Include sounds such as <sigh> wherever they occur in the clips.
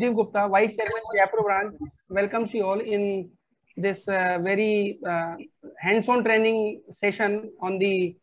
Kuldeep Gupta, Vice Chairman, Jaipur branch, welcomes you all in this uh, very uh, hands-on training session on the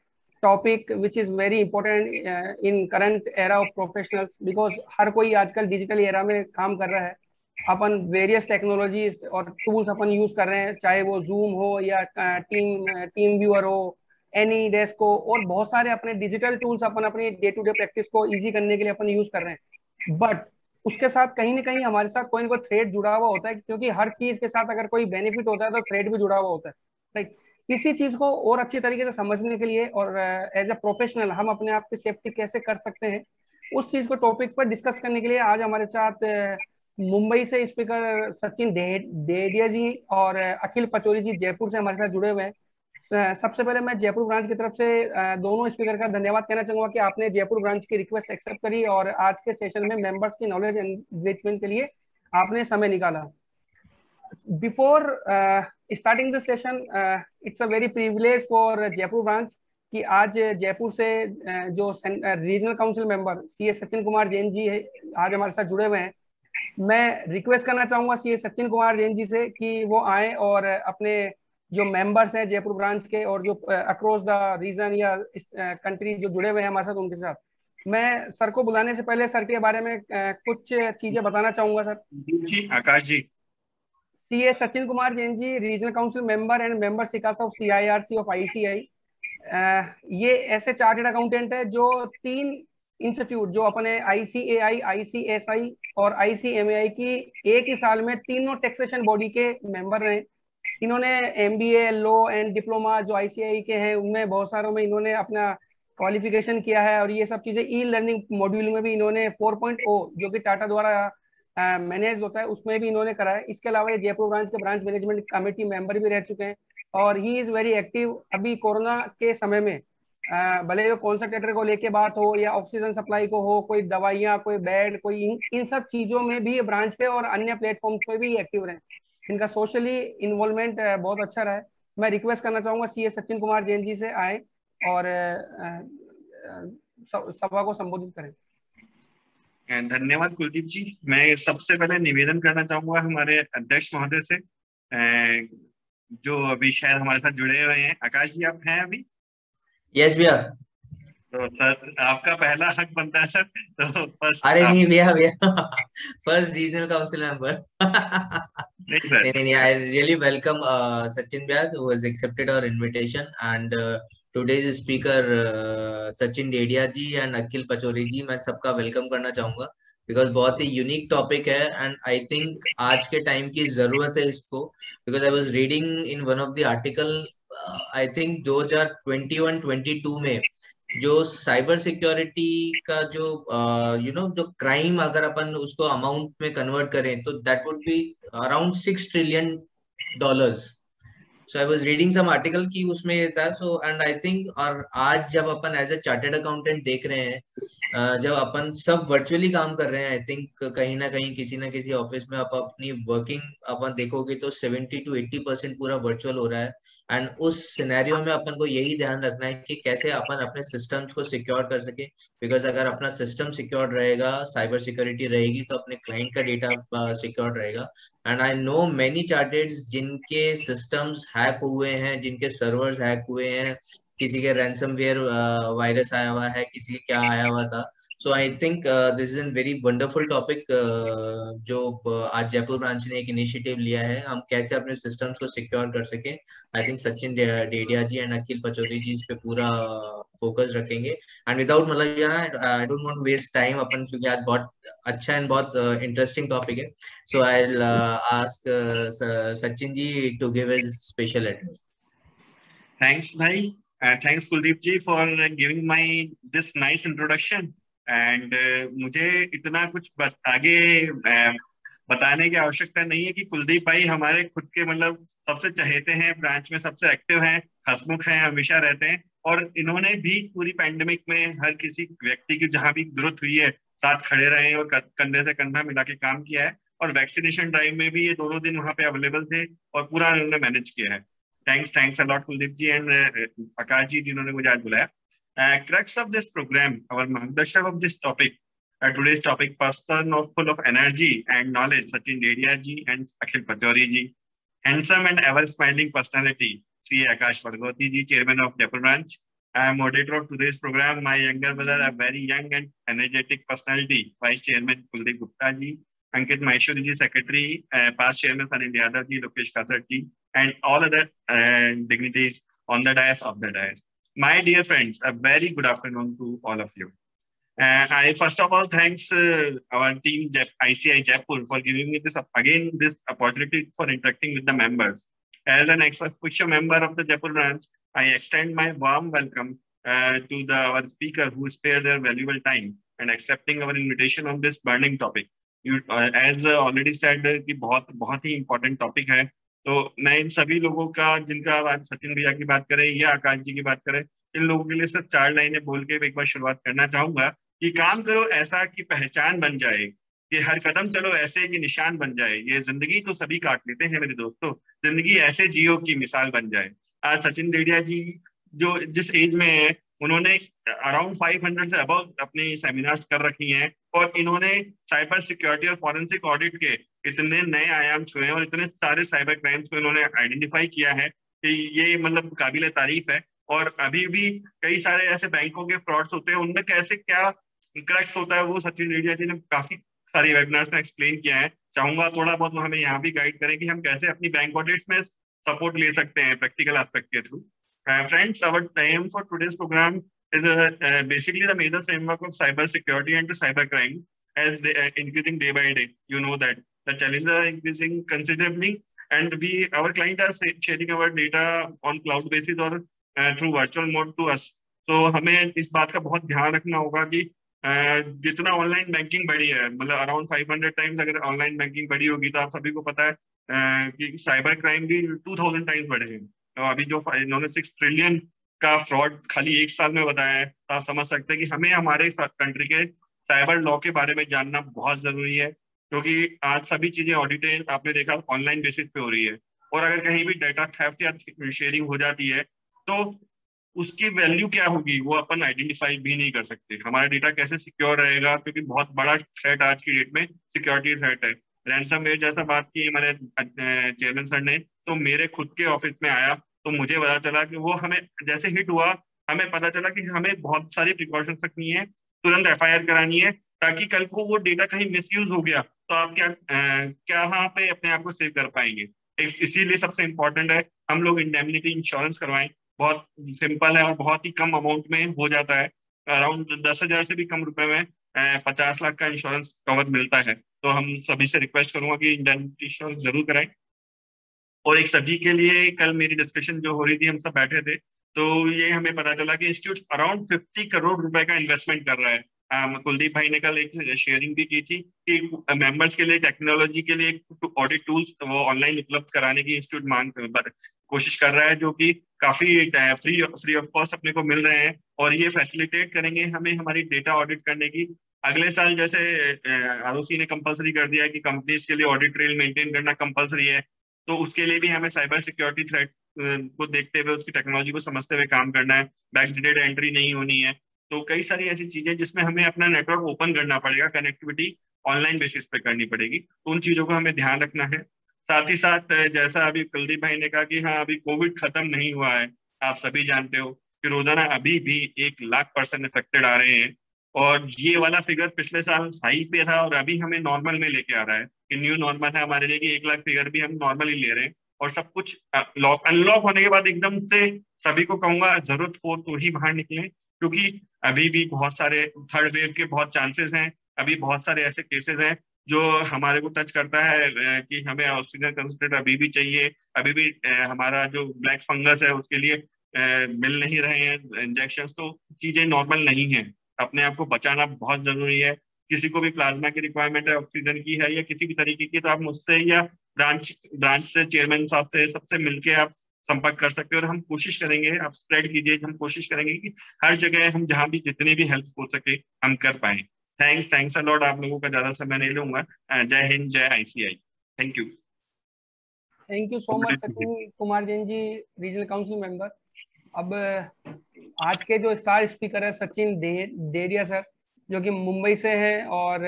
topic which is very important uh, in current era of professionals because हर कोई आजकल digital era में काम कर रहा है अपन various technologies और tools अपन यूज़ कर रहे हैं चाहे वो जूम हो या टीम टीम व्यूअर हो एनी डेस्क हो और बहुत सारे अपने डिजिटल टूल्स अपन अपनी डे टू डे प्रैक्टिस को इजी करने के लिए अपन यूज़ कर रहे हैं बट उसके साथ कहीं ना कहीं हमारे साथ कोई ना कोई थ्रेड जुड़ा हुआ होता है, क्योंकि हर चीज़ के साथ अगर कोई बेनिफिट होता है तो थ्रेड भी जुड़ा हुआ होता है। राइट इसी चीज़ को और अच्छी तरीके से समझने के लिए और एज ए प्रोफेशनल हम अपने आप की सेफ्टी कैसे कर सकते हैं, उस चीज़ को टॉपिक पर डिस्कस करने के लिए आज हमारे साथ मुंबई से स्पीकर सचिन डेडिया जी और अखिल पचोरी जी जयपुर से हमारे साथ जुड़े हुए हैं। सबसे पहले मैं जयपुर ब्रांच की तरफ़ से दोनों स्पीकर का धन्यवाद कहना चाहूँगा कि आपने जयपुर ब्रांच की रिक्वेस्ट एक्सेप्ट करी और आज के सेशन में मेंबर्स की नॉलेज एंगेजमेंट के लिए आपने समय निकाला। Before starting this session it's a very privilege for Jaipur branch कि आज जयपुर से जो regional council member C Sachin Kumar Jain ji आज हमारे साथ जुड़े हुए हैं। मैं रिक्वेस्ट करना चाहूँगा सी सचिन कुमार जैन जी से कि वो आए और अपने जो मेंबर्स हैं जयपुर ब्रांच के और जो अक्रॉस द रीजन या कंट्री जो जुड़े हुए हैं हमारे साथ उनके साथ। मैं सर को बुलाने से पहले सर के बारे में कुछ चीज़ें बताना चाहूँगा sir ji Akash ji. C A Sachin Kumar Jain ji regional council member and member Sikas of C I R C of ICAI ये ऐसे चार्टेड अकाउंटेंट है जो तीन इंस्टीट्यूट जो अपने आईसीएआई आईसीएसआई और आईसीएमएआई की एक ही साल में तीनों टैक्सेशन बॉडी के मेंबर रहे। इन्होंने M B A law and diploma जो आईसीआई के हैं उनमें बहुत सारों में इन्होंने अपना क्वालिफिकेशन किया है और ये सब चीज़ें ई लर्निंग मॉड्यूल में भी इन्होंने 4.0 जो कि टाटा द्वारा मैनेज होता है उसमें भी इन्होंने करा है। इसके अलावा ये जयपुर ब्रांच के ब्रांच मैनेजमेंट कमेटी मेंबर भी रह चुके हैं और ही इज़ वेरी एक्टिव अभी कोरोना के समय में भले वो कॉन्सेंट्रेटर को लेके बात हो या ऑक्सीजन सप्लाई को हो कोई दवाइयाँ कोई बेड कोई इन, इन सब चीज़ों में भी ब्रांच पे और अन्य प्लेटफॉर्म्स पे भी एक्टिव रहे। इनका सोशली इन्वॉल्वमेंट बहुत अच्छा रहा है। मैं रिक्वेस्ट करना चाहूँगा सी सचिन कुमार जैन जी से आए और सभा को संबोधित करें। धन्यवाद कुलदीप जी। मैं सबसे पहले निवेदन करना चाहूँगा हमारे अध्यक्ष महोदय से जो अभी शायद हमारे साथ जुड़े हुए हैं। आकाश जी आप हैं अभी? यस भैया तो सर आपका पहला हक बनता है सर तो फ़र्स्ट अरे नहीं भैया भैया। फ़र्स्ट रीजनल काउंसिल मेंबर नहीं नहीं आई रियली वेलकम सचिन भैया who has accepted our invitation and today's speaker Sachin Dedia ji and Akhil Pachori ji मैं सबका वेलकम करना चाहूँगा बिकॉज़ बहुत ही यूनिक टॉपिक है एंड आई थिंक आज के टाइम की ज़रूरत है इसको because I was reading in one of the article I think 2021 22 में जो साइबर सिक्योरिटी का जो यू नो जो क्राइम अगर अपन उसको अमाउंट में कन्वर्ट करें तो that would be around six trillion dollars so I was reading some article की उसमें ये था सो एंड आई थिंक और आज जब अपन एज ए चार्टेड अकाउंटेंट देख रहे हैं जब अपन सब वर्चुअली काम कर रहे हैं आई थिंक कहीं ना कहीं किसी ना किसी ऑफ़िस में आप अपनी वर्किंग अपन देखोगे तो सेवेंटी टू एट्टी परसेंट पूरा वर्चुअल हो रहा है। एंड उस सिनेरियो में अपन को यही ध्यान रखना है कि कैसे अपन अपने सिस्टम्स को सिक्योर कर सके। बिकॉज़ अगर अपना सिस्टम सिक्योर रहेगा साइबर सिक्योरिटी रहेगी तो अपने क्लाइंट का डेटा सिक्योर रहेगा। And I know many chartered जिनके सिस्टम्स हैक हुए हैं, जिनके सर्वर्स हैक हुए हैं, किसी के रैंसमवेयर वायरस आया हुआ है, किसी के क्या आया हुआ था। So I think this is an very wonderful topic जो uh, आज जयपुर ब्रांच ने एक इनिशिएटिव लिया है। हम कैसे अपने सिस्टम्स को सिक्योर कर सके? I think Sachin Dedia ji and Akhil Pachauri ji इस पे पूरा फोकस रखेंगे। एंड विदाउट मतलब I don't want waste time अपन क्योंकि आज बहुत अच्छा एंड बहुत इंटरेस्टिंग uh, टॉपिक है। So I ask Sachin ji to give his special address thanks भाई। Thanks Kuldeep ji for giving my this nice introduction and uh, मुझे इतना कुछ बत, आगे uh, बताने की आवश्यकता नहीं है कि कुलदीप भाई हमारे खुद के मतलब सबसे चहेते हैं ब्रांच में सबसे एक्टिव हैं हसमुख हैं हमेशा रहते हैं। और इन्होंने भी पूरी पैंडेमिक में हर किसी व्यक्ति की जहाँ भी ज़रूरत हुई है साथ खड़े रहे और कंधे से कंधा मिला के काम किया है। और वैक्सीनेशन ड्राइव में भी ये दोनों दिन वहाँ पे अवेलेबल थे और पूरा उन्होंने मैनेज किया है। Thanks thanks a lot Kuldeep ji and Akash ji जिन्होंने मुझे आज बुलाया। Uh, crux of this program, our Margdarshak of this topic Uh, today's topic, person of full of energy and knowledge, Sachin Dedia ji and Akhil Pachori ji. Handsome and ever-smiling personality, Sri Akash Vargoti ji, Chairman of Jaipur Branch. I am moderator of today's program. My younger brother, a very young and energetic personality, Vice Chairman Kuldeep Gupta ji, Ankit Maheshwari ji, Secretary, uh, past Chairman Sanil Yadav ji, Lokesh Kasar ji, and all other uh, dignitaries on the dais of the dais. My dear friends, a very good afternoon to all of you. Uh, I first of all thanks uh, our team ICI Jaipur for giving me this again this opportunity for interacting with the members. As an ex-officio member of the Jaipur branch, I extend my warm welcome uh, to the our speaker who spared their valuable time and accepting our invitation on this burning topic. You, uh, as uh, already said, कि बहुत बहुत ही important topic है. तो मैं इन सभी लोगों का, जिनका आज सचिन भैया की बात करें या आकाश जी की बात करें, इन लोगों के लिए सिर्फ़ चार लाइनें बोल के एक बार शुरुआत करना चाहूँगा कि काम करो ऐसा कि पहचान बन जाए, कि हर कदम चलो ऐसे कि निशान बन जाए। ये ज़िंदगी तो सभी काट लेते हैं मेरे दोस्तों, ज़िंदगी ऐसे जियो की मिसाल बन जाए। आज सचिन देडिया जी जो जिस एज में है, उन्होंने अराउंड 500 से अबव अपनी सेमिनार्स कर रखी हैं और इन्होंने साइबर सिक्योरिटी और फॉरेंसिक ऑडिट के इतने नए आयाम छुए हैं और इतने सारे साइबर क्राइम्स को इन्होंने आइडेंटिफाई किया है कि ये मतलब काबिल तारीफ़ है। और अभी भी कई सारे ऐसे बैंकों के फ्रॉड्स होते हैं उनमें कैसे क्या क्रक्स होता है वो सचिन रेडिया जी ने काफ़ी सारी वेबिनार्स में एक्सप्लेन किया है। चाहूँगा थोड़ा बहुत हमें यहाँ भी गाइड करें कि हम कैसे अपनी बैंक ऑडिट में सपोर्ट ले सकते हैं प्रैक्टिकल एस्पेक्ट के through friends our time for today's program is uh, uh, basically the security and cyber crime as they are increasing day by day. You know that. The challenges are increasing considerably, and we our clients are sharing our data on cloud basis or uh, through virtual mode to us. So हमें इस बात का बहुत ध्यान रखना होगा कि जितना ऑनलाइन बैंकिंग बढ़ी है मतलब अराउंड 500 टाइम्स अगर ऑनलाइन बैंकिंग बढ़ी होगी तो आप सभी को पता है कि साइबर क्राइम भी 2000 टाइम्स बढ़े हैं तो अभी जो इन्होंने सिक्स ट्रिलियन का फ्रॉड खाली एक साल में बताया है तो आप समझ सकते हैं कि हमें हमारे कंट्री के साइबर लॉ के बारे में जानना बहुत ज़रूरी है क्योंकि आज सभी चीज़ें ऑडिटेड आपने देखा ऑनलाइन बेसिस पे हो रही है। और अगर कहीं भी डाटा थेफ्ट या शेयरिंग हो जाती है तो उसकी वैल्यू क्या होगी? वो अपन आइडेंटिफाई भी नहीं कर सकते। हमारा डेटा कैसे सिक्योर रहेगा? क्योंकि बहुत बड़ा थ्रेट आज की डेट में सिक्योरिटी थ्रेट है। रैंसम जैसा बात की हमारे चेयरमैन सर ने तो मेरे खुद के ऑफ़िस में आया तो मुझे पता चला कि वो हमें, जैसे हिट हुआ, हमें पता चला कि हमें बहुत सारी प्रिकॉशन रखनी है, तुरंत एफआईआर करानी है, ताकि कल को वो डेटा कहीं मिस हो गया। तो आप क्या वहाँ पे अपने आप को सेव कर पाएँगे? इसीलिए सबसे इंपॉर्टेंट है, हम लोग इंडेमिनिटी इंश्योरेंस करवाएँ। बहुत सिंपल है और बहुत ही कम अमाउंट में हो जाता है। अराउंड दस हज़ार से भी कम रुपए में पचास लाख का इंश्योरेंस कवर मिलता है। तो हम सभी से रिक्वेस्ट करूँगा कि इंडेमिनिटी इंश्योरेंस ज़रूर कराएँ। और एक सभी के लिए कल मेरी डिस्कशन जो हो रही थी, हम सब बैठे थे। तो ये हमें पता चला कि इंस्टीट्यूट अराउंड फिफ्टी करोड़ रुपए का इन्वेस्टमेंट कर रहा है। कुलदीप भाई ने कल एक शेयरिंग भी की थी कि मेंबर्स के लिए टेक्नोलॉजी के लिए ऑडिट टूल्स वो ऑनलाइन उपलब्ध कराने की इंस्टीट्यूट मांग कोशिश कर रहा है जो कि काफ़ी फ्री फ्री ऑफ़ कॉस्ट अपने को मिल रहे हैं और ये फैसिलिटेट करेंगे हमें हमारी डेटा ऑडिट करने की। अगले साल जैसे आर ने कंपलसरी कर दिया कि कंपनीज़ के लिए ऑडिट ट्रेल मेंटेन करना कंपलसरी है तो उसके लिए भी हमें साइबर सिक्योरिटी थ्रेट को देखते हुए उसकी टेक्नोलॉजी को समझते हुए काम करना है। बैकडेटेड एंट्री नहीं होनी है। तो कई सारी ऐसी चीज़ें जिसमें हमें अपना नेटवर्क ओपन करना पड़ेगा कनेक्टिविटी ऑनलाइन बेसिस पे करनी पड़ेगी। तो उन चीज़ों को हमें ध्यान रखना है। साथ ही साथ जैसा अभी कुलदीप भाई ने कहा कि हाँ अभी कोविड खत्म नहीं हुआ है, आप सभी जानते हो कि रोज़ाना अभी भी एक लाख परसेंट इफेक्टेड आ रहे हैं। और ये वाला फिगर पिछले साल हाई पे था और अभी हमें नॉर्मल में लेके आ रहा है कि न्यू नॉर्मल है हमारे लिए कि एक लाख फिगर भी हम नॉर्मल ही ले रहे हैं। और सब कुछ लॉक अनलॉक होने के बाद एकदम से सभी को कहूँगा, ज़रूरत हो तो ही बाहर निकले। क्योंकि अभी भी बहुत सारे थर्ड वेव के बहुत चांसेस हैं। अभी बहुत सारे ऐसे केसेस हैं जो हमारे को टच करता है कि हमें ऑक्सीजन कंसनट्रेट अभी भी चाहिए। अभी भी हमारा जो ब्लैक फंगस है उसके लिए मिल नहीं रहे हैं इंजेक्शन तो चीज़ें नॉर्मल नहीं है। अपने आप को बचाना बहुत ज़रूरी है। किसी को भी प्लाज्मा की रिक्वायरमेंट है ऑक्सीजन की है या किसी भी तरीके की तो आप मुझसे या ब्रांच ब्रांच से चेयरमैन साहब से सबसे मिलके आप संपर्क कर सकते हैं और हम कोशिश करेंगे आप स्प्रेड कीजिए हम कोशिश करेंगे कि हर जगह हम जहाँ भी जितने भी हेल्प हो सके हम कर पाए। थैंक्स थैंक्स अलॉट आप लोगों का ज़्यादा समय नहीं लूँगा। जय हिंद जय ICAI thank you thank you so much Sachin Kumar Jain ji regional council member अब आज के जो स्टार स्पीकर है सचिन दे, देरिया सर जो कि मुंबई से है और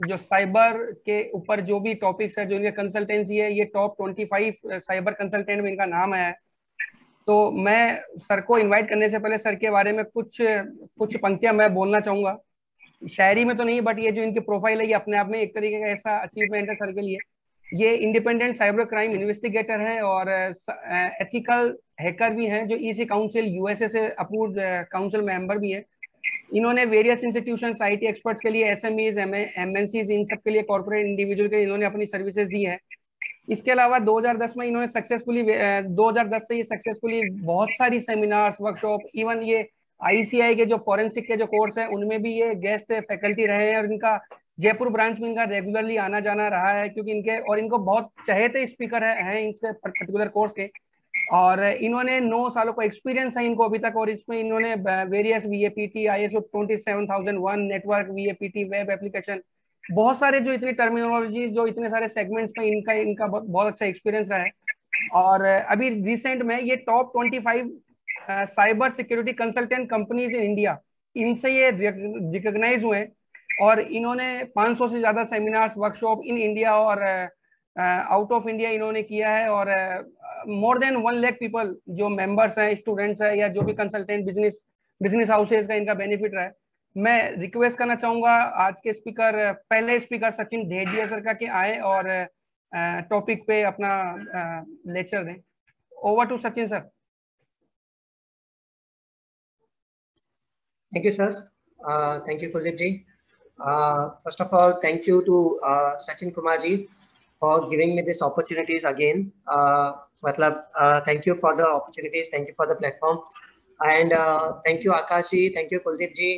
जो साइबर के ऊपर जो भी टॉपिक्स है, जो इनके कंसल्टेंसी है, ये top twenty five cyber consultant में इनका नाम है। तो मैं सर को इनवाइट करने से पहले सर के बारे में कुछ कुछ पंक्तियाँ मैं बोलना चाहूँगा। शायरी में तो नहीं बट ये जो इनकी प्रोफ़ाइल है, ये अपने आप में एक तरीके का ऐसा अचीवमेंट है सर के लिए। ये इंडिपेंडेंट साइबर क्राइम इन्वेस्टिगेटर है और एथिकल हैकर भी हैं, जो ईसी काउंसिल यूएसए से अप्रूव काउंसिल मेंबर भी है। इन्होंने वेरियस इंस्टीट्यूशन आईटी एक्सपर्ट्स के लिए एस एम एमएनसीज इन सब के लिए कॉर्पोरेट इंडिविजुअल के इन्होंने अपनी सर्विसेज़ दी है। इसके अलावा 2010 में इन्होंने सक्सेसफुली 2010 से ये सक्सेसफुली बहुत सारी सेमिनार्स वर्कशॉप इवन ये आईसीआई के जो फॉरेंसिक के जो कोर्स है उनमें भी ये गेस्ट फैकल्टी रहे हैं और इनका जयपुर ब्रांच में इनका रेगुलरली आना जाना रहा है क्योंकि इनके और इनको बहुत चहेते स्पीकर है, हैं इनसे पर्टिकुलर कोर्स के। और इन्होंने नौ सालों का एक्सपीरियंस है इनको अभी तक और इसमें इन्होंने various V A P T I S O twenty seven thousand one network V A P T web application बहुत सारे जो इतनी टर्मिनोलॉजी जो इतने सारे सेगमेंट्स में इनका इनका बहुत अच्छा एक्सपीरियंस रहा है। और अभी रिसेंट में ये top twenty five cyber security consultant companies in India इनसे ये रिकग्नाइज हुए और इन्होंने 500 से ज़्यादा सेमिनार्स वर्कशॉप इन इंडिया और आउट ऑफ़ इंडिया इन्होंने किया है और more than one lakh people जो मेंबर्स हैं स्टूडेंट्स हैं या जो भी कंसल्टेंट बिज़नेस बिज़नेस हाउसेज का इनका बेनिफिट रहा है। मैं रिक्वेस्ट करना चाहूँगा आज के स्पीकर पहले स्पीकर सचिन ढेडिया सर का के आए और टॉपिक पे अपना लेक्चर दें। Over to Sachin sir thank you sir thank you Kuldeep ji first of all thank you to Sachin Kumar ji for giving me this opportunities again मतलब thank you for the opportunities thank you for the platform and thank you Akash ji thank you Kuldeep ji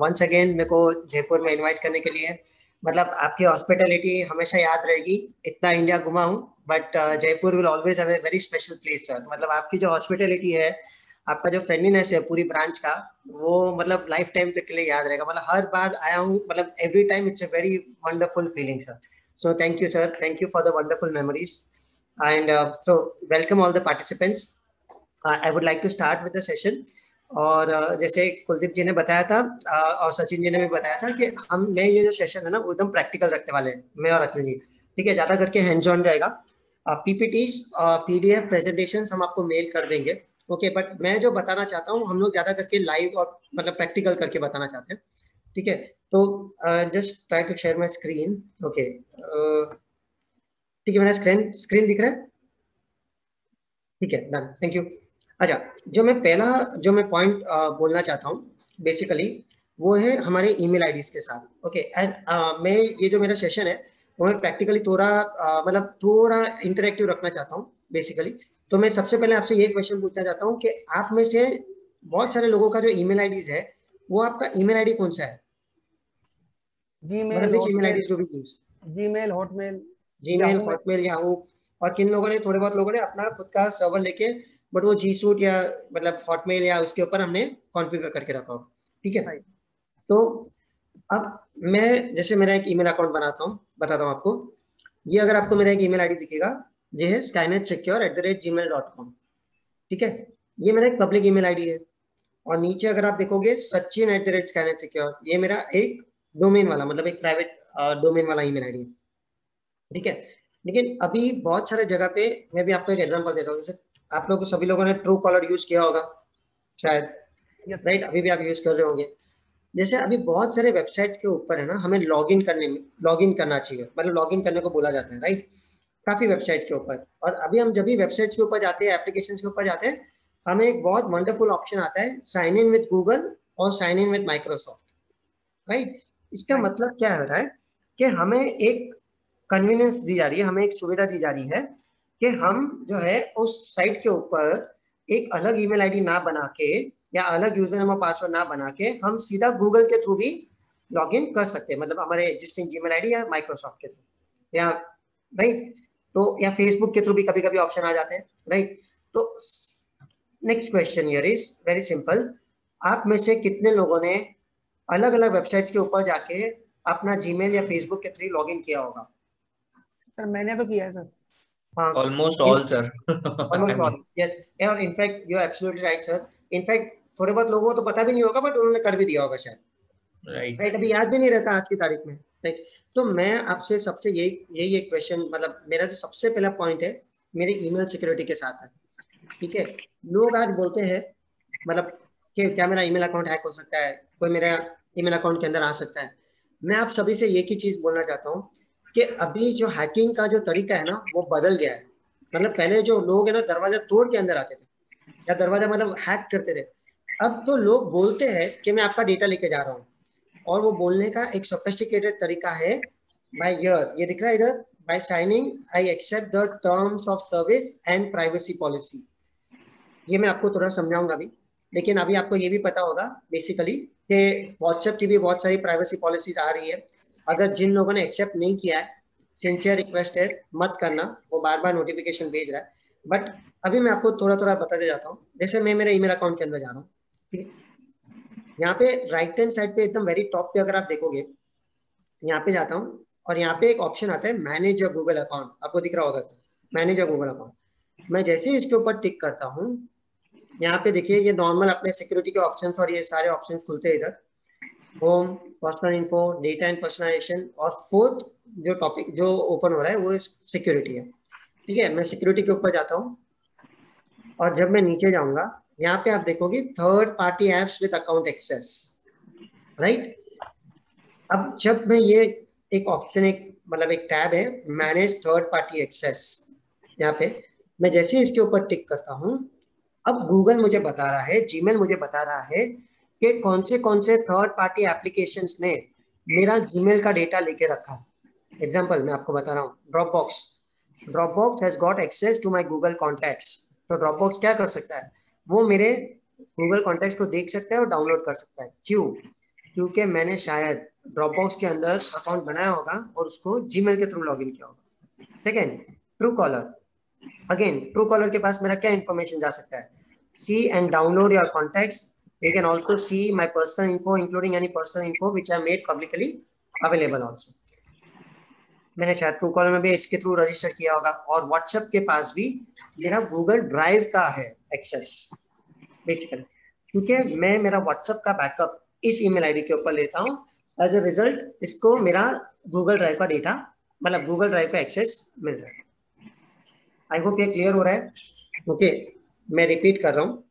once again मेरे को जयपुर में invite करने के लिए मतलब आपकी hospitality हमेशा याद रहेगी। इतना इंडिया घुमा हूँ but Jaipur will always have a very special place sir मतलब आपकी जो हॉस्पिटलिटी है, आपका जो फ्रेंडलीनेस है पूरी ब्रांच का, वो मतलब लाइफ टाइम तक के लिए याद रहेगा। मतलब हर बार आया हूँ मतलब every time it's a very wonderful feeling sir so thank you sir thank you for the wonderful memories and so welcome all the participants I would like to start with the session और uh, जैसे कुलदीप जी ने बताया था uh, और सचिन जी ने भी बताया था कि हम मैं ये जो सेशन है ना एकदम प्रैक्टिकल रखने वाले हैं मैं और अखिल जी। ठीक है ज़्यादा करके हैंड्स ऑन रहेगा। पीपीटीज पीडीएफ प्रेजेंटेशन हम आपको मेल कर देंगे। ओके बट मैं जो बताना चाहता हूँ हम लोग ज़्यादा करके लाइव और मतलब प्रैक्टिकल करके बताना चाहते हैं। ठीक है तो just try to share my screen okay ठीक है मेरा स्क्रीन स्क्रीन दिख रहा है? ठीक है डन थैंक यू अच्छा जो मैं पहला जो मैं पॉइंट बोलना चाहता हूँ बेसिकली वो है हमारे ईमेल आईडीज के साथ ओके एंड मैं ये जो मेरा सेशन है वो मैं प्रैक्टिकली थोड़ा मतलब थोड़ा इंटरेक्टिव रखना चाहता हूँ बेसिकली तो मैं सबसे पहले आपसे ये क्वेश्चन पूछना चाहता हूँ कि आप में से बहुत सारे लोगों का जो ईमेल आईडीज है वो आपका ईमेल आईडी कौन सा है? जी जीमेल ईमेल आईडी जो भी use Gmail Hotmail Gmail Hotmail Yahoo और किन लोगों ने थोड़े बहुत लोगों ने अपना खुद का सर्वर लेके बट वो जी सूट या मतलब हॉटमेल या उसके ऊपर हमने कॉन्फ़िगर करके रखा होगा। ठीक है? तो अब मैं जैसे मेरा एक ईमेल अकाउंट बनाता हूँ बताता हूँ आपको। ये अगर आपको मेरा एक ईमेल आईडी दिखेगा ये है Skynet secure at the rate Gmail dot com ठीक है? ये मेरा एक पब्लिक ईमेल आईडी है। और नीचे अगर आप देखोगे Sachin at the rate Skynet secure ये मेरा एक डोमेन वाला मतलब एक प्राइवेट डोमेन वाला ईमेल आईडी ठीक है? लेकिन अभी बहुत सारे जगह पे मैं भी आपको एक एग्जांपल देता हूँ। जैसे आप लोग सभी लोगों ने ट्रू कॉलर यूज़ किया होगा शायद। Right right? अभी भी आप यूज़ कर रहे होंगे। जैसे अभी बहुत सारे वेबसाइट के ऊपर है ना हमें लॉगिन करने में लॉगिन करना चाहिए। मतलब लॉगिन करने को बोला जाता है राइट काफ़ी वेबसाइट्स के ऊपर। और अभी हम जब भी वेबसाइट्स के ऊपर जाते हैं एप्लीकेशन के ऊपर जाते हैं हमें एक बहुत वंडरफुल ऑप्शन आता है साइन इन विद गूगल और sign in with Microsoft right इसका मतलब क्या हो रहा है? कि हमें एक कन्वीनियंस दी जा रही है, हमें एक सुविधा दी जा रही है कि हम जो है उस साइट के ऊपर एक अलग ईमेल आईडी ना बना के या अलग यूज़र नेम और पासवर्ड ना बना के हम सीधा गूगल के थ्रू भी लॉगिन कर सकते हैं। मतलब हमारे एग्जिस्टिंग जीमेल आईडी या माइक्रोसॉफ्ट के थ्रू या राइट तो या फेसबुक के थ्रू भी कभी कभी ऑप्शन आ जाते हैं राइट तो next question here is very simple आप में से कितने लोगों ने अलग अलग वेबसाइट्स के ऊपर जाके अपना जीमेल या फेसबुक के थ्रू लॉगिन किया होगा। सर मैंने तो किया है sir almost all sir almost all yes. And in fact you are absolutely right sir. In fact थोड़े बहुत लोगों को तो पता भी नहीं होगा बट उन्होंने कर भी दिया होगा शायद। राइट राइट अभी याद भी नहीं रहता आज की तारीख में। राइट तो मैं आपसे सबसे यही यही एक क्वेश्चन मतलब मेरा जो सबसे पहला पॉइंट है मेरे ईमेल सिक्योरिटी के साथ है। ठीक है? लोग आज बोलते हैं मतलब कि क्या मेरा ईमेल अकाउंट हैक हो सकता है? कोई मेरा ईमेल अकाउंट के अंदर आ सकता है? मैं आप सभी से एक ही चीज़ बोलना चाहता हूँ कि अभी जो हैकिंग का जो तरीका है ना, वो बदल गया है। मतलब पहले जो लोग है ना, दरवाज़ा तोड़ के अंदर आते थे, या दरवाज़ा मतलब हैक करते थे। अब तो लोग बोलते हैं कि मैं आपका डेटा लेके जा रहा हूँ। और वो बोलने का एक सोफिस्टिकेटेड तरीका है बाय ईयर ये दिख रहा है इधर? By signing I accept the terms of service and privacy policy ये मैं आपको थोड़ा समझाऊँगा अभी। लेकिन अभी आपको ये भी पता होगा बेसिकली कि व्हाट्सएप की भी बहुत सारी प्राइवेसी पॉलिसीज़ आ रही है। अगर जिन लोगों ने एक्सेप्ट नहीं किया है सिंसियर रिक्वेस्ट है, मत करना, वो बार बार नोटिफिकेशन भेज रहा है। बट अभी मैं आपको थोड़ा थोड़ा बताते जाता हूँ। जैसे मैं मेरे ईमेल अकाउंट के अंदर जा रहा हूँ, ठीक है? यहाँ पे राइट हैंड साइड पे एकदम वेरी टॉप पे अगर आप देखोगे, यहाँ पे जाता हूँ और यहाँ पे एक ऑप्शन आता है मैनेज योर गूगल अकाउंट आपको दिख रहा होगा मैनेज योर गूगल अकाउंट मैं जैसे ही इसके ऊपर टिक करता हूँ यहाँ पे देखिए, ये नॉर्मल अपने सिक्योरिटी के ऑप्शंस और ये सारे ऑप्शंस खुलते हैं इधर। Home personal info data and personalisation और फोर्थ जो टॉपिक जो ओपन हो रहा है, वो सिक्योरिटी है। ठीक है, मैं सिक्योरिटी के ऊपर जाता हूँ। और जब मैं नीचे जाऊँगा, यहाँ पे आप देखोगे third party apps with account access right अब जब मैं ये एक ऑप्शन एक मतलब एक टैब है मैनेज थर्ड पार्टी एक्सेस यहाँ पे, मैं जैसे इसके ऊपर टिक करता हूँ अब गूगल मुझे बता रहा है जीमेल मुझे बता रहा है कि कौन से कौन से थर्ड पार्टी एप्लीकेशन ने मेरा जीमेल का डेटा लेके रखा। एग्ज़ाम्पल मैं आपको बता रहा हूँ Dropbox Dropbox has got access to my Google contacts तो ड्रॉप बॉक्स क्या कर सकता है? वो मेरे गूगल कॉन्टैक्ट्स को देख सकता है और डाउनलोड कर सकता है। क्यों? क्योंकि मैंने शायद ड्रॉप बॉक्स के अंदर अकाउंट बनाया होगा और उसको जीमेल के थ्रू लॉगिन किया होगा। Second Truecaller again Truecaller के पास मेरा क्या इन्फॉर्मेशन जा सकता है? See and download your contact you can also see my personal info, including any personal info which I made publicly available also. मैंने शायद ट्रू कॉलर में भी इसके थ्रू रजिस्टर किया होगा। और व्हाट्सएप के पास भी मेरा गूगल ड्राइव का है एक्सेस बेसिकली क्योंकि मैं मेरा व्हाट्सएप का बैकअप इस ईमेल आईडी के ऊपर लेता हूँ। एज ए रिज़ल्ट इसको मेरा गूगल ड्राइव का डेटा मतलब गूगल ड्राइव का एक्सेस मिल रहा है। आई होप ये क्लियर हो रहा है। ओके okay, मैं रिपीट कर रहा हूँ।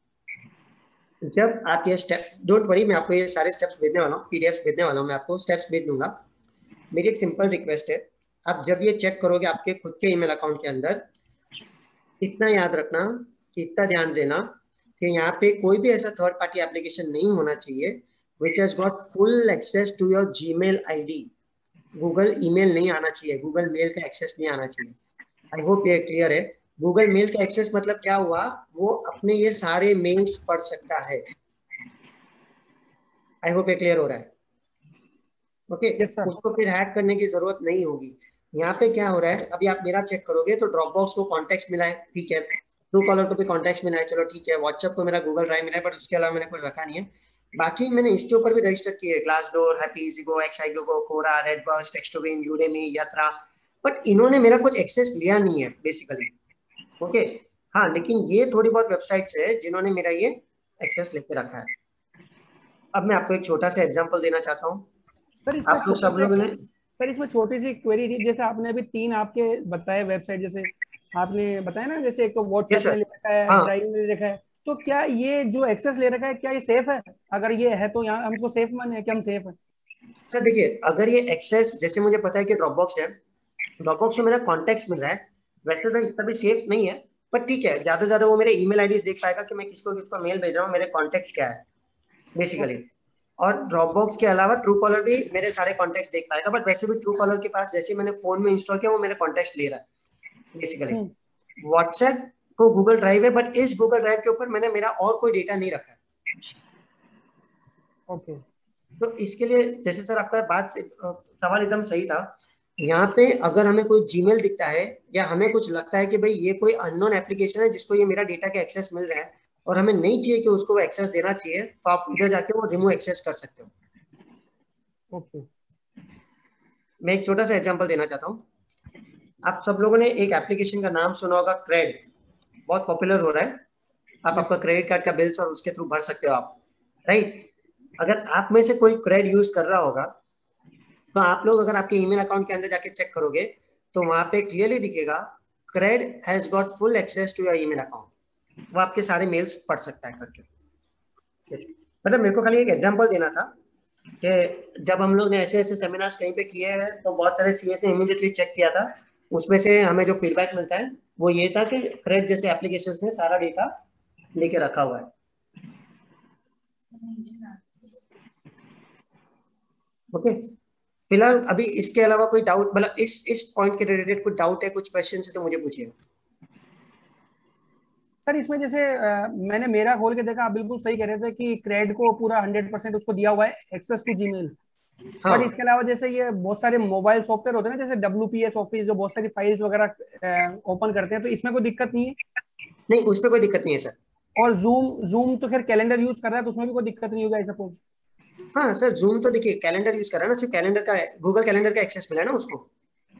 जब आप ये स्टेप डोंट वरी मैं आपको ये सारे स्टेप्स भेजने वाला हूँ पीडीएफ भेजने वाला हूँ मैं आपको स्टेप्स भेज दूँगा। मेरी एक सिंपल रिक्वेस्ट है आप जब ये चेक करोगे आपके खुद के ईमेल अकाउंट के अंदर इतना याद रखना इतना ध्यान देना कि यहाँ पे कोई भी ऐसा थर्ड पार्टी एप्लीकेशन नहीं होना चाहिए which has got full access to your Gmail Google email नहीं आना चाहिए गूगल मेल का एक्सेस नहीं आना चाहिए। आई होप ये क्लियर है। गूगल मेल का एक्सेस मतलब क्या हुआ? वो अपने ये सारे मेल्स पढ़ सकता है। आई होप ये क्लियर हो रहा है। Okay okay? yes, उसको फिर हैक करने की ज़रूरत नहीं होगी। यहाँ पे क्या हो रहा है? अभी आप मेरा चेक करोगे तो ड्रॉप बॉक्स को कॉन्टेक्ट मिला है। ठीक है। ट्रू कॉलर को भी कॉन्टेक्ट मिला है। चलो ठीक है। व्हाट्सएप को मेरा गूगल ड्राइव मिला है बट उसके अलावा मैंने कुछ रखा नहीं है। बाकी मैंने इसके ऊपर भी रजिस्टर किए। Glassdoor HappyEasyGo ixigo Quora red burst textobin Udemy Yatra but इन्होंने मेरा कुछ एक्सेस लिया नहीं है बेसिकली ओके हाँ लेकिन ये थोड़ी बहुत वेबसाइट्स है जिन्होंने मेरा ये एक्सेस लेके रखा है। अब मैं आपको एक छोटा सा एग्जांपल देना चाहता हूँ। सर आप लोग सब लोगों ने सर इसमें छोटी सी क्वेरी थी जैसे आपने अभी तीन आपके बताए वेबसाइट जैसे आपने बताया ना जैसे एक व्हाट्सएप लिखा है में लिखा है। तो क्या ये जो एक्सेस ले रखा है क्या ये सेफ़ है? अगर ये है तो यहाँ हम इसको सेफ़ माने क्या हम सेफ़ है? सर देखिए अगर ये एक्सेस जैसे मुझे पता है कि ड्रॉपबॉक्स है ड्रॉपबॉक्स में मेरा कॉन्टेक्ट मिल रहा है। वैसे तो इतना भी सेफ़ नहीं है पर ठीक है ज़्यादा ज़्यादा वो मेरे ईमेल आईडी देख पाएगा कि मैं किसको किसको मेल भेज रहा हूँ मेरे कॉन्टेक्ट क्या है बेसिकली और ड्रॉपबॉक्स के अलावा ट्रू कॉलर भी मेरे सारे कॉन्टेक्ट देख पाएगा बट वैसे भी ट्रू कॉलर के पास जैसे मैंने फ़ोन में इंस्टॉल किया वो मेरे कॉन्टेक्ट ले रहा है बेसिकली व्हाट्सएप हम्म। को गूगल ड्राइव है बट इस गूगल ड्राइव के ऊपर मैंने मेरा और कोई डेटा नहीं रखा ओके तो इसके लिए जैसे सर आपका बात सवाल एकदम सही था यहाँ पे अगर हमें कोई जीमेल दिखता है या हमें कुछ लगता है कि भाई ये कोई अननोन एप्लीकेशन है जिसको ये मेरा डेटा का एक्सेस मिल रहा है और हमें नहीं चाहिए कि उसको एक्सेस देना चाहिए तो आप उधर जाके वो रिमूव एक्सेस कर सकते हो। ओके मैं एक छोटा सा एग्जांपल देना चाहता हूँ। आप सब लोगों ने एक एप्लीकेशन का नाम सुना होगा क्रेड बहुत पॉपुलर हो रहा है। आप आपका क्रेडिट कार्ड का बिल्स और उसके थ्रू भर सकते हो आप। राइट अगर आप में से कोई क्रेड यूज़ कर रहा होगा तो आप लोग अगर आपके ईमेल अकाउंट के अंदर जाके चेक करोगे तो वहाँ पे क्लियरली दिखेगा CRED has got full access to your email account वो आपके सारे मेल्स पढ़ सकता है करके। मतलब मेरे को खाली एक एग्जांपल देना था कि जब हम लोग ने ऐसे ऐसे सेमिनार्स कहीं पे किए हैं तो बहुत सारे सीएस ने इमीडिएटली चेक किया था। उसमें से हमें जो फीडबैक मिलता है, वो ये था कि क्रेड जैसे एप्लीकेशन ने सारा डेटा लेके रखा हुआ है। ओके फ़िलहाल अभी इसके अलावा कोई डाउट मतलब इस इस पॉइंट के रिलेटेड कुछ डाउट है कुछ क्वेश्चन है तो मुझे पूछिए। सर इसमें जैसे आ, मैंने मेरा खोल के देखा आप बिल्कुल सही कह रहे थे कि क्रेड को पूरा हंड्रेड परसेंट उसको दिया हुआ है एक्सेस टू जीमेल हाँ. बट इसके अलावा जैसे ये बहुत सारे मोबाइल सॉफ्टवेयर होते हैं ना जैसे डब्ल्यू एस ऑफ़िस जो बहुत सारी फाइल्स वगैरह ओपन करते हैं तो इसमें कोई दिक्कत नहीं है? नहीं उसमें कोई दिक्कत नहीं है सर। और जूम जूम तो खैर कैलेंडर यूज़ कर रहा है तो उसमें भी कोई दिक्कत नहीं होगा आई सपोज़ हाँ सर जूम तो देखिए कैलेंडर यूज़ कर रहा है ना सिर्फ़ कैलेंडर का गूगल कैलेंडर का एक्सेस मिला है ना उसको।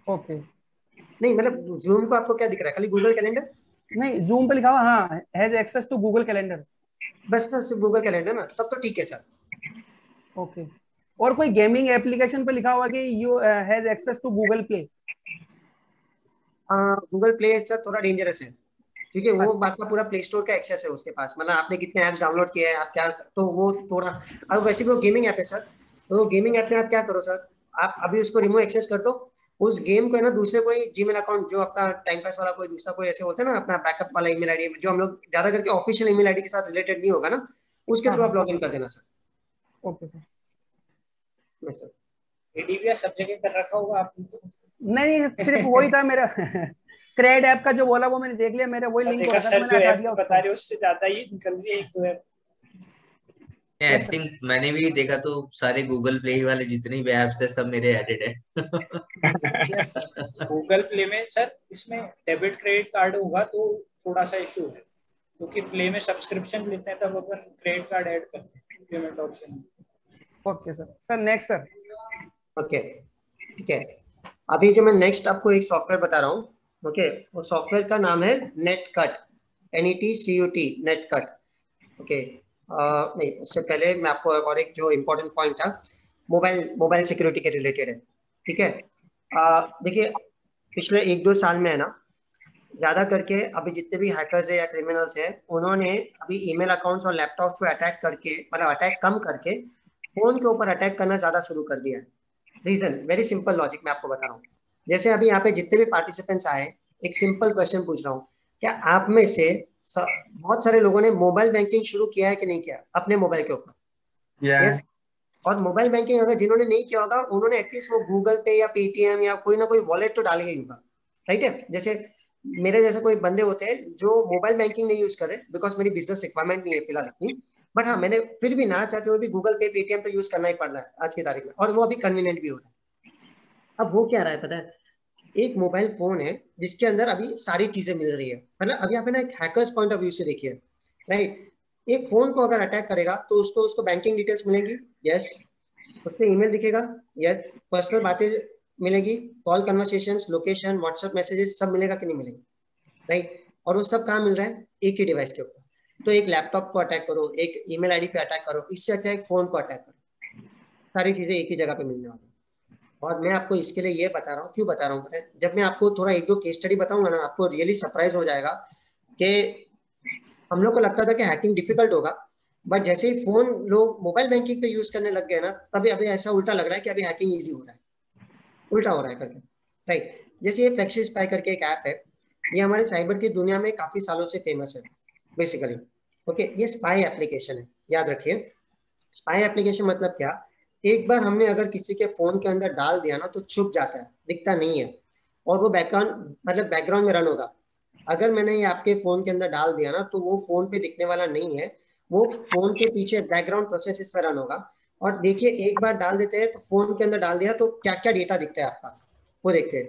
ओके नहीं मतलब जूम को आपको क्या दिख रहा है खाली गूगल कैलेंडर नहीं जूम पे लिखा हुआ हाँ has access to Google calendar बस ना सिर्फ़ गूगल कैलेंडर ना तब तो ठीक है सर। ओके और कोई गेमिंग एप्लीकेशन पे लिखा हुआ कि you has access to Google Play Google Play sir थोड़ा डेंजरस है। क्योंकि वो अच्छा। आपका पूरा प्ले स्टोर का एक्सेस है उसके पास। मतलब आपने कितने ऐप्स डाउनलोड किए हैं आप क्या तो वो थोड़ा अब वैसे भी वो गेमिंग ऐप है सर तो गेमिंग ऐप में आप क्या करो सर आप अभी उसको रिमूव एक्सेस कर दो। उस गेम को है ना दूसरे कोई जीमेल अकाउंट जो आपका टाइम पास वाला कोई दूसरा कोई ऐसे होता है ना अपना बैकअप वाला ईमेल आईडी जो हम लोग ज़्यादा करके ऑफिशियल ईमेल आईडी के साथ रिलेटेड नहीं होगा ना उसके थ्रू आप लॉग इन कर देना sir okay sir sir ADBS सब जगह कर रखा होगा आपने तो। नहीं सिर्फ़ वही था मेरा। क्रेड ऐप का जो बोला वो मैंने देख लिया मेरे वही लिंक बता रहे हो उससे ज़्यादा ही निकल रही है एक दो ऐप आई थिंक मैंने भी देखा तो सारे गूगल प्ले वाले जितने भी एप्स है सब मेरे एडेड है। गूगल प्ले में सर इसमें डेबिट क्रेडिट कार्ड होगा तो थोड़ा सा इशू है। क्योंकि तो प्ले में सब्सक्रिप्शन लेते हैं तब अपन क्रेडिट कार्ड ऐड करते हैं payment option okay sir sir next sir okay ठीक है। अभी जो मैं नेक्स्ट आपको एक सॉफ्टवेयर बता रहा हूँ ओके वो सॉफ्टवेयर का नाम है NetCut N E T C U T NetCut okay नहीं, उससे पहले मैं आपको और एक जो इम्पोर्टेंट पॉइंट था मोबाइल मोबाइल सिक्योरिटी के रिलेटेड है, ठीक है? देखिए, पिछले एक दो साल में है ना, ज़्यादा करके अभी जितने भी हैकर्स है या क्रिमिनल्स हैं, उन्होंने अभी ईमेल अकाउंट्स और लैपटॉप्स को अटैक करके मतलब अटैक कम करके फ़ोन के ऊपर अटैक करना ज़्यादा शुरू कर दिया है। रीजन वेरी सिंपल लॉजिक मैं आपको बता रहा हूँ। जैसे अभी यहाँ पे जितने भी पार्टिसिपेंट्स आए एक सिंपल क्वेश्चन पूछ रहा हूँ। क्या आप में से बहुत सारे लोगों ने मोबाइल बैंकिंग शुरू किया है कि नहीं किया? अपने मोबाइल के ऊपर। Yeah. yes. और मोबाइल बैंकिंग अगर जिन्होंने नहीं किया होगा उन्होंने एटलीस्ट वो गूगल पे या पेटीएम या कोई ना कोई वॉलेट तो डालेगा ही होगा। राइट है? जैसे मेरे जैसे कोई बंदे होते हैं जो मोबाइल बैंकिंग नहीं यूज़ करे बिकॉज़ मेरी बिज़नेस रिक्वायरमेंट नहीं है फ़िलहाल इतनी बट हाँ मैंने फिर भी ना चाहते हुए भी गूगल पे पेटीएम तो यूज़ करना ही पड़ रहा है आज की तारीख में। और वो अभी कन्वीनियंट भी हो रहा है। अब वो क्या रहा है पता है? एक मोबाइल फ़ोन है, जिसके अंदर अभी सारी चीज़ें मिल रही है। मतलब अभी आप ना एक हैकर्स पॉइंट ऑफ़ व्यू से देखिए राइट एक फ़ोन को अगर अटैक करेगा तो उसको उसको बैंकिंग डिटेल्स मिलेंगी? यस उससे ईमेल दिखेगा? यस पर्सनल बातें मिलेगी? Call conversation location WhatsApp messages सब मिलेगा कि नहीं मिलेगा? राइट और वो सब कहाँ मिल रहा है? एक ही डिवाइस के ऊपर। तो एक लैपटॉप को अटैक करो, एक ईमेल आईडी पे अटैक करो, इससे अच्छा एक फ़ोन को अटैक करो। सारी चीज़ें एक ही जगह पे मिलने वाली और मैं आपको इसके लिए ये बता रहा हूँ, क्यों बता रहा हूँ जब मैं आपको थोड़ा एक दो केस स्टडी बताऊँगा ना, आपको रियली सरप्राइज़ हो जाएगा कि हम लोग को लगता था कि हैकिंग डिफ़िकल्ट होगा बट जैसे ही फ़ोन लोग मोबाइल बैंकिंग पे यूज़ करने लग गए ना तभी अभी ऐसा उल्टा लग रहा है कि अभी हैकिंग ईजी हो रहा है। उल्टा हो रहा है करके राइट जैसे ये फ्लेक्सीफाई करके एक ऐप है, ये हमारे साइबर की दुनिया में काफ़ी सालों से फ़ेमस है बेसिकली ओके ये स्पाई एप्लीकेशन है, याद रखिए। स्पाई एप्लीकेशन मतलब क्या? एक बार हमने अगर किसी के फ़ोन के अंदर डाल दिया ना तो छुप जाता है, दिखता नहीं है। और वो बैकग्राउंड मतलब बैकग्राउंड में रन होगा। अगर मैंने ये आपके फ़ोन के अंदर डाल दिया ना तो वो फ़ोन पे दिखने वाला नहीं है। वो फ़ोन के पीछे बैकग्राउंड प्रोसेस इस पर रन होगा। और देखिए, एक बार डाल देते हैं तो फ़ोन के अंदर डाल दिया तो क्या क्या डेटा दिखता है आपका? वो देखते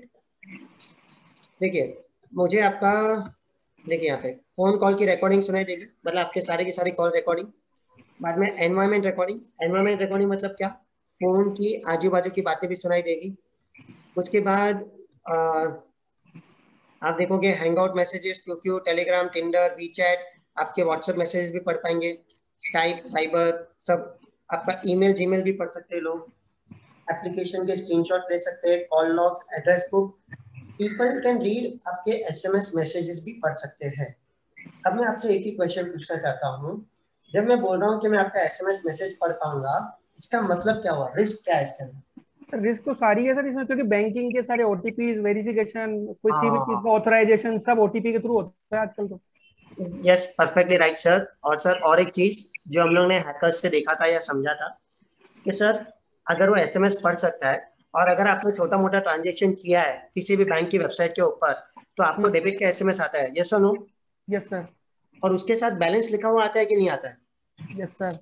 देखिए, मुझे आपका, देखिए यहाँ पे फ़ोन कॉल की रिकॉर्डिंग सुनाई देगी। मतलब आपके सारे की सारी कॉल रिकॉर्डिंग बाद में एनवायरमेंट रिकॉर्डिंग एनवायरमेंट रिकॉर्डिंग मतलब क्या? फ़ोन की आजू बाजू की बातें भी सुनाई देगी। उसके बाद आ, आप देखोगे हैंग आउट मैसेजेस क्यू टेलीग्राम टिंडर वी चैट आपके व्हाट्सएप मैसेजेस भी पढ़ पाएँगे। स्काइप फाइबर सब आपका ईमेल जीमेल भी पढ़ सकते हैं लोग। एप्लीकेशन के स्क्रीनशॉट ले सकते हैं call log address book people can read आपके एसएमएस मैसेजेस भी पढ़ सकते हैं। अब मैं आपसे एक ही क्वेश्चन पूछना चाहता हूँ। जब मैं बोल रहा हूँ कि मैं आपका एसएमएस मैसेज पढ़ पाऊँगा इसका मतलब क्या हुआ? रिस्क क्या है इसके अंदर? रिस्क तो सारी है सर इसमें क्योंकि बैंकिंग के सारे ओटीपी वेरिफिकेशन किसी भी चीज़ का ऑथराइजेशन सब ओटीपी के थ्रू होता है आजकल तो। यस परफेक्टली राइट सर और सर और एक चीज़ जो हम लोग ने हैकर्स से देखा था या समझा था कि सर अगर वो एसएमएस पढ़ सकता है और अगर आपने छोटा मोटा ट्रांजेक्शन किया है किसी भी बैंक की वेबसाइट के ऊपर तो आपको डेबिट हम्म। का एसएमएस आता है। यस और नो यस सर और उसके साथ बैलेंस लिखा हुआ आता है कि नहीं आता है? यस सर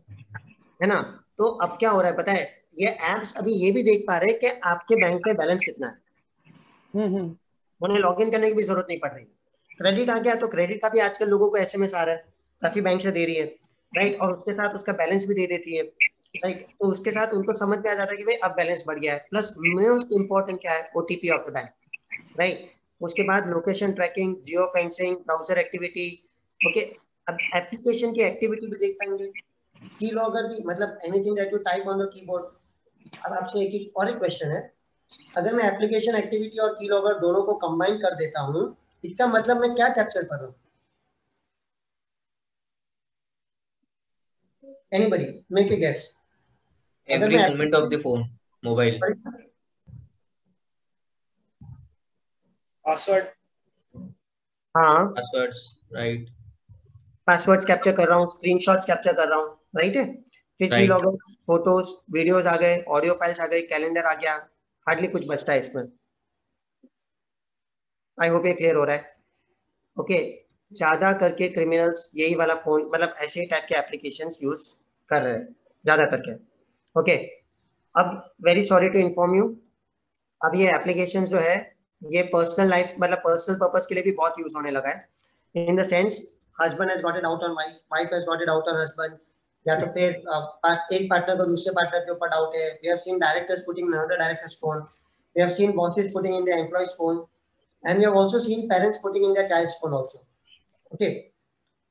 है ना? तो अब क्या हो रहा है पता है? ये एप्स अभी ये भी देख पा रहे हैं कि आपके बैंक में बैलेंस कितना है। हम्म, हम्म। उन्हें लॉग इन करने की भी ज़रूरत नहीं पड़ रही। क्रेडिट आ गया तो क्रेडिट का भी आजकल लोगों को एसएमएस आ रहा है। काफ़ी बैंक से दे रही है। राइट और उसके साथ उसका बैलेंस भी दे देती है। राइट तो उसके साथ उनको समझ में आ जाता है कि भाई अब बैलेंस बढ़ गया है। प्लस मोस्ट इंपॉर्टेंट क्या है? OTP of the bank right उसके बाद location tracking geo fencing browser activity okay अब एप्लीकेशन की एक्टिविटी भी देख पाएँगे। की लॉगर भी मतलब anything that you type on the keyboard अब आपसे एक एक और एक क्वेश्चन है। अगर मैं एप्लीकेशन एक्टिविटी और की लॉगर दोनों को कंबाइन कर देता हूँ इसका मतलब मैं क्या कैप्चर कर रहा हूँ? Anybody? Make a guess. every moment of the phone mobile. Password. हाँ। Passwords right. पासवर्ड्स कैप्चर कर रहा हूँ स्क्रीनशॉट्स कैप्चर कर रहा हूँ। राइट है? फिर की लॉग फ़ोटोज़ वीडियोस आ गए ऑडियो फाइल्स आ गए कैलेंडर आ गया हार्डली कुछ बचता है इसमें। आई होप ये क्लियर हो रहा है। ओके okay, ज़्यादा करके क्रिमिनल्स यही वाला फ़ोन मतलब ऐसे टाइप के एप्लीकेशन यूज़ कर रहे हैं ज़्यादा करके। ओके okay, अब very sorry to inform you अब ये एप्लीकेशन जो है ये पर्सनल लाइफ मतलब पर्सनल पर्पज के लिए भी बहुत यूज़ होने लगा है। In the sense husband has got it out on wife wife has got it out on husband या तो फिर एक पार्टनर को दूसरे पार्टनर के ऊपर डाउट है। We have seen directors putting another directors phone we have seen bosses putting in the employees phone and we have also seen parents putting in the child's phone also okay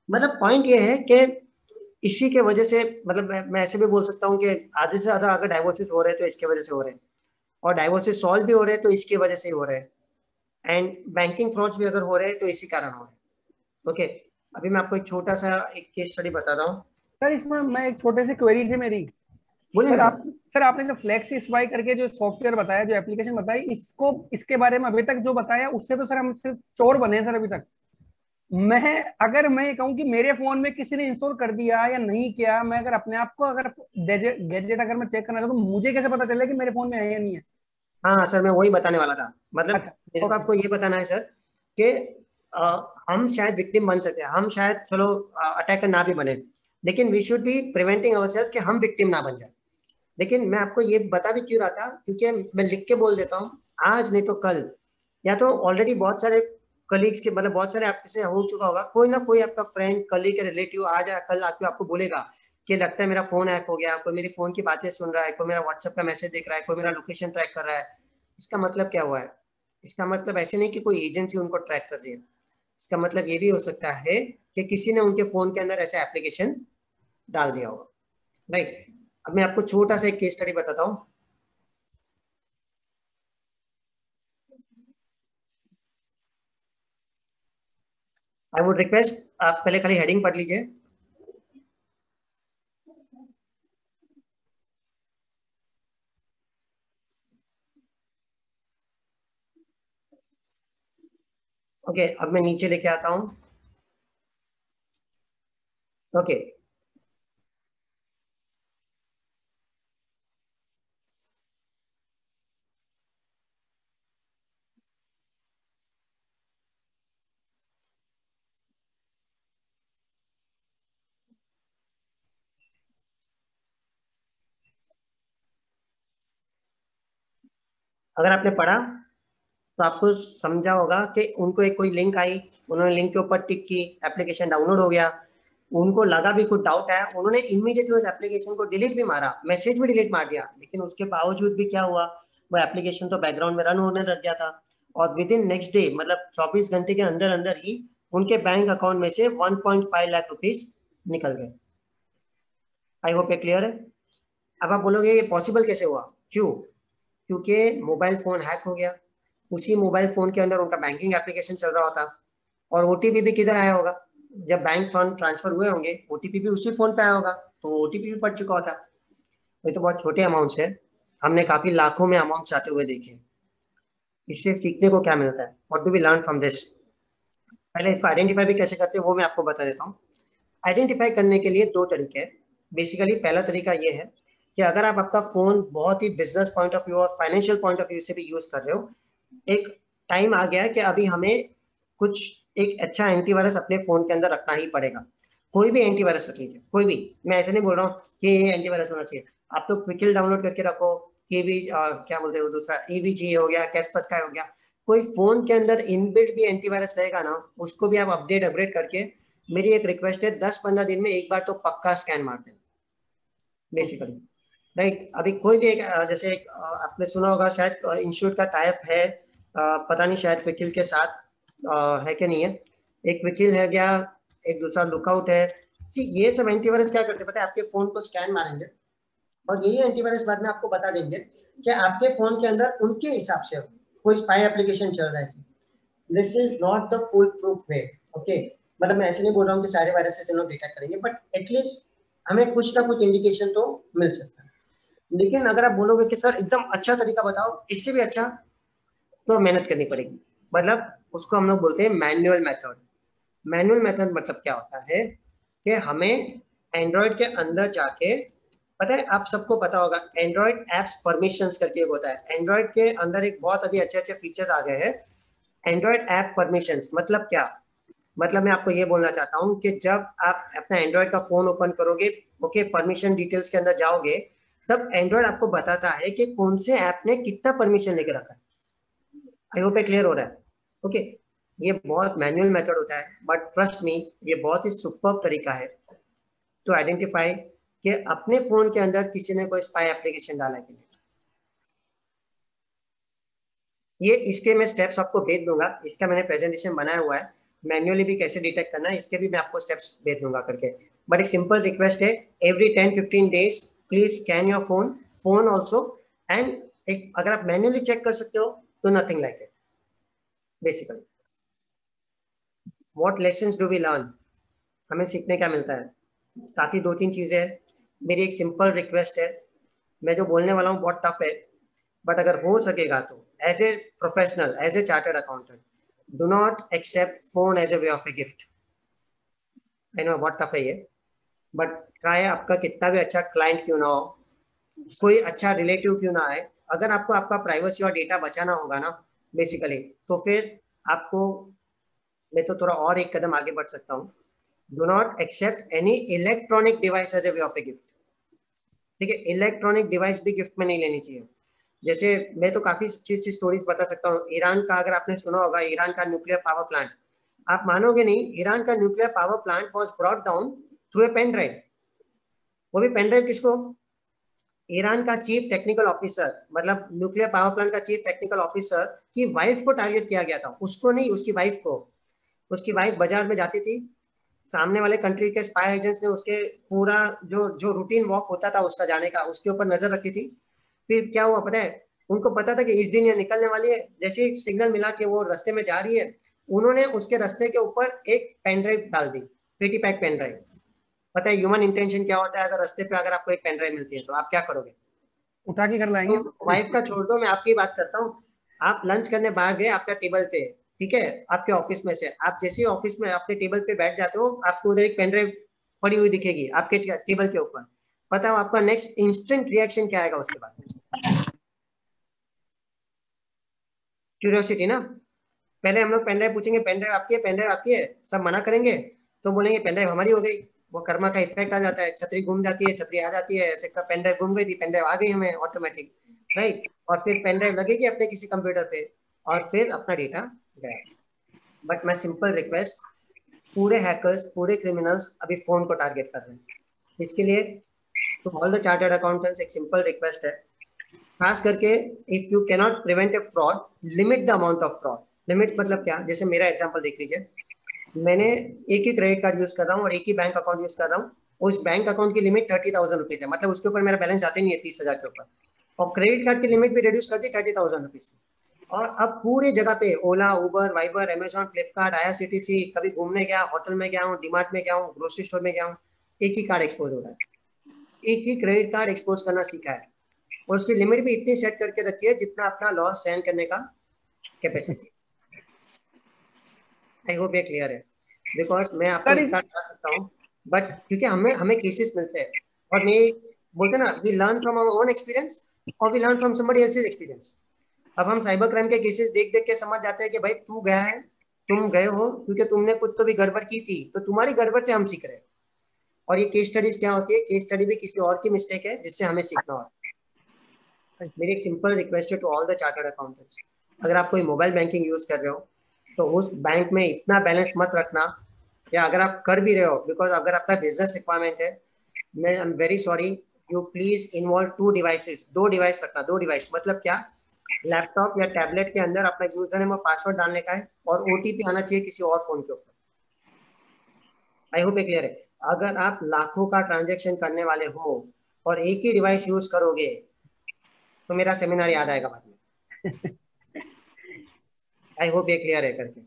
मतलब point ये है कि इसी के वजह से मतलब मैं, मैं ऐसे भी बोल सकता हूँ कि आधे से ज़्यादा अगर डाइवोर्सेस हो रहे हैं तो इसके वजह से हो रहे हैं। और डाइवोर्सेस सॉल्व भी हो रहे हैं तो इसकी वजह से ही हो रहे हैं। एंड बैंकिंग फ्रॉड्स भी अगर हो रहे हैं तो इसी कारण हो रहे हैं। ओके अभी मैं आपको एक छोटा सा एक केस स्टडी बताता हूँ। सर इसमें मैं एक छोटे से क्वेरी थी मेरी। बोलिए आप, सर आपने जो फ्लेक्स स्वाई करके जो सॉफ्टवेयर बताया जो एप्लीकेशन बताई इसको इसके बारे में अभी तक जो बताया उससे तो सर हम सिर्फ़ चोर बने हैं सर अभी तक। मैं अगर मैं कहूँ कि मेरे फ़ोन में किसी ने इंस्टॉल कर दिया या नहीं किया मैं अगर अपने आप को अगर गैजेट अगर मैं चेक करना चाहूँ तो मुझे कैसे पता चले कि मेरे फ़ोन में है या नहीं है? हाँ सर मैं वही बताने वाला था। मतलब अच्छा, मेरे को आपको ये बताना है सर कि हम शायद विक्टिम बन सकते हैं। हम शायद चलो अटैकर ना भी बने। लेकिन we should be preventing our कि हम विक्टिम ना बन जाए। लेकिन मैं आपको ये बता भी क्यों रहा था? क्योंकि मैं लिख के बोल देता हूँ, आज नहीं तो कल। या तो ऑलरेडी बहुत सारे कलीग्स के मतलब बहुत सारे आपसे हो चुका होगा। कोई ना कोई आपका फ्रेंड कलीग रिलेटिव आ जाए कल आके आपको बोलेगा कि लगता है मेरा फ़ोन हैक हो गया, कोई मेरी फ़ोन की बातें सुन रहा है, कोई मेरा व्हाट्सएप का मैसेज देख रहा है, कोई मेरा लोकेशन ट्रैक कर रहा है। इसका मतलब क्या हुआ है? इसका मतलब ऐसे नहीं कि कोई एजेंसी उनको ट्रैक कर रही है। इसका मतलब ये भी हो सकता है कि किसी ने उनके फ़ोन के अंदर ऐसा एप्लीकेशन डाल दिया होगा। राइट अब मैं आपको छोटा सा एक केस स्टडी बताता हूँ। आई वुड रिक्वेस्ट आप पहले खाली हेडिंग पढ़ लीजिए। ओके okay, अब मैं नीचे लेके आता हूँ। Okay okay. अगर आपने पढ़ा तो आपको समझा होगा कि उनको एक कोई लिंक आई, उन्होंने लिंक के ऊपर टिक की एप्लीकेशन डाउनलोड हो गया। उनको लगा भी कुछ डाउट है उन्होंने इमीडिएटली उस एप्लीकेशन को डिलीट भी मारा मैसेज भी डिलीट मार दिया। लेकिन उसके बावजूद भी क्या हुआ, वो एप्लीकेशन तो बैकग्राउंड में रन होने लग गया था। और विद इन नेक्स्ट डे मतलब चौबीस घंटे के अंदर अंदर ही, उनके बैंक अकाउंट में से 1.5 लाख रुपीज़ निकल गए। आई होप ये क्लियर है। अब आप बोलोगे, ये पॉसिबल कैसे हुआ? क्यों? क्योंकि मोबाइल फ़ोन हैक हो गया। उसी मोबाइल फ़ोन के अंदर उनका बैंकिंग एप्लीकेशन चल रहा होता और ओटीपी भी किधर आया होगा? जब बैंक फंड ट्रांसफ़र हुए होंगे ओटीपी भी उसी फ़ोन पे आया होगा तो ओटीपी भी पड़ चुका होता। ये तो बहुत छोटे अमाउंट्स है। हमने काफ़ी लाखों में अमाउंट्स आते हुए देखे। इससे सीखने को क्या मिलता है? What do we learn from this पहले इसको आइडेंटिफाई भी कैसे करते हैं, वो मैं आपको बता देता हूँ। आइडेंटिफाई करने के लिए दो तरीके हैं। बेसिकली पहला तरीका ये है कि अगर आप आपका फ़ोन बहुत ही बिज़नेस पॉइंट ऑफ़ व्यू और फाइनेंशियल पॉइंट ऑफ़ व्यू से भी यूज़ कर रहे हो, एक टाइम आ गया है कि अभी हमें कुछ एक अच्छा एंटीवायरस अपने फ़ोन के अंदर रखना ही पड़ेगा। कोई भी एंटीवायरस रख लीजिए, कोई भी। मैं ऐसे नहीं बोल रहा हूँ कि ये एंटीवायरस होना चाहिए। आप तो क्विकिल डाउनलोड करके रखो। के भी क्या बोलते हैं वो दूसरा? ईवीजी हो गया कैसपस का हो गया। कोई फ़ोन के अंदर इनबिल्ट भी एंटीवायरस रहेगा ना, उसको भी आप अपडेट अपग्रेड करके मेरी एक रिक्वेस्ट है, दस पंद्रह दिन में एक बार तो पक्का स्कैन मार देना बेसिकली राइट अभी कोई भी एक जैसे एक आपने सुना होगा शायद इंस्टीट्यूट का टाइप है पता नहीं शायद वकील के साथ है कि नहीं है। एक वकील है क्या, एक दूसरा लुकआउट है। कि ये सब एंटीवायरस क्या करते पता है, आपके फ़ोन को स्कैन मारेंगे, और यही एंटीवायरस बाद में आपको बता देंगे कि आपके फ़ोन के अंदर उनके हिसाब से कोई स्पाई एप्लीकेशन चल रहा है। This is not the full proof way okay मतलब मैं ऐसे नहीं बोल रहा हूँ कि सारे वायरस से लोग डिटेक्ट करेंगे बट एटलीस्ट हमें कुछ ना कुछ इंडिकेशन तो मिल सकता है। लेकिन अगर आप बोलोगे कि, सर, एकदम अच्छा तरीका बताओ इससे भी अच्छा तो मेहनत करनी पड़ेगी। मतलब उसको हम लोग बोलते हैं मैनुअल मेथड। मैनुअल मेथड मतलब क्या होता है कि हमें एंड्रॉयड के अंदर जाके, पता है, आप सबको पता होगा एंड्रॉयड एप्स परमिशंस करके एक होता है। एंड्रॉयड के अंदर एक बहुत अभी अच्छे अच्छे फीचर्स आ गए हैं। एंड्रॉयड ऐप परमिशंस मतलब क्या? मतलब मैं आपको ये बोलना चाहता हूँ कि जब आप अपना एंड्रॉयड का फ़ोन ओपन करोगे ओके परमिशन डिटेल्स के अंदर जाओगे तब एंड्रॉयड आपको बताता है कि कौन से ऐप ने कितना परमिशन लेके रखा है। आई होप क्लियर हो रहा है। ओके okay, ये बहुत मैनुअल मेथड होता है बट ट्रस्ट मी ये बहुत ही सुपर तरीका है टू आइडेंटिफाई कि अपने फ़ोन के अंदर किसी ने कोई स्पाई एप्लीकेशन डाला कि नहीं। ये इसके मैं स्टेप्स आपको भेज दूँगा। इसका मैंने प्रेजेंटेशन बनाया हुआ है। मैन्युअली भी कैसे डिटेक्ट करना है इसके भी मैं आपको स्टेप्स भेज दूँगा करके। बट एक सिंपल रिक्वेस्ट है every ten fifteen days please scan your phone phone also and एक अगर आप मैन्युअली चेक कर सकते हो तो nothing like it basically what lesson do we learn हमें सीखने क्या मिलता है? काफ़ी दो तीन चीज़ें हैं। मेरी एक सिंपल रिक्वेस्ट है। मैं जो बोलने वाला हूँ, बहुत टफ है। बट अगर हो सकेगा तो as a professional as a chartered accountant do not accept phone as a way of a gift I know बहुत टफ है ये। बट ट्राई आपका कितना भी अच्छा क्लाइंट क्यों ना हो, कोई अच्छा रिलेटिव क्यों ना आए, अगर आपको आपका प्राइवेसी और डेटा बचाना होगा ना बेसिकली तो फिर आपको, मैं तो थोड़ा और एक कदम आगे बढ़ सकता हूँ। Do not accept any electronic device as a way of a gift ठीक है इलेक्ट्रॉनिक डिवाइस भी गिफ्ट में नहीं लेनी चाहिए। जैसे मैं तो काफ़ी अच्छी अच्छी स्टोरीज बता सकता हूँ। ईरान का अगर आपने सुना होगा, ईरान का न्यूक्लियर पावर प्लांट आप मानोगे नहीं, ईरान का nuclear power plant was brought down through a pen drive. वो भी पेन ड्राइव किसको? ईरान का चीफ टेक्निकल ऑफिसर मतलब न्यूक्लियर पावर प्लांट का चीफ टेक्निकल ऑफिसर की वाइफ को टारगेट किया गया था। उसको नहीं, उसकी वाइफ को। उसकी वाइफ बाज़ार में जाती थी। सामने वाले कंट्री के स्पाई एजेंट्स ने उसके पूरा जो जो रूटीन वॉक होता था उसका जाने का, उसके ऊपर नज़र रखी थी। फिर क्या हुआ पता है? उनको पता था कि इस दिन ये निकलने वाली है। जैसे सिग्नल मिला कि वो रास्ते में जा रही है, उन्होंने उसके रास्ते के ऊपर एक पेन ड्राइव डाल दी पेटी पैक पेन ड्राइव पता है ह्यूमन इंटेंशन क्या होता है? अगर रस्ते पे अगर आपको एक पेन ड्राइव मिलती है तो आप क्या करोगे? उठा के कर लाएँगे? तो वाइफ का छोड़ दो मैं आपकी बात करता हूँ। आप लंच करने बाहर गए आपका टेबल पे ठीक है? आपके ऑफ़िस में से। आप जैसे ही ऑफ़िस में अपने टेबल पे बैठ जाते हो आपको उधर एक पेन ड्राइव पड़ी हुई दिखेगी आपके टेबल के ऊपर। बताओ आपका नेक्स्ट इंस्टेंट रिएक्शन क्या आएगा उसके बाद? क्यूरियोसिटी ना? पहले हम लोग पेन ड्राइव पूछेंगे पेन ड्राइव आपकी है? पेन ड्राइव आपकी है? सब मना करेंगे तो बोलेंगे पेन ड्राइव हमारी हो गई। वो कर्मा का इफ़ेक्ट आ जाता है, छतरी घूम जाती है, छतरी आ जाती है, ऐसे पेन ड्राइव घूम गई थी पेन ड्राइव आ गई हमें ऑटोमेटिक राइट और फिर पेन ड्राइव लगेगी अपने किसी कंप्यूटर पे और फिर अपना डेटा गया। बट मैं सिंपल रिक्वेस्ट पूरे हैकर्स पूरे क्रिमिनल्स अभी फ़ोन को टारगेट कर रहे हैं। इसके लिए ऑल द चार्टर्ड अकाउंटेंट्स एक सिंपल रिक्वेस्ट है। खास करके if you cannot prevent a fraud limit the amount of fraud limit मतलब क्या? जैसे मेरा एग्ज़ाम्पल देख लीजिए। मैंने एक ही क्रेडिट कार्ड यूज़ कर रहा हूँ और एक ही बैंक अकाउंट यूज़ कर रहा हूँ। उस बैंक अकाउंट की लिमिट थर्टी थाउज़ेंड रुपीज़ है। मतलब उसके ऊपर मेरा बैलेंस आते नहीं है तीस हज़ार के ऊपर। और क्रेडिट कार्ड की लिमिट भी रिड्यूस कर दी थर्टी थाउज़ेंड रुपीज़ और अब पूरे जगह पे Ola Uber Viber Amazon Flipkart I कभी घूमने गया होटल में गया हूँ डिमार्ट में गया हूँ ग्रोसरी स्टोर में गया हूँ, एक ही कार्ड एक्सपोज हो रहा है। एक ही क्रेडिट कार्ड एक्सपोज करना सीखा है। और उसकी लिमिट भी इतनी सेट करके रखी है जितना अपना लॉस सहन करने का कैपेसिटी आई होप ये क्लियर है। बिकॉज़ मैं आपको बता सकता हूँ बट क्योंकि हमें हमें केसेस मिलते हैं। और मैं बोलते ना we learn from our own experience और we learn from somebody else's experience अब हम साइबर क्राइम के केसेस देख देख के समझ जाते हैं कि भाई तू गया है तुम गए हो क्योंकि तुमने कुछ तो भी गड़बड़ की थी तो तुम्हारी गड़बड़ से हम सीख रहे हैं। और ये केस स्टडीज़ क्या होती है? केस स्टडी भी किसी और की मिस्टेक है जिससे हमें सीखना होता है। मेरी एक सिंपल रिक्वेस्ट है to all the chartered accountants अगर आप कोई मोबाइल बैंकिंग यूज़ कर रहे हो तो उस बैंक में इतना बैलेंस मत रखना। या अगर आप कर भी रहे हो बिकॉज़ अगर आपका बिज़नेस रिक्वायरमेंट है, मैं I am very sorry you please involve two devices दो डिवाइस रखना, दो डिवाइस मतलब क्या? लैपटॉप या टैबलेट के अंदर अपना यूज़र नेम और पासवर्ड डालने का है, और ओटीपी आना चाहिए किसी और फ़ोन के ऊपर। आई होप क्लियर है। अगर आप लाखों का ट्रांजेक्शन करने वाले हो, और एक ही डिवाइस यूज़ करोगे तो मेरा सेमिनार याद आएगा बाद में। <laughs> आई होप ये क्लियर है करके।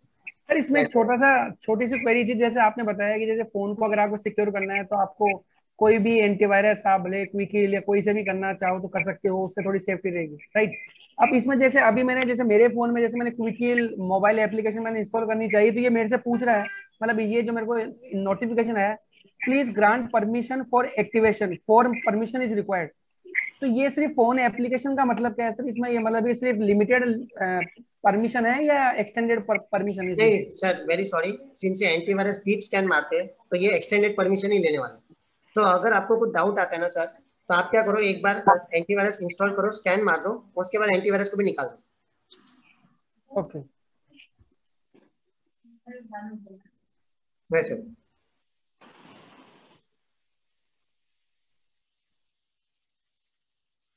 सर इसमें एक छोटा सा छोटी सी क्वेरी थी जैसे आपने बताया कि जैसे फ़ोन को अगर आपको सिक्योर करना है तो आपको कोई भी एंटीवायरस आप भले क्विकिल या कोई से भी करना चाहो तो कर सकते हो उससे थोड़ी सेफ्टी रहेगी राइट अब इसमें जैसे अभी मैंने जैसे मेरे फ़ोन में जैसे मैंने क्विकिल मोबाइल एप्लीकेशन मैंने इंस्टॉल करनी चाहिए तो ये मेरे से पूछ रहा है मतलब ये जो मेरे को नोटिफिकेशन है please grant permission for activation for permission is required तो ये सिर्फ़ फ़ोन एप्लीकेशन का मतलब क्या है सर इसमें ये मतलब ये सिर्फ़ लिमिटेड परमिशन है या एक्सटेंडेड परमिशन है? नहीं सर वेरी सॉरी सिंस ये एंटीवायरस डीप स्कैन मारते हैं तो ये एक्सटेंडेड परमिशन ही लेने वाले तो अगर आपको कुछ डाउट आता है ना सर तो आप क्या करो एक बार एंटीवायरस इंस्टॉल करो स्कैन मार दो उसके बाद एंटीवायरस को भी निकाल दो। ओके वैसे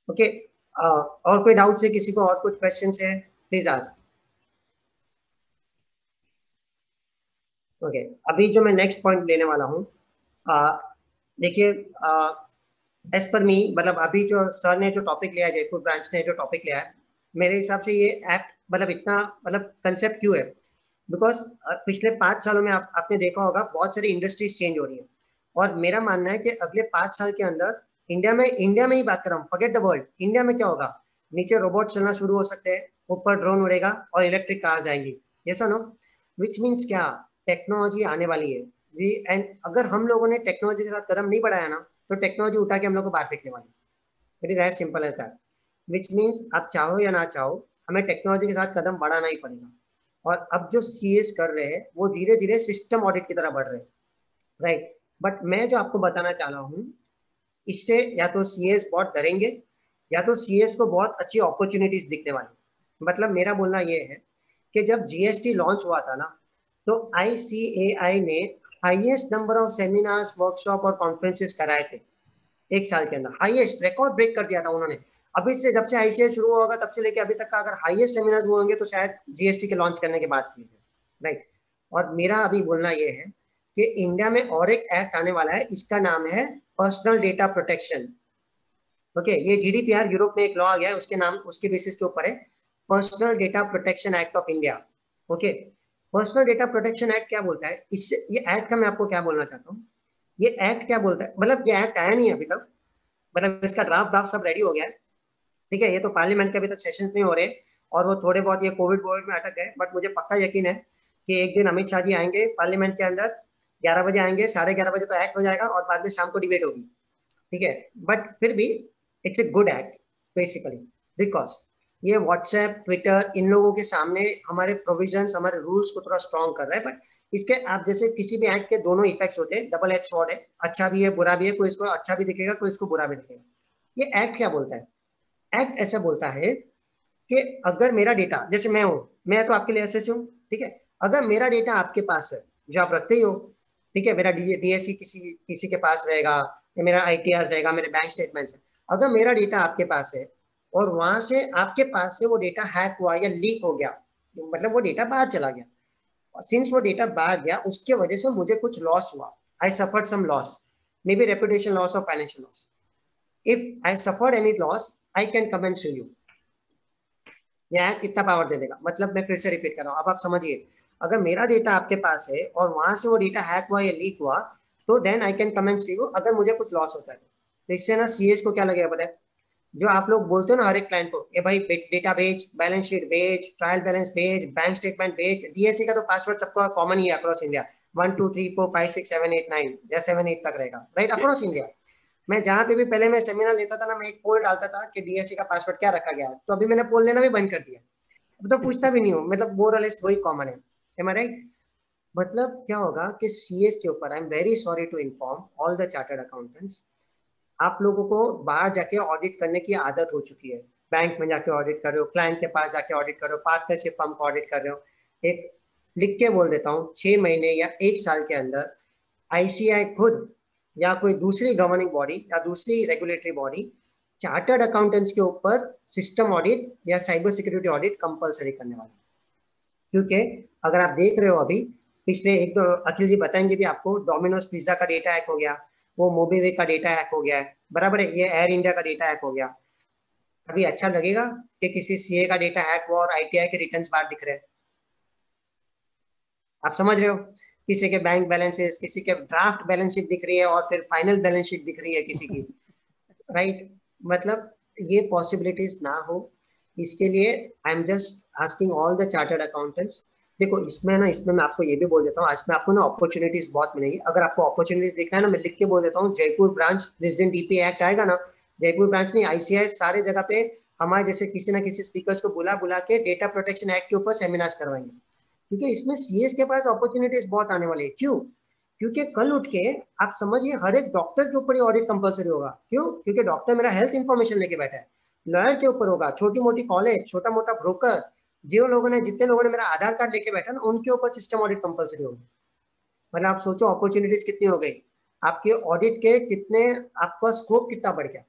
ओके और कोई डाउट है, किसी को और कुछ क्वेश्चन है प्लीज़ आज ओके अभी जो मैं नेक्स्ट पॉइंट लेने वाला हूँ देखिए एज पर मी मतलब अभी जो सर ने जो टॉपिक लिया जयपुर ब्रांच ने जो टॉपिक लिया है, मेरे हिसाब से ये ऐप मतलब इतना मतलब कंसेप्ट क्यों है? बिकॉज़ पिछले पाँच सालों में आप, आपने देखा होगा, बहुत सारी इंडस्ट्रीज़ चेंज हो रही है। और मेरा मानना है कि अगले पाँच साल के अंदर इंडिया में इंडिया में ही बात कर रहा हूँ फॉरगेट द वर्ल्ड इंडिया में क्या होगा? नीचे रोबोट चलना शुरू हो सकते हैं, ऊपर ड्रोन उड़ेगा और इलेक्ट्रिक कार आएँगी. ऐसा नो विच मीन्स क्या? टेक्नोलॉजी आने वाली है. वी एंड अगर हम लोगों ने टेक्नोलॉजी के साथ कदम नहीं बढ़ाया ना तो टेक्नोलॉजी उठा के हम लोग को बाहर फेंकने वाली it is as simple as that which means आप चाहो या ना चाहो, हमें टेक्नोलॉजी के साथ कदम बढ़ाना ही पड़ेगा। और अब जो सी कर रहे हैं, वो धीरे धीरे सिस्टम ऑडिट की तरह बढ़ रहे हैं। राइट बट मैं जो आपको बताना चाह रहा हूँ इससे या तो सी बहुत डरेंगे, या तो सीएस को बहुत अच्छी अपॉर्चुनिटीज़ दिखने वाली मतलब मेरा बोलना ये है कि जब जीएसटी लॉन्च हुआ था ना तो आईसीएआई ने highest number of seminars workshop और कॉन्फ्रेंसेस कराए थे एक साल के अंदर। हाईएस्ट रिकॉर्ड ब्रेक कर दिया था उन्होंने। अभी से जब से आईसीआई शुरू होगा, तब से लेके अभी तक का अगर हाईएस्ट सेमिनार हुए होंगे तो शायद जीएसटी के लॉन्च करने के बाद किए राइट और मेरा अभी बोलना ये है कि इंडिया में और एक एक्ट आने वाला है, इसका नाम है पर्सनल डेटा प्रोटेक्शन ओके ये जीडीपीआर यूरोप में एक लॉ आ गया है, उसके नाम, उसके बेसिस के ऊपर है personal data protection act of India okay personal data protection act क्या बोलता है? इससे, ये एक्ट का मैं आपको क्या बोलना चाहता हूँ? ये एक्ट क्या बोलता है? मतलब ये एक्ट आया नहीं है अभी तक। मतलब इसका ड्राफ्ट ड्राफ्ट सब रेडी हो गया है। ठीक है, ये तो पार्लियामेंट के अभी तक सेशन नहीं हो रहे, और वो थोड़े बहुत ये कोविड वोविड में अटक गए बट मुझे पक्का यकीन है कि एक दिन अमित शाह जी आएँगे पार्लियामेंट के अंदर ग्यारह बजे आएँगे, साढ़े ग्यारह बजे तो एक्ट हो जाएगा और बाद में शाम को डिबेट होगी। ठीक है? बट फिर भी it's a good act basically because ये व्हाट्सएप ट्विटर इन लोगों के सामने हमारे प्रोविज़न हमारे रूल्स को थोड़ा स्ट्रॉन्ग कर रहा है बट इसके आप जैसे किसी भी एक्ट के दोनों इफेक्ट्स होते हैं डबल एक्स वर्ड है अच्छा भी है, बुरा भी है, कोई इसको अच्छा भी दिखेगा, कोई इसको बुरा भी दिखेगा। ये एक्ट क्या बोलता है? एक्ट ऐसा बोलता है कि अगर मेरा डेटा जैसे मैं हूँ, मैं तो आपके लिए ऐसे हूँ, ठीक है? अगर मेरा डेटा आपके पास है, जो आप रखते ही हो ठीक है मेरा डीएससी किसी किसी के पास रहेगा या मेरा आई रहेगा मेरे बैंक स्टेटमेंट्स है अगर मेरा डेटा आपके पास है और वहाँ से आपके पास से वो डेटा हैक हुआ या लीक हो गया मतलब वो डेटा बाहर चला गया और सिंस वो डेटा बाहर गया उसके वजह से मुझे कुछ लॉस हुआ I suffer some loss maybe reputation loss or financial loss. If I I loss, I can come and sue you. यह कितना पावर दे देगा मतलब मैं फिर से रिपीट कर रहा हूँ अब आप समझिए अगर मेरा डेटा आपके पास है और वहाँ से वो डेटा हैक हुआ या लीक हुआ तो then I can comment see you अगर मुझे कुछ लॉस होता है। तो इससे ना सी को क्या लगेगा पता है? जो आप लोग बोलते हो ना हर एक क्लाइंट को ये भाई डेटा भेज बैलेंस शीट भेज ट्रायल बैलेंस भेज बैंक स्टेटमेंट भेज डीएससी का तो पासवर्ड सबको कॉमन ही है across India one two three four five six seven eight nine या सेवन एट तक रहेगा। राइट अक्रॉस इंडिया मैं जहाँ पे भी पहले मैं सेमिनार लेता था ना मैं एक पोल डालता था कि डीएससी का पासवर्ड क्या रखा गया है। तो अभी मैंने पोल लेना भी बंद कर दिया। अब तो पूछता भी नहीं हूँ मतलब मोर वही कॉमन है। एम आई राइट मतलब क्या होगा कि सी के ऊपर I am very sorry to inform all the chartered accountants आप लोगों को बाहर जाके ऑडिट करने की आदत हो चुकी है। बैंक में जाके ऑडिट कर रहे हो क्लाइंट के पास जाके ऑडिट कर रहे हो पार्टनरशिप फर्म को ऑडिट कर रहे हो। एक लिख के बोल देता हूँ, छह महीने या एक साल के अंदर आईसीआई खुद या कोई दूसरी गवर्निंग बॉडी या दूसरी रेगुलेटरी बॉडी चार्टर्ड अकाउंटेंट्स के ऊपर सिस्टम ऑडिट या साइबर सिक्योरिटी ऑडिट कंपलसरी करने वाली क्योंकि अगर आप देख रहे हो अभी, पिछले एक दो अखिल जी बताएँगे भी आपको डोमिनोज पिज्जा का डेटा हैक हो गया, वो मोबीवे का डेटा हैक हो गया है, बराबर है, ये एयर इंडिया का डेटा हैक हो गया। अभी अच्छा लगेगा कि किसी सीए का डेटा हैक हुआ और आईटीआई के रिटर्न्स बाहर दिख रहे हैं। आप समझ रहे हो? किसी के बैंक बैलेंसेस किसी के ड्राफ्ट बैलेंस शीट दिख रही है और फिर फाइनल बैलेंस शीट दिख रही है किसी की। राइट मतलब ये पॉसिबिलिटीज ना हो। इसके लिए I am just asking all the chartered accountants देखो, इसमें ना, इसमें मैं आपको ये भी बोल देता हूँ, आज में आपको ना अपॉर्चुनिटीज़ बहुत मिलेगी। अगर आपको अपॉर्चुनिटीज़ देखना है ना, मैं लिख के बोल देता हूँ, जयपुर ब्रांच जिस दिन डीपी एक्ट आएगा ना, जयपुर ब्रांच नहीं आईसीआई सारे जगह पे हमारे जैसे किसी ना किसी स्पीकर्स को बुला बुला के डेटा प्रोटेक्शन एक्ट के ऊपर सेमिनार्स करवाएँगे। क्योंकि इसमें सीएस के पास अपॉर्चुनिटीज़ बहुत आने वाली है। क्यों? क्योंकि कल उठ के आप समझिए, हर एक डॉक्टर के ऊपर ऑडिट कंपलसरी होगा। क्यों? क्योंकि डॉक्टर मेरा हेल्थ इन्फॉर्मेशन लेके बैठा है। लॉयर के ऊपर होगा छोटी मोटी कॉलेज छोटा मोटा ब्रोकर जो लोगों ने, जितने लोगों ने मेरा आधार कार्ड लेके बैठा ना, उनके ऊपर सिस्टम ऑडिट कंपलसरी होगी। मतलब आप सोचो अपॉर्चुनिटीज़ कितनी हो गई। आपके ऑडिट के कितने, आपका स्कोप कितना बढ़ गया।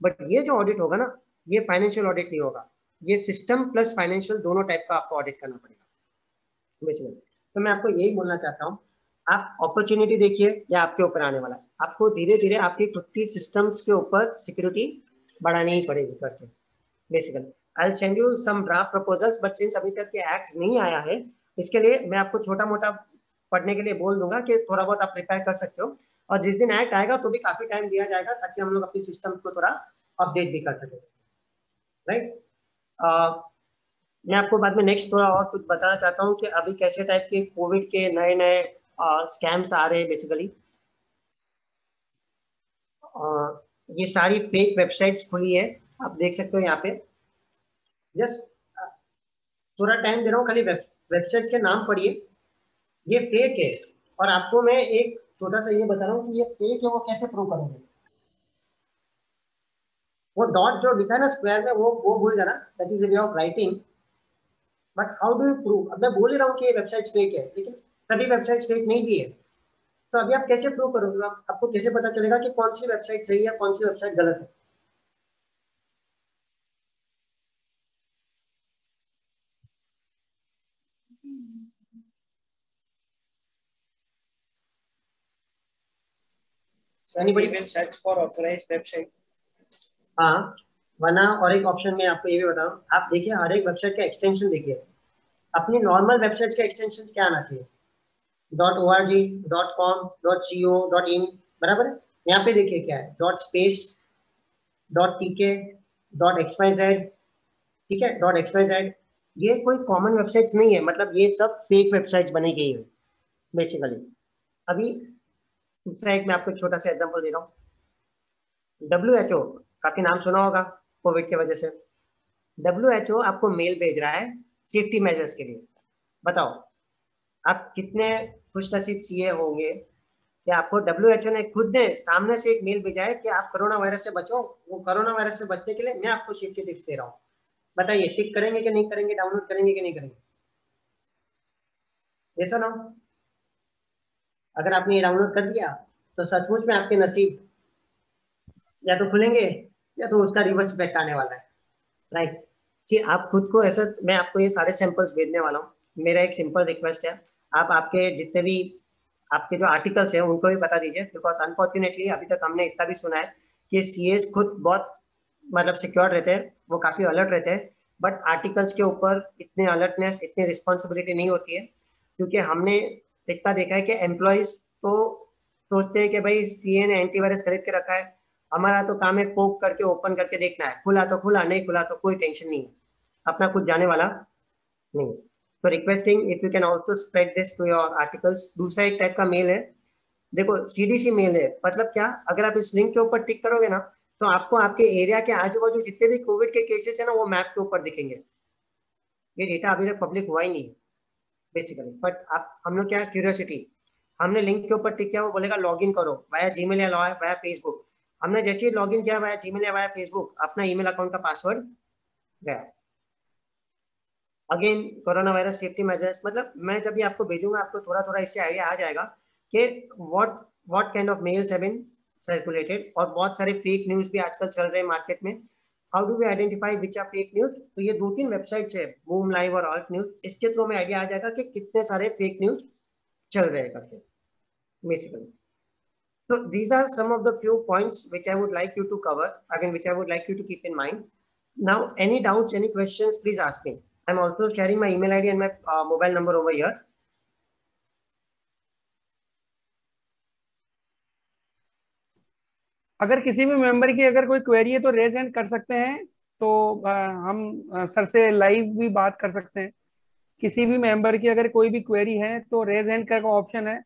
बट ये जो ऑडिट होगा ना, ये फाइनेंशियल ऑडिट नहीं होगा। ये सिस्टम प्लस फाइनेंशियल दोनों टाइप का आपको ऑडिट करना पड़ेगा। तो मैं आपको यही बोलना चाहता हूँ, आप अपॉर्चुनिटी देखिए या आपके ऊपर आने वाला है। आपको धीरे धीरे आपकी खुद की सिस्टम्स के ऊपर सिक्योरिटी बढ़ानी ही पड़ेगी करके। Basically I send you some draft proposals but since अभी तक ये एक्ट नहीं आया है, इसके लिए मैं आपको छोटा मोटा पढ़ने के लिए बोल दूँगा कि थोड़ा बहुत आप प्रिपेयर कर सकते हो। और जिस दिन एक्ट आएगा तो भी काफ़ी टाइम दिया जाएगा ताकि हम लोग अपनी सिस्टम को थोड़ा अपडेट भी कर सके। राइट मैं आपको बाद में नेक्स्ट थोड़ा और कुछ बताना चाहता हूँ कि अभी कैसे टाइप के कोविड के नए नए स्कैम्स आ रहे हैं बेसिकली ये सारी फेक वेबसाइट्स खुली है, आप देख सकते हो यहाँ पे। जस्ट थोड़ा टाइम दे रहा हूँ खाली वेबसाइट के नाम पढ़िए। ये फेक है। और आपको मैं एक छोटा सा ये बता रहा हूँ कि ये फेक है वो कैसे प्रूव करोगे? वो डॉट जो लिखा है ना स्क्वायर में वो वो भूल जाना। That is way of writing but how do you prove अब मैं बोल ही रहा हूँ कि ये वेबसाइट फेक है लेकिन सभी वेबसाइट फेक नहीं भी है। तो अभी आप कैसे प्रूव करोगे? आप, आपको कैसे पता चलेगा कि कौन सी वेबसाइट सही है कौन सी वेबसाइट गलत है? Anybody will search for authorized website? हाँ वरना और एक ऑप्शन में आपको ये भी बताऊँ। आप देखिए, हर एक वेबसाइट का एक्सटेंशन देखिए। अपनी नॉर्मल वेबसाइट के एक्सटेंशन क्या आना चाहिए? Dot O R G dot com dot G O dot in बराबर यहाँ पे देखिए क्या है? Dot space dot T K dot Z ठीक है? डॉट एक्स जेड ये कोई कॉमन वेबसाइट्स नहीं है मतलब ये सब फेक वेबसाइट्स बनी गई है बेसिकली अभी दूसरा एक मैं आपको छोटा सा एग्ज़ाम्पल दे रहा हूँ। डब्ल्यू एच ओ काफ़ी नाम सुना होगा कोविड की वजह से। डब्ल्यू एच ओ आपको मेल भेज रहा है सेफ्टी मेजर्स के लिए। बताओ, आप कितने खुश नसीब सी होंगे? कि आपको डब्ल्यू एच ओ ने खुद ने सामने से एक मेल भेजा है कि आप कोरोना वायरस से बचो? वो कोरोना वायरस से बचने के लिए मैं आपको सेफ्टी टिप्स दे रहा हूँ। बताइए टिक करेंगे कि नहीं करेंगे डाउनलोड करेंगे कि नहीं करेंगे? ये सुनो अगर आपने ये डाउनलोड कर दिया तो सचमुच में आपके नसीब या तो खुलेंगे, या तो उसका रिवर्स इफ़ेक्ट आने वाला है। राइट जी, आप खुद को ऐसा, मैं आपको ये सारे सैंपल्स भेजने वाला हूँ। मेरा एक सिंपल रिक्वेस्ट है। आप आपके जितने भी, आपके जो आर्टिकल्स है, उनको भी बता दीजिए। बिकॉज़ अनफॉर्चुनेटली अभी तक हमने इतना भी सुना है कि सी खुद बहुत मतलब सिक्योर रहते हैं। वो काफ़ी अलर्ट रहते हैं। बट आर्टिकल्स के ऊपर इतने अलर्टनेस इतनी रिस्पॉन्सिबिलिटी नहीं होती है। क्योंकि हमने इतना देखा है कि एम्प्लॉयज़ तो सोचते हैं कि भाई सी ने एंटीवायरस खरीद के रखा है। हमारा तो काम है पोक करके ओपन करके देखना है। खुला तो खुला, नहीं खुला तो कोई टेंशन नहीं है। अपना कुछ जाने वाला नहीं तो requesting if you can also spread this to your articles दूसरा एक टाइप का मेल है। देखो सीडीसी मेल है। मतलब क्या? अगर आप इस लिंक के ऊपर टिक करोगे ना तो आपको आपके एरिया के आजू बाजू जितने भी कोविड के केसेस है ना, वो मैप के ऊपर दिखेंगे। ये डेटा अभी तक पब्लिक हुआ ही नहीं है। बेसिकली बट आप, हम लोग क्या क्यूरियोसिटी हमने लिंक के ऊपर टिक किया, वो बोलेगा लॉग इन करो वाया जी मेल या वाया फेसबुक हमने जैसे ही लॉग इन किया वाया जी मेल या वाया फेसबुक अपना ईमेल अकाउंट का पासवर्ड गया. Again corona virus safety measures मतलब मैं जब भी आपको भेजूँगा, आपको थोड़ा थोड़ा इससे आइडिया आ जाएगा कि what what kind of mails have been circulated और बहुत सारे फेक न्यूज़ भी आजकल चल रहे हैं मार्केट में. How do we identify which are fake news तो ये दो तीन वेबसाइट्स है बूम लाइव और ऑल्ट न्यूज़ इसके थ्रू में आइडिया आ जाएगा कि कितने सारे फेक न्यूज़ चल रहे हैं करके basically So these are some of the few points which I would like you to cover. Again, which I would like you to keep in mind. Now, any doubts, any questions, please ask me. I'm also sharing my email ID and my uh, mobile number over here. अगर किसी भी member की अगर कोई query है तो raise hand कर सकते हैं तो हम सर से लाइव भी बात कर सकते हैं। किसी भी मेंबर की अगर कोई भी क्वेरी है तो रेज हैंड का ऑप्शन है।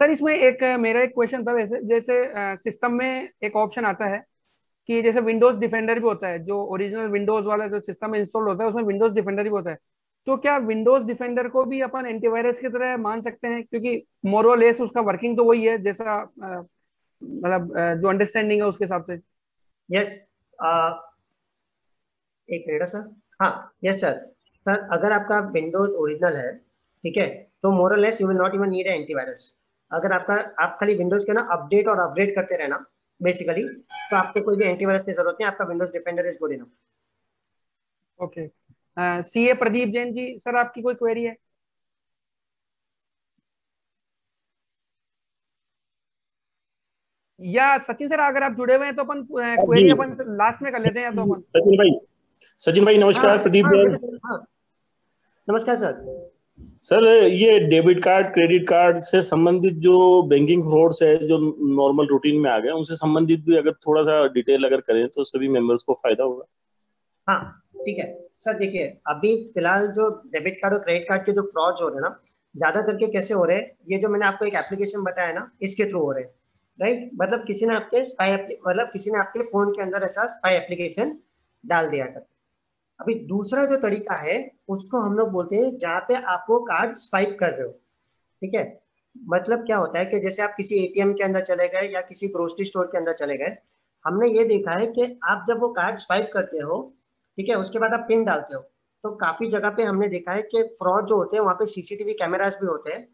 सर इसमें एक, मेरा एक क्वेश्चन था, वैसे, जैसे सिस्टम में एक ऑप्शन आता है कि जैसे विंडोज़ डिफेंडर भी होता है, जो ओरिजिनल विंडोज़ वाला जो सिस्टम इंस्टॉल होता है, उसमें विंडोज़ डिफेंडर भी होता है। तो क्या विंडोज़ डिफेंडर को भी अपन एंटीवायरस की तरह मान सकते हैं? क्योंकि मोरोलेस उसका वर्किंग तो वही है जैसा मतलब जो अंडरस्टैंडिंग है उसके हिसाब से। यस एक मिनट सर हाँ यस सर सर अगर आपका विंडोज़ ओरिजिनल है ठीक है तो more or less you will not even need antivirus अगर आपका आप खाली विंडोज़ के ना अपडेट और अपग्रेड करते रहना बेसिकली तो आपको कोई भी एंटीवायरस की ज़रूरत नहीं आपका Windows Defender is good enough okay CA Pradeep Jain ji sir आपकी कोई क्वेरी है? या सचिन सर अगर आप जुड़े हुए हैं तो अपन क्वेरी अपन लास्ट में कर लेते हैं तो अपन सचिन भाई। सचिन भाई नमस्कार हाँ, प्रदीप हाँ, जैन हाँ, नमस्कार सर। सर ये डेबिट कार्ड क्रेडिट कार्ड से संबंधित जो बैंकिंग फ्रॉड्स है जो नॉर्मल रूटीन में आ गए उनसे संबंधित भी अगर थोड़ा सा डिटेल अगर करें तो सभी मेंबर्स को फ़ायदा होगा। हाँ ठीक है। सर, देखिए, अभी फ़िलहाल जो डेबिट कार्ड और क्रेडिट कार्ड के जो फ्रॉड हो रहे हैं ना ज़्यादा करके कैसे हो रहे हैं, ये जो मैंने आपको एक एप्लीकेशन बताया ना, इसके थ्रू हो रहे हैं राइट मतलब किसी ने आपके स्पाई मतलब किसी ने आपके फ़ोन के अंदर ऐसा स्पाई एप्लीकेशन डाल दिया करते अभी दूसरा जो तरीका है, उसको हम लोग बोलते हैं, जहाँ पे आप वो कार्ड स्वाइप कर रहे हो, ठीक है? मतलब क्या होता है कि जैसे आप किसी एटीएम के अंदर चले गए या किसी ग्रोसरी स्टोर के अंदर चले गए, हमने ये देखा है कि आप जब वो कार्ड स्वाइप करते हो ठीक है, उसके बाद आप पिन डालते हो। तो काफ़ी जगह पे हमने देखा है कि फ्रॉड जो होते हैं, वहाँ पे सीसीटीवी कैमराज भी होते हैं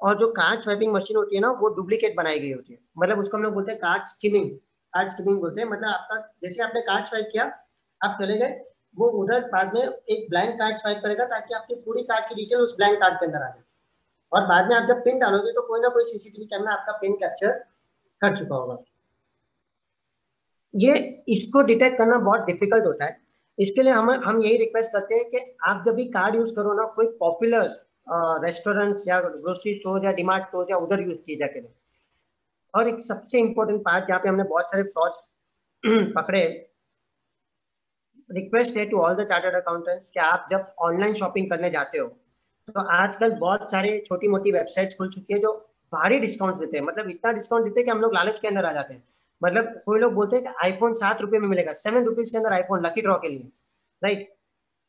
और जो कार्ड स्वाइपिंग मशीन होती है ना, वो डुप्लीकेट बनाई गई होती है। मतलब उसको हम लोग बोलते हैं कार्ड स्किमिंग कार्ड स्किमिंग बोलते हैं। मतलब आपका, जैसे आपने कार्ड स्वाइप किया, आप चले गए, वो उधर बाद में एक ब्लैंक कार्ड स्वाइप करेगा ताकि आपकी पूरी कार्ड की डिटेल उस ब्लैंक कार्ड के अंदर आ जाए। और बाद में आप जब पिन डालोगे तो कोई ना कोई सीसीटीवी कैमरा आपका पिन कैप्चर कर चुका होगा। ये, इसको डिटेक्ट करना बहुत डिफ़िकल्ट होता है। इसके लिए हम हम यही रिक्वेस्ट करते हैं कि आप जब भी कार्ड यूज़ करो ना, कोई पॉपुलर रेस्टोरेंट्स या ग्रोसरी स्टोर या डिमार्ट स्टोर या उधर यूज़ किए जाके। और एक सबसे इम्पोर्टेंट पार्ट जहाँ पे हमने बहुत सारे फ्रॉड <clears throat> पकड़े रिक्वेस्ट है to all the chartered accountants कि आप जब ऑनलाइन शॉपिंग करने जाते हो तो आजकल बहुत सारे छोटी मोटी वेबसाइट्स खुल चुकी है जो भारी डिस्काउंट देते हैं। मतलब इतना डिस्काउंट देते हैं कि हम लोग लालच के अंदर आ जाते हैं। मतलब कोई लोग बोलते हैं कि आईफोन सात रुपए में मिलेगा। सेवन रुपीज़ के अंदर आईफोन लकी ड्रॉ के लिए। राइट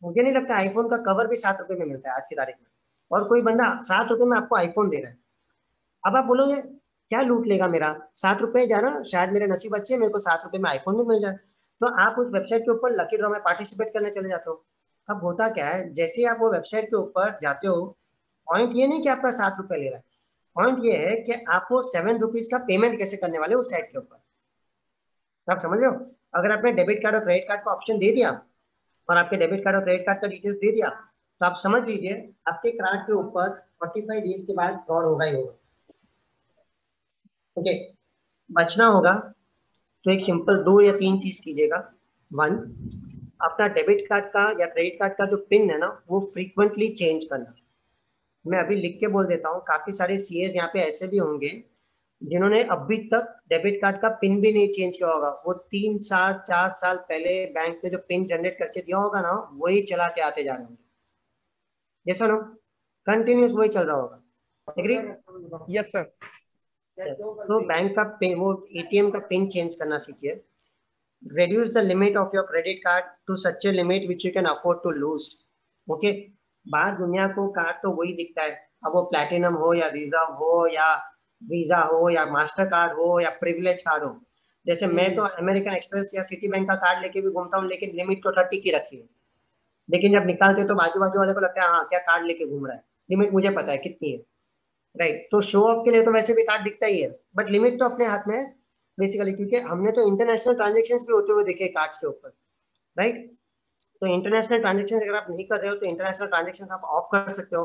मुझे नहीं लगता आईफोन का कवर भी सात रुपए में मिलता है आज की तारीख में। और कोई बंदा सात रुपए में आपको आईफोन दे रहा है। अब आप बोलोगे, क्या लूट लेगा मेरा? सात रुपए जाना, शायद मेरे नसीब अच्छे मेरे को सात रुपए में आईफोन भी मिल जाए। तो आप उस वेबसाइट के ऊपर लकी ड्रॉ में पार्टिसिपेट करने चले जाते हो। अब होता क्या है, जैसे आप वो वेबसाइट के ऊपर जाते हो पॉइंट ये नहीं कि आपका सात रुपये ले रहा है। पॉइंट ये है कि आप वो सेवन रुपीज़ का पेमेंट कैसे करने वाले उस साइट के ऊपर। आप समझ रहे हो? अगर आपने डेबिट कार्ड और क्रेडिट कार्ड का ऑप्शन दे दिया और आपके डेबिट कार्ड और क्रेडिट कार्ड का डिटेल्स दे दिया तो आप समझ लीजिए आपके कार्ड के ऊपर 45 डेज़ के बाद फ्रॉड होगा ही होगा। ओके बचना होगा तो एक सिंपल दो या तीन चीज़ कीजिएगा। वन अपना डेबिट कार्ड का या क्रेडिट कार्ड का जो पिन है ना, वो फ्रीक्वेंटली चेंज करना। मैं अभी लिख के बोल देता हूँ, काफ़ी सारे सी एस यहाँ पे ऐसे भी होंगे जिन्होंने अभी तक डेबिट कार्ड का पिन भी नहीं चेंज किया होगा। वो तीन साल चार साल पहले बैंक ने जो पिन जनरेट करके दिया होगा ना वही चलाते आते जा रहे होंगे। जैसा नो कंटिन्यूस वही चल रहा होगा। एग्री यस सर तो बैंक का पिन वो एटीएम का पिन चेंज करना सीखिए। Reduce the limit of your credit card to such a limit which you can afford to lose. Okay? बाहर दुनिया को कार्ड तो वही दिखता है। अब वो प्लेटिनम हो या रिज़र्व हो या वीज़ा हो या मास्टर कार्ड हो या प्रिविलेज कार्ड हो। जैसे मैं तो अमेरिकन एक्सप्रेस या सिटी बैंक का कार्ड लेके भी घूमता हूँ लेकिन लिमिट तो थर्टी की रखी है। लेकिन जब निकालते तो बाजू बाजू वाले को लगता है हाँ क्या कार्ड लेके घूम रहा है? लिमिट मुझे पता है कितनी है। राइट तो शो ऑफ़ के लिए तो वैसे भी कार्ड दिखता ही है। बट लिमिट तो अपने हाथ में है बेसिकली क्योंकि हमने तो इंटरनेशनल ट्रांजेक्शन भी होते हुए देखे कार्ड्स के ऊपर। राइट तो इंटरनेशनल ट्रांजेक्शन अगर आप नहीं कर रहे हो तो इंटरनेशनल ट्रांजेक्शन आप ऑफ़ कर सकते हो।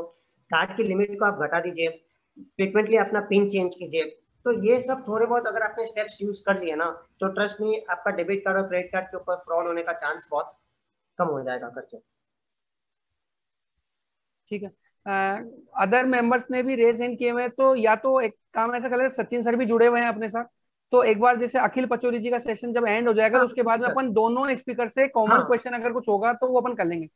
कार्ड की लिमिट को आप घटा दीजिए। फ्रिक्वेंटली अपना पिन चेंज कीजिए। तो ये सब थोड़े बहुत अगर आपने स्टेप्स यूज़ कर लिए ना तो ट्रस्ट में आपका डेबिट कार्ड और क्रेडिट कार्ड के ऊपर फ्रॉड होने का चांस बहुत कम हो जाएगा करके ठीक है। अदर मेंबर्स ने भी रेज हैंड किए हुए तो या तो एक काम ऐसा कर सचिन सर भी जुड़े हुए हैं अपने साथ तो एक बार जैसे अखिल पचोरी जी का सेशन जब एंड हो जाएगा हाँ, तो उसके बाद में अपन दोनों स्पीकर से कॉमन हाँ, क्वेश्चन अगर कुछ होगा तो वो अपन कर लेंगे।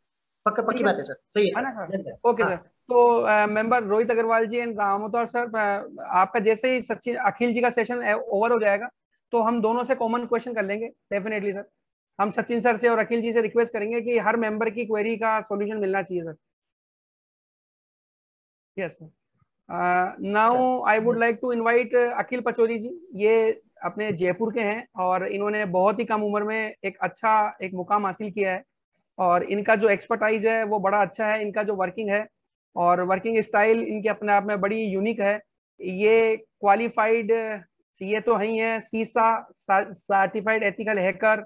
पक्का पक्की बात है सर सही है ना सर ओके सर तो member Rohit Agrawal ji and Ramotar sir आपका जैसे ही सचिन, अखिल जी का सेशन ओवर हो जाएगा तो हम दोनों से कॉमन क्वेश्चन कर लेंगे डेफिनेटली सर। हम सचिन सर से और अखिल जी से रिक्वेस्ट करेंगे कि हर मेंबर की क्वेरी का सॉल्यूशन मिलना चाहिए sir. Yes sir now I would like to invite Akhil Pachori ji. ये अपने जयपुर के हैं और इन्होंने बहुत ही कम उम्र में एक अच्छा एक मुकाम हासिल किया है और इनका जो एक्सपर्टाइज है वो बड़ा अच्छा है, इनका जो वर्किंग है और वर्किंग स्टाइल इनके अपने आप में बड़ी यूनिक है। ये क्वालिफाइड सीए तो ही है सीसा सर्टिफाइड एथिकल हैकर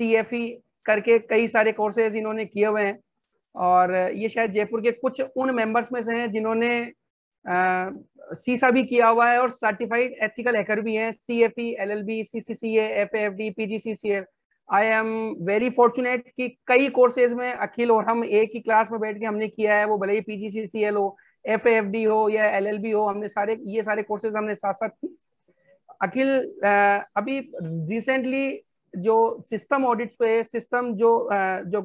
सी करके कई सारे कोर्सेज इन्होंने किए हुए हैं। और ये शायद जयपुर के कुछ उन मेंबर्स में से हैं जिन्होंने सीसा भी किया हुआ है और सर्टिफाइड एथिकल हैकर भी हैं। C F E L L B C C C F F D P G C C F I am very fortunate कि कई कोर्सेज में अखिल और हम एक ही क्लास में बैठ के हमने किया है, वो भले ही P G C C L हो एफ़ एफ़ डी हो या एल एल बी हो, हमने सारे, ये सारे कोर्सेज हमने साथ साथ की अखिल अभी रिसेंटली जो सिस्टम ऑडिट्स पे सिस्टम जो जो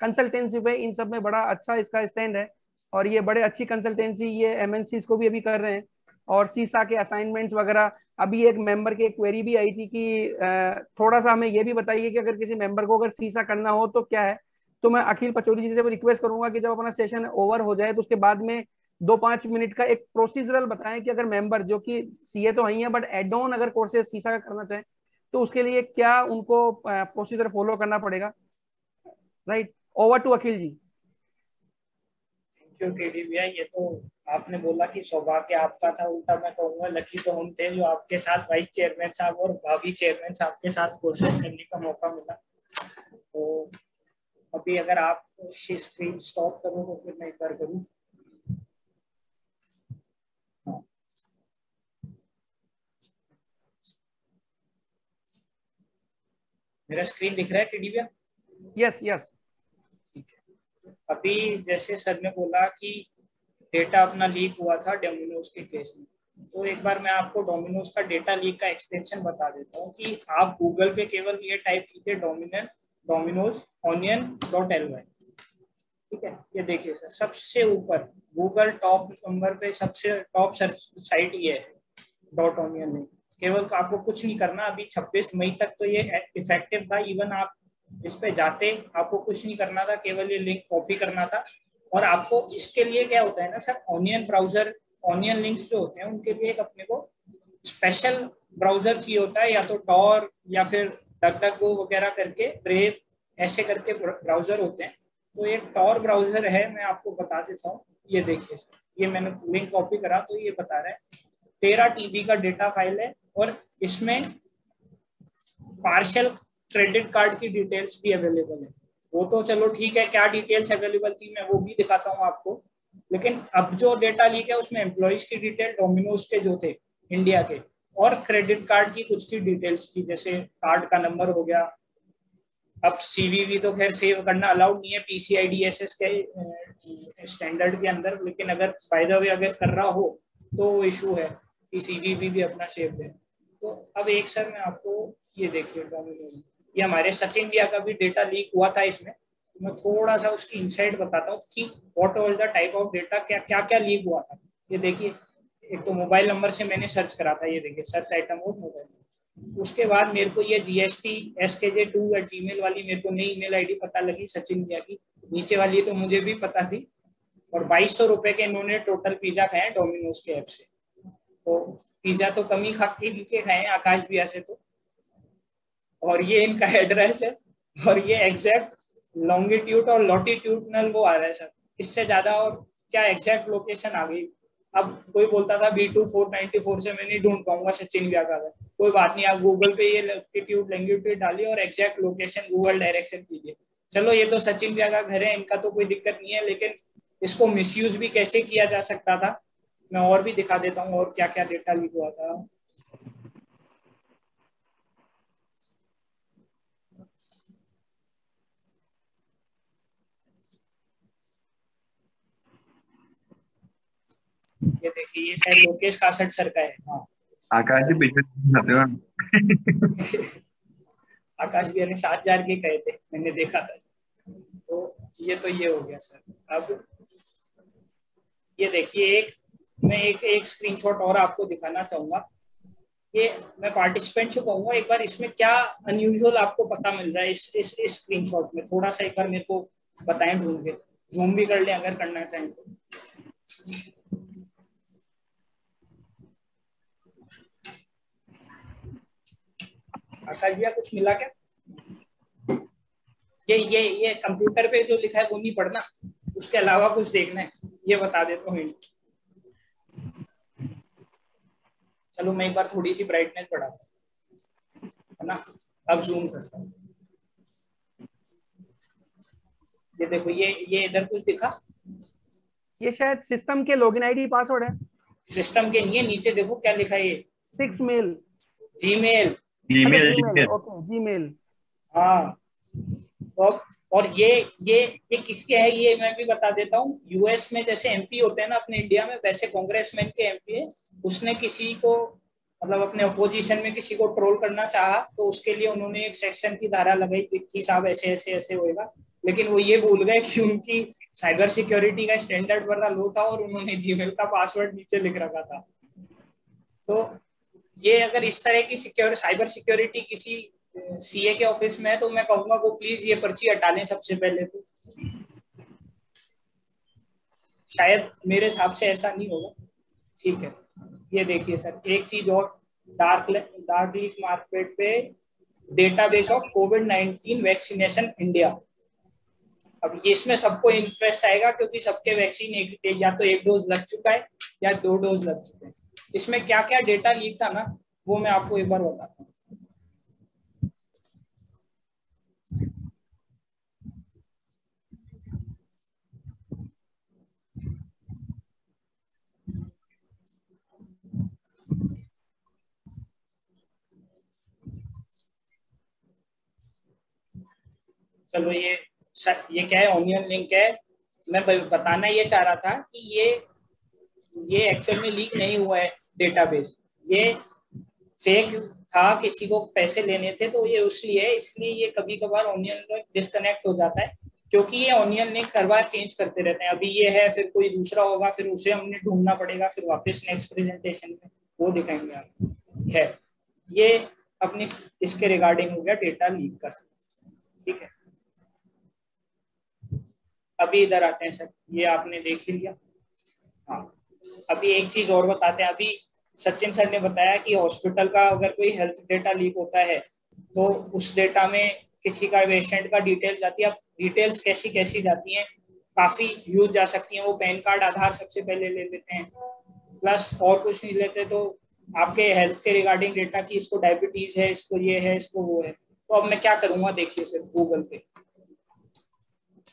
कंसल्टेंसी पे, इन सब में बड़ा अच्छा इसका स्टैंड है। और ये बड़े अच्छी कंसल्टेंसी ये एम को भी अभी कर रहे हैं। और सीसा के असाइनमेंट्स वगैरह। अभी एक मेंबर की क्वेरी भी आई थी कि थोड़ा सा हमें ये भी बताइए कि अगर किसी मेंबर को अगर सीसा करना हो तो क्या है? तो मैं अखिल पचौरी जी से रिक्वेस्ट करूँगा कि जब अपना सेशन ओवर हो जाए तो उसके बाद में दो पाँच मिनट का एक प्रोसीजरल बताएँ कि अगर मेंबर जो कि सीए तो है बट एड ऑन अगर कोर्सेज सीसा का करना चाहें तो उसके लिए क्या उनको प्रोसीजर फॉलो करना पड़ेगा? Right over to Akhil ji. Thank you ये तो आपने बोला कि सौभाग्य आपका था उल्टा मैं कहूँगा लकी तो हम थे जो आपके साथ वाइस चेयरमैन साहब और भाभी चेयरमैन साहब के साथ कोर्सेज करने का मौका मिला। तो अभी अगर आप स्क्रीन स्टॉप करो तो फिर मैं एक बार करूँ। मेरा स्क्रीन दिख रहा है टीडी भैया? यस यस अभी जैसे सर ने बोला कि डेटा अपना लीक हुआ था डोमिनोज के केस में। तो एक बार मैं आपको डोमिनोज का डेटा लीक का एक्सटेंशन बता देता हूँ कि आप गूगल पे केवल ये टाइप कीजिए डोमिनन Domino's onion dot L Y ठीक है? ये देखिए सर, सबसे ऊपर गूगल टॉप नंबर पे सबसे टॉप सर्च साइट ये है डॉट ऑनियन में। केवल आपको कुछ नहीं करना, अभी 26 मई तक तो ये इफ़ेक्टिव था इवन आप इस पे जाते, आपको कुछ नहीं करना था, केवल ये लिंक कॉपी करना था। और आपको इसके लिए क्या होता है ना sir onion browser onion links जो होते हैं, उनके लिए एक अपने को स्पेशल ब्राउज़र चाहिए होता है, या तो टॉर या फिर डक वगैरह करके ब्रेव ऐसे करके ब्राउज़र होते हैं। तो एक टॉर ब्राउज़र है, मैं आपको बता देता हूँ। ये देखिए सर, ये मैंने लिंक कॉपी करा तो ये बता रहा है। तेरह टीबी का डेटा फ़ाइल है, और इसमें पार्शल क्रेडिट कार्ड की डिटेल्स भी अवेलेबल है। वो तो चलो ठीक है, क्या डिटेल्स अवेलेबल थी मैं वो भी दिखाता हूँ आपको। लेकिन अब जो डेटा लीक है उसमें एम्प्लॉयज़ की डिटेल डोमिनोज के जो थे इंडिया के, और क्रेडिट कार्ड की कुछ की डिटेल्स थी, जैसे कार्ड का नंबर हो गया। अब सीवीवी तो खैर सेव करना अलाउड नहीं है पीसीआई के स्टैंडर्ड के अंदर, लेकिन अगर फ़ायदा भी अगर कर रहा हो तो वो इशू है कि सीवीवी भी अपना सेव दे तो अब एक सर मैं आपको ये देखिए डोमिनोज ये हमारे सचिन इंडिया का भी डेटा लीक हुआ था इसमें। तो मैं थोड़ा सा उसकी इंसाइट बताता हूँ कि what was the type of data क्या क्या क्या लीक हुआ था। ये देखिए, एक तो मोबाइल नंबर से मैंने सर्च करा था, ये देखिए सर्च आइटम ऑफ़ मोबाइल उसके बाद मेरे को ये GST S T S K J two at Gmail वाली मेरे को नई ईमेल आईडी पता लगी सचिन इंडिया की। नीचे वाली तो मुझे भी पता थी। और बाईस सौ रुपए के इन्होंने टोटल पिज्जा खाए डोमिनोज के ऐप से। तो पिज्जा तो कम ही खा के खाए आकाश भी ऐसे तो। और ये इनका एड्रेस है और ये एग्जैक्ट लॉन्गिट्यूड और लॉटिट्यूडनल वो आ रहा है सर। इससे ज़्यादा और क्या एग्जैक्ट लोकेशन आ गई? अब कोई बोलता था B two four ninety four से मैं नहीं ढूंढ पाऊँगा सचिन व्याकार कोई बात नहीं, आप गूगल पे ये लॉन्गिट्यूड डालिए और एग्जैक्ट लोकेशन गूगल डायरेक्शन कीजिए। चलो, ये तो सचिन व्या का घर है, इनका तो कोई दिक्कत नहीं है, लेकिन इसको मिसयूज भी कैसे किया जा सकता था? मैं और भी दिखा देता हूँ और क्या क्या डेटा लीक हुआ था। ये देखिए ये शायद लोकेश कासट सर का है। हाँ। आकाश जी पीछे <laughs> आकाश भी ने सात हज़ार के कहे थे मैंने देखा था। तो ये तो ये हो गया सर। अब ये देखिए एक मैं एक एक स्क्रीनशॉट और आपको दिखाना चाहूँगा। ये मैं पार्टिसिपेंट से कहूँगा एक बार इसमें क्या अनयूजुअल आपको पता मिल रहा है इस इस इस स्क्रीनशॉट में? थोड़ा सा एक बार मेरे को बताएँ ढूंढ के। जूम भी कर ले अगर करना चाहें तो। आकाश भैया कुछ मिला क्या? ये ये ये कंप्यूटर पे जो लिखा है वो नहीं पढ़ना। उसके अलावा कुछ देखना है। ये बता देता हूँ चलो मैं एक बार थोड़ी सी ब्राइटनेस बढ़ाता है। ना? अब जूम करता हूँ। ये देखो ये ये इधर कुछ दिखा। ये शायद सिस्टम के लॉगिन आईडी पासवर्ड है। सिस्टम के नहीं नीचे देखो क्या लिखा है ये। Six mail Gmail Gmail Gmail okay Gmail हाँ और और ये ये ये किसके है ये मैं भी बता देता हूँ। यूएस में जैसे एमपी होते हैं ना अपने इंडिया में वैसे कांग्रेसमैन के एमपी है। उसने किसी को मतलब अपने अपोजिशन में किसी को ट्रोल करना चाहा तो उसके लिए उन्होंने एक सेक्शन की धारा लगाई कि साहब ऐसे ऐसे ऐसे होएगा। लेकिन वो ये भूल गए कि उनकी साइबर सिक्योरिटी का स्टैंडर्ड बड़ा लो था और उन्होंने जीमेल का पासवर्ड नीचे लिख रखा था। तो ये अगर इस तरह की सिक्योर साइबर सिक्योरिटी किसी सीए के ऑफ़िस में है तो मैं कहूँगा वो प्लीज़ ये पर्ची हटा लें सबसे पहले तो। शायद मेरे हिसाब से ऐसा नहीं होगा। ठीक है। ये देखिए सर, एक चीज़ और डार्क डार्क लीक मार्केट पे database of covid nineteen vaccination India अब इसमें सबको इंटरेस्ट आएगा, क्योंकि सबके वैक्सीन एक, या तो एक डोज लग चुका है, या दो डोज लग चुके हैं। इसमें क्या क्या डेटा लीक था ना, वो मैं आपको एक बार बताता हूँ। चलो ये ये क्या है? ऑनियन लिंक है। मैं बताना ये चाह रहा था कि ये ये एक्चुअल में लीक नहीं हुआ है। डेटाबेस ये फेक था, किसी को पैसे लेने थे तो ये उसलिए है, इसलिए ये कभी कभार ऑनियन डिस्कनेक्ट हो जाता है, क्योंकि ये ऑनियन लिंक हर बार चेंज करते रहते हैं। अभी ये है, फिर कोई दूसरा होगा, फिर उसे हमने ढूंढना पड़ेगा, फिर वापस नेक्स्ट प्रेजेंटेशन में वो दिखाएँगे आप। खैर, ये अपनी इसके रिगार्डिंग हो गया डेटा लीक का। ठीक है? अभी इधर आते हैं सर, ये आपने देख ही लिया। हाँ अभी एक चीज़ और बताते हैं। अभी सचिन सर ने बताया कि हॉस्पिटल का अगर कोई हेल्थ डेटा लीक होता है तो उस डेटा में किसी का पेशेंट का डिटेल जाती है। डिटेल्स कैसी कैसी जाती हैं? काफ़ी यूज़ जा सकती हैं। वो पैन कार्ड आधार सबसे पहले ले लेते हैं। प्लस और कुछ नहीं लेते तो आपके हेल्थ के रिगार्डिंग डेटा की इसको डायबिटीज़ है, इसको ये है, इसको वो है। तो अब मैं क्या करूँगा? देखिए सर गूगल पे।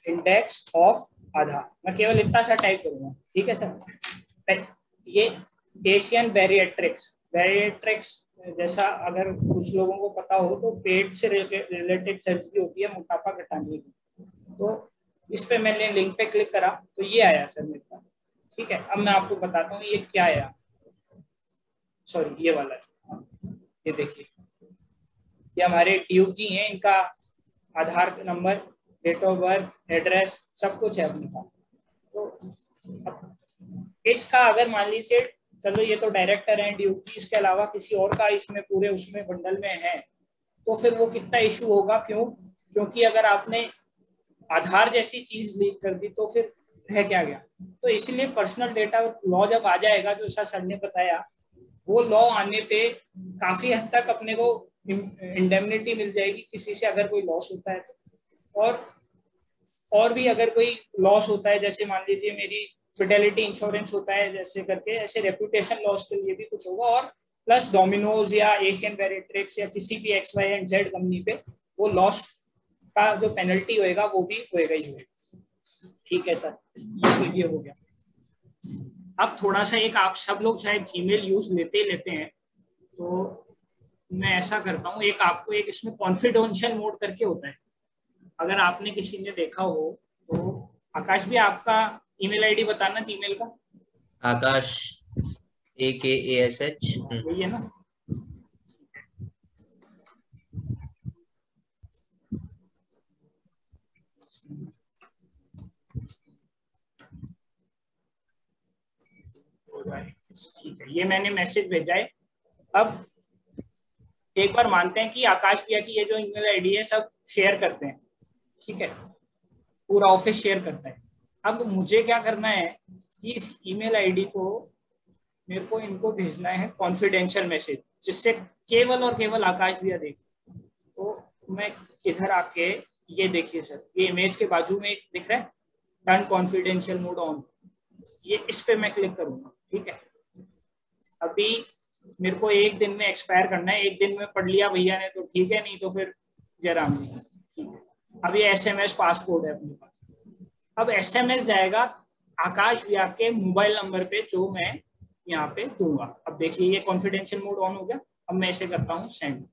Index of Aadhaar. मैं केवल इतना सा टाइप करूँगा। ठीक है सर ये एशियन बैरियट्रिक्स बैरियट्रिक्स जैसा अगर कुछ लोगों को पता हो तो पेट से रिलेटेड सर्जरी होती है, मोटापा घटाने की। तो इस पे मैंने लिंक पे क्लिक करा तो ये आया सर मेरे पास। ठीक है, अब मैं आपको बताता हूँ, ये क्या आया। सॉरी ये वाला। ये देखिए। ये हमारे ट्यूब जी हैं, इनका Aadhaar number date of birth address सब कुछ है अपने पास। तो इसका अगर मान लीजिए चलो ये तो डायरेक्टर है ड्यूटी इसके अलावा किसी और का इसमें पूरे उसमें बंडल में है तो फिर वो कितना इशू होगा, क्यों? क्योंकि अगर आपने आधार जैसी चीज़ लीक कर दी तो फिर रह क्या गया? तो इसलिए पर्सनल डेटा लॉ जब आ जाएगा, जो ऐसा सर ने बताया, वो लॉ आने पे काफ़ी हद तक अपने को इंडेमनिटी मिल जाएगी, किसी से अगर कोई लॉस होता है तो। और और भी अगर कोई लॉस होता है, जैसे मान लीजिए मेरी फिडेलिटी इंश्योरेंस होता है जैसे करके, ऐसे रेपुटेशन लॉस के लिए भी कुछ होगा और प्लस डोमिनोज या एशियन वेरिट्रिक्स या किसी भी X Y and Z company पे वो लॉस का जो पेनल्टी होएगा, वो भी होएगा ही होएगा। ठीक है सर, ये तो ये हो गया। अब थोड़ा सा एक आप सब लोग शायद जीमेल यूज़ लेते लेते हैं तो मैं ऐसा करता हूँ, एक आपको एक इसमें कॉन्फिडेंशियल मोड करके होता है। अगर आपने किसी ने देखा हो तो आकाश भी आपका ईमेल आईडी बताना जीमेल का। आकाश ए के ए एस एच वही है ना? ठीक है ये मैंने मैसेज भेजा है। अब एक बार मानते हैं कि आकाश भैया की ये जो ईमेल आईडी है सब शेयर करते हैं। ठीक है? पूरा ऑफ़िस शेयर करता है। अब मुझे क्या करना है कि इस ईमेल आईडी को मेरे को इनको भेजना है कॉन्फिडेंशियल मैसेज जिससे केवल और केवल आकाश भैया देख तो मैं इधर आके ये देखिए सर, ये इमेज के बाजू में दिख रहा है? टर्न कॉन्फिडेंशियल मोड ऑन ये इस पे मैं क्लिक करूँगा, ठीक है? अभी मेरे को एक दिन में एक्सपायर करना है, एक दिन में पढ़ लिया भैया ने तो ठीक है, नहीं तो फिर जयराम जी। ठीक है। अब ये एस पासपोर्ट है अपने पास। अब एस एम एस जाएगा आकाश भैया के मोबाइल नंबर पे जो मैं यहाँ पे दूँगा। अब देखिए ये कॉन्फिडेंशियल मोड ऑन हो गया। अब मैं ऐसे करता हूँ सेंड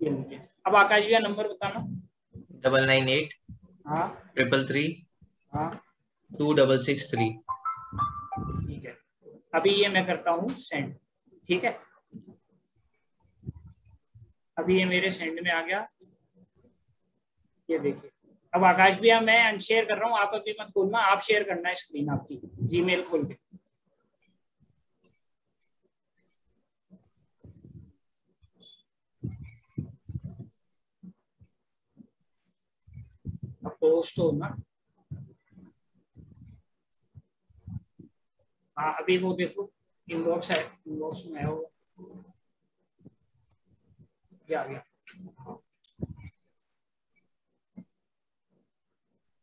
ये अब आकाश भैया नंबर बताना। डबल नाइन एट हाँ। ट्रिपल थ्री हाँ। टू डबल सिक्स थ्री ठीक है। अभी ये मैं करता हूँ सेंड ठीक है? अभी ये मेरे सेंड में आ गया। ये देखिए। अब आकाश भैया, मैं अनशेयर कर रहा हूँ, आप अभी मत खोलना, आप शेयर करना है स्क्रीन आपकी जीमेल खोल के। पोस्ट हो ना। हाँ अभी वो देखो इनबॉक्स है इनबॉक्स में है वो। ये आ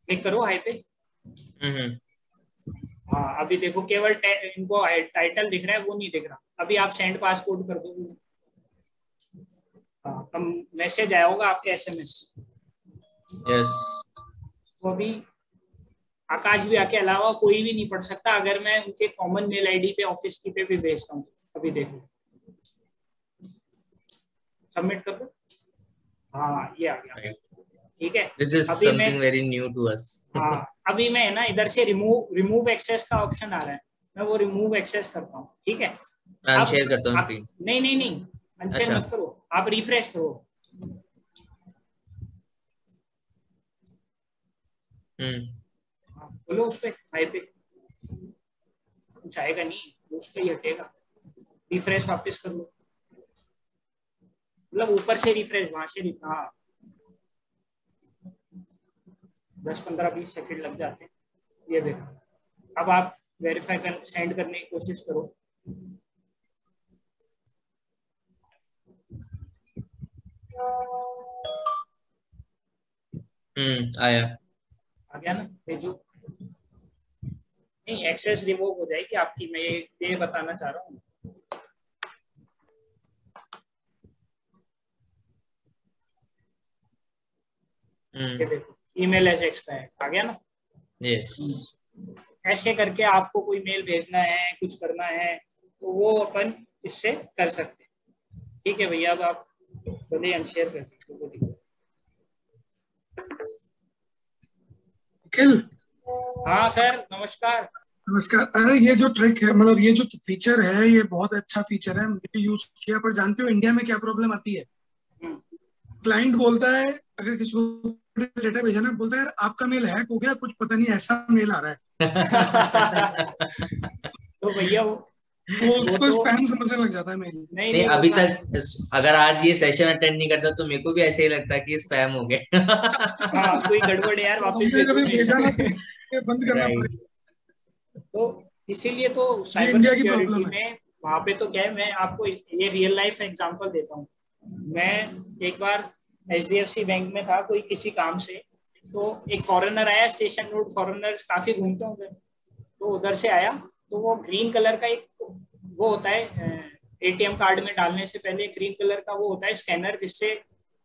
क्लिक करो हाई पे हाँ अभी देखो केवल इनको टाइटल दिख रहा है वो नहीं दिख रहा। अभी आप सेंड पासपोर्ट कर दो। हाँ मैसेज आया होगा आपके एसएमएस यस तो अभी आकाश भी आके अलावा कोई भी नहीं पढ़ सकता। अगर मैं उनके कॉमन मेल आईडी पे ऑफ़िस की पे भी भेजता हूँ। अभी देखो। सबमिट कर दो। हाँ ये आ गया। ठीक है? This is something very new to us हाँ अभी मैं ना इधर से रिमूव रिमूव एक्सेस का ऑप्शन आ रहा है। मैं वो रिमूव एक्सेस करता हूँ ठीक है? मैं शेयर करता हूँ स्क्रीन नहीं नहीं नहीं अनशेयर अच्छा। मत करो आप रिफ्रेश करो। हम्म। हाँ, बोलो उस पे हाई पे। कुछ आएगा नहीं उस पे ही हटेगा। रिफ्रेश वापस कर लो। मतलब ऊपर से रिफ्रेश वहाँ से रिफ्रेश हाँ। दस पंद्रह बीस सेकेंड लग जाते हैं। ये देखो। अब आप वेरीफाई कर सेंड करने की कोशिश करो। हम्म आया। आ गया ना? भेजो। नहीं एक्सेस रिवोक हो जाएगी आपकी। मैं ये बताना चाह रहा हूँ। हम्म। ये देखो। ईमेल एज एक्सपायर आ गया ना? Yes yes. ऐसे करके आपको कोई मेल भेजना है कुछ करना है तो वो अपन इससे कर सकते हैं। ठीक है भैया अब आप बोलिए हम शेयर कर दीजिए अखिल हाँ सर नमस्कार। नमस्कार। अरे ये जो ट्रिक है मतलब ये जो फीचर है ये बहुत अच्छा फीचर है। मैंने यूज़ किया पर जानते हो इंडिया में क्या प्रॉब्लम आती है? क्लाइंट बोलता है अगर किसी को डेटा भेजना बोलता है यार आपका मेल हैक हो गया कुछ पता नहीं ऐसा मेल आ रहा है। <laughs> तो भैया वो वो उसको स्पैम समझने लग जाता है मेल। नहीं नहीं नहीं अभी वो तक अगर आज ये सेशन अटेंड नहीं करता तो मेरे को भी ऐसे ही लगता कि स्पैम हो गया। हाँ कोई गड़बड़ है यार वापस कभी भेजो भेजा ना। तो बंद करना तो इसीलिए तो साइबर सिक्योरिटी है। में वहाँ पे तो क्या है मैं आपको ये रियल लाइफ एग्जांपल देता हूँ। मैं एक बार H D F C bank में था कोई किसी काम से। तो एक फॉरेनर आया स्टेशन रोड फॉरेनर्स काफ़ी घूमते होंगे। तो उधर से आया तो वो ग्रीन कलर का एक वो होता है एटीएम कार्ड में डालने से पहले ग्रीन कलर का वो होता है स्कैनर जिससे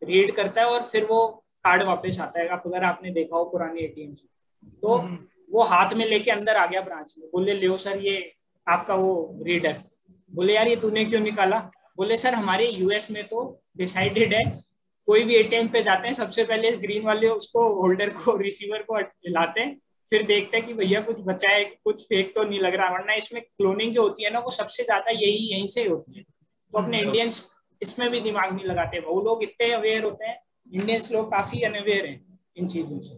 रीड करता है और फिर वो कार्ड वापस आता है आप अगर आपने देखा हो पुराने एटीएम से। तो वो हाथ में लेके अंदर आ गया ब्रांच में। बोले लियो सर ये आपका वो रीडर बोले यार ये तूने क्यों निकाला? बोले सर हमारे यूएस में तो डिसाइडेड है कोई भी एटीएम पे जाते हैं सबसे पहले इस ग्रीन वाले उसको होल्डर को रिसीवर को लाते हैं फिर देखते हैं कि भैया कुछ बचा है कुछ फेक तो नहीं लग रहा वरना इसमें क्लोनिंग जो होती है ना वो सबसे ज़्यादा यही यहीं से होती है। तो अपने इंडियंस इसमें भी दिमाग नहीं लगाते वो लोग इतने अवेयर होते हैं इंडियंस लोग काफ़ी अनअवेयर हैं इन चीज़ों से।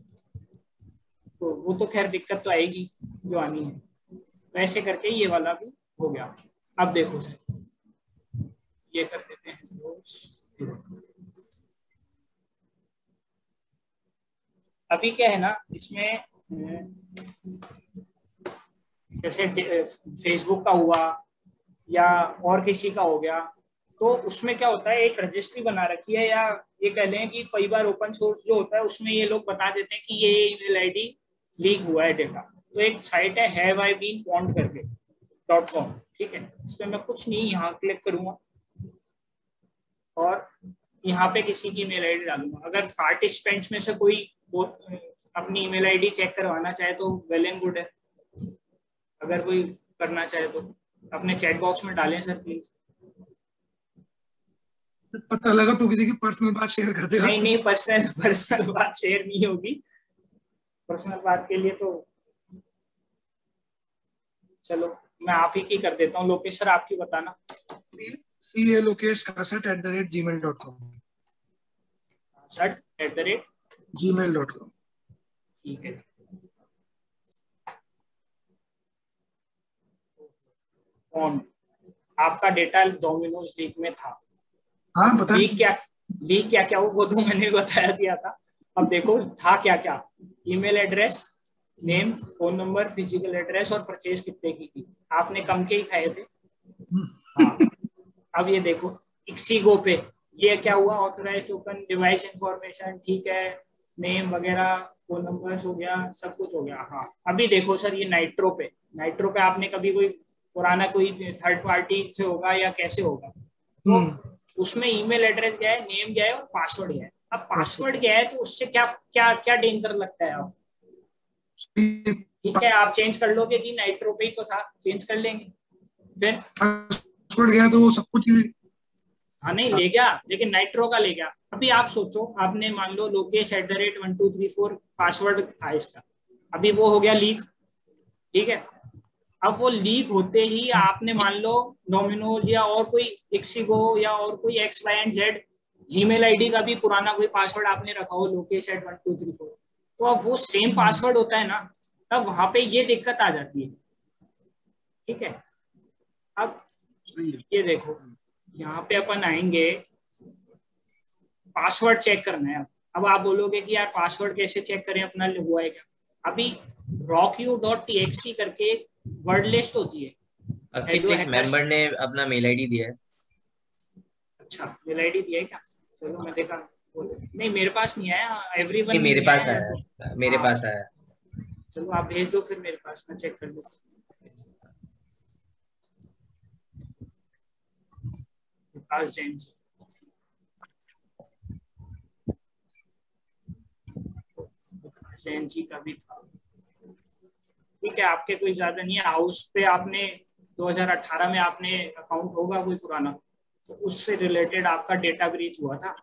तो वो तो खैर दिक्कत तो आएगी जो आनी है। तो ऐसे करके ये वाला भी हो गया। अब देखो सर ये कर देते हैं। अभी क्या है ना, इसमें जैसे फेसबुक का हुआ या और किसी का हो गया तो उसमें क्या होता है, एक रजिस्ट्री बना रखी है या ये कह लें कि कई बार ओपन सोर्स जो होता है, उसमें ये लोग बता देते हैं कि ये ईमेल आईडी लीक हुआ है डेटा तो एक साइट है हैव आई बीन पॉन्ड करके डॉट कॉम ठीक है? इस पर मैं कुछ नहीं यहाँ क्लिक करूँगा। और यहाँ पे किसी की ईमेल आईडी डालूँगा। अगर पार्टिसिपेंट्स में से कोई अपनी ईमेल आईडी चेक करवाना चाहे तो वेल एंड गुड है। अगर कोई करना चाहे तो। अपने चैट बॉक्स में डालें सर प्लीज़ पता लगा तो किसी की पर्सनल बात शेयर कर देगा। नहीं नहीं पर्सनल पर्सनल बात शेयर नहीं होगी। पर्सनल बात के लिए तो चलो मैं आप ही की कर देता हूँ। लोकेश सर आपकी बताना। C A Lokesh at the rate Gmail dot com at the rate Gmail dot com ठीक है। कौन आपका डेटा डोमिनोज लीग में था। हाँ पता लीक क्या लीक क्या क्या वो तो मैंने बताया दिया था। अब देखो था क्या क्या? Email address name phone number physical address और परचेज कितने की थी। आपने कम के ही खाए थे। हाँ। अब ये देखो इक्सीगो पे। ये क्या हुआ? ऑथराइज टोकन डिवाइस इंफॉर्मेशन ठीक है। नेम वगैरह फ़ोन नंबर हो गया सब कुछ हो गया। हाँ। अभी देखो सर ये नाइट्रो पे। नाइट्रो पे आपने कभी कोई पुराना कोई थर्ड पार्टी से होगा या कैसे होगा? तो उसमें ईमेल एड्रेस गया है नेम गया है और पासवर्ड गया है। अब पासवर्ड गया है तो उससे क्या क्या क्या डेंजर लगता है आप ठीक है आप चेंज कर लोगे जी नाइट्रो पे ही तो था चेंज कर लेंगे। फिर पासवर्ड गया तो सब कुछ ही नहीं ले गया। लेकिन नाइट्रो का ले गया। अभी आप सोचो आपने मान लो Lokesh at the rate one two three four password था इसका। अभी वो हो गया लीक ठीक है? अब वो लीक होते ही आपने मान लो डोमिनोज या और कोई एक्सीगो या और कोई X Y and Z Gmail ID का भी पुराना कोई पासवर्ड आपने रखा हो Lokesh at one two three four तो अब वो सेम पासवर्ड होता है ना तब वहाँ पे ये दिक्कत आ जाती है। ठीक है? अब ये देखो। यहाँ पे अपन आएँगे। पासवर्ड चेक करना है अब। अब आप बोलोगे कि यार पासवर्ड कैसे चेक करें अपना हुआ है क्या? अभी rockU डॉट टी करके एक वर्ड लिस्ट होती है। अभी जो एक मेंबर ने अपना मेल आईडी दिया है? अच्छा मेल आईडी दिया है क्या? चलो मैं देखा। नहीं मेरे पास नहीं आया। एवरीवन मेरे पास आया। मेरे हाँ। पास आया। चलो आप भेज दो फिर मेरे पास मैं चेक कर लूँ जैन जी का भी था। ठीक है, आपके कोई ज़्यादा नहीं है हाउस पे आपने 2018 में आपने अकाउंट होगा कोई पुराना तो उससे रिलेटेड आपका डेटा ब्रीच हुआ था।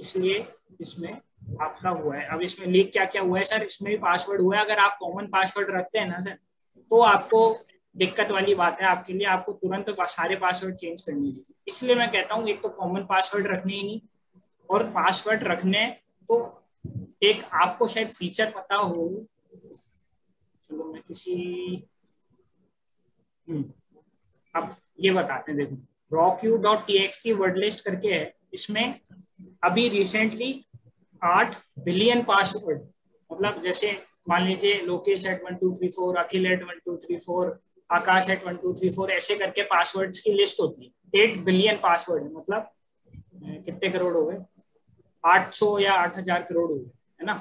इसलिए इसमें आपका हुआ है। अब इसमें लीक क्या क्या हुआ है सर इसमें भी पासवर्ड हुआ है, अगर आप कॉमन पासवर्ड रखते हैं ना सर तो आपको दिक्कत वाली बात है आपके लिए आपको तुरंत तो सारे पासवर्ड चेंज करनी चाहिए इसलिए मैं कहता हूँ एक तो कॉमन पासवर्ड रखने ही नहीं और पासवर्ड रखने तो एक आपको शायद फीचर पता हो। चलो मैं किसी हम्म, अब ये बताते हैं देखो। Rockyou dot T X T word list करके है। इसमें अभी रिसेंटली आठ बिलियन पासवर्ड मतलब जैसे मान लीजिए Lokesh at one two three four Akhil at one two three four Akash at one two three four ऐसे करके पासवर्ड्स की लिस्ट होती है। एट बिलियन पासवर्ड है मतलब कितने करोड़ हो गए? आठ सौ या आठ हज़ार करोड़ हो गए, है ना?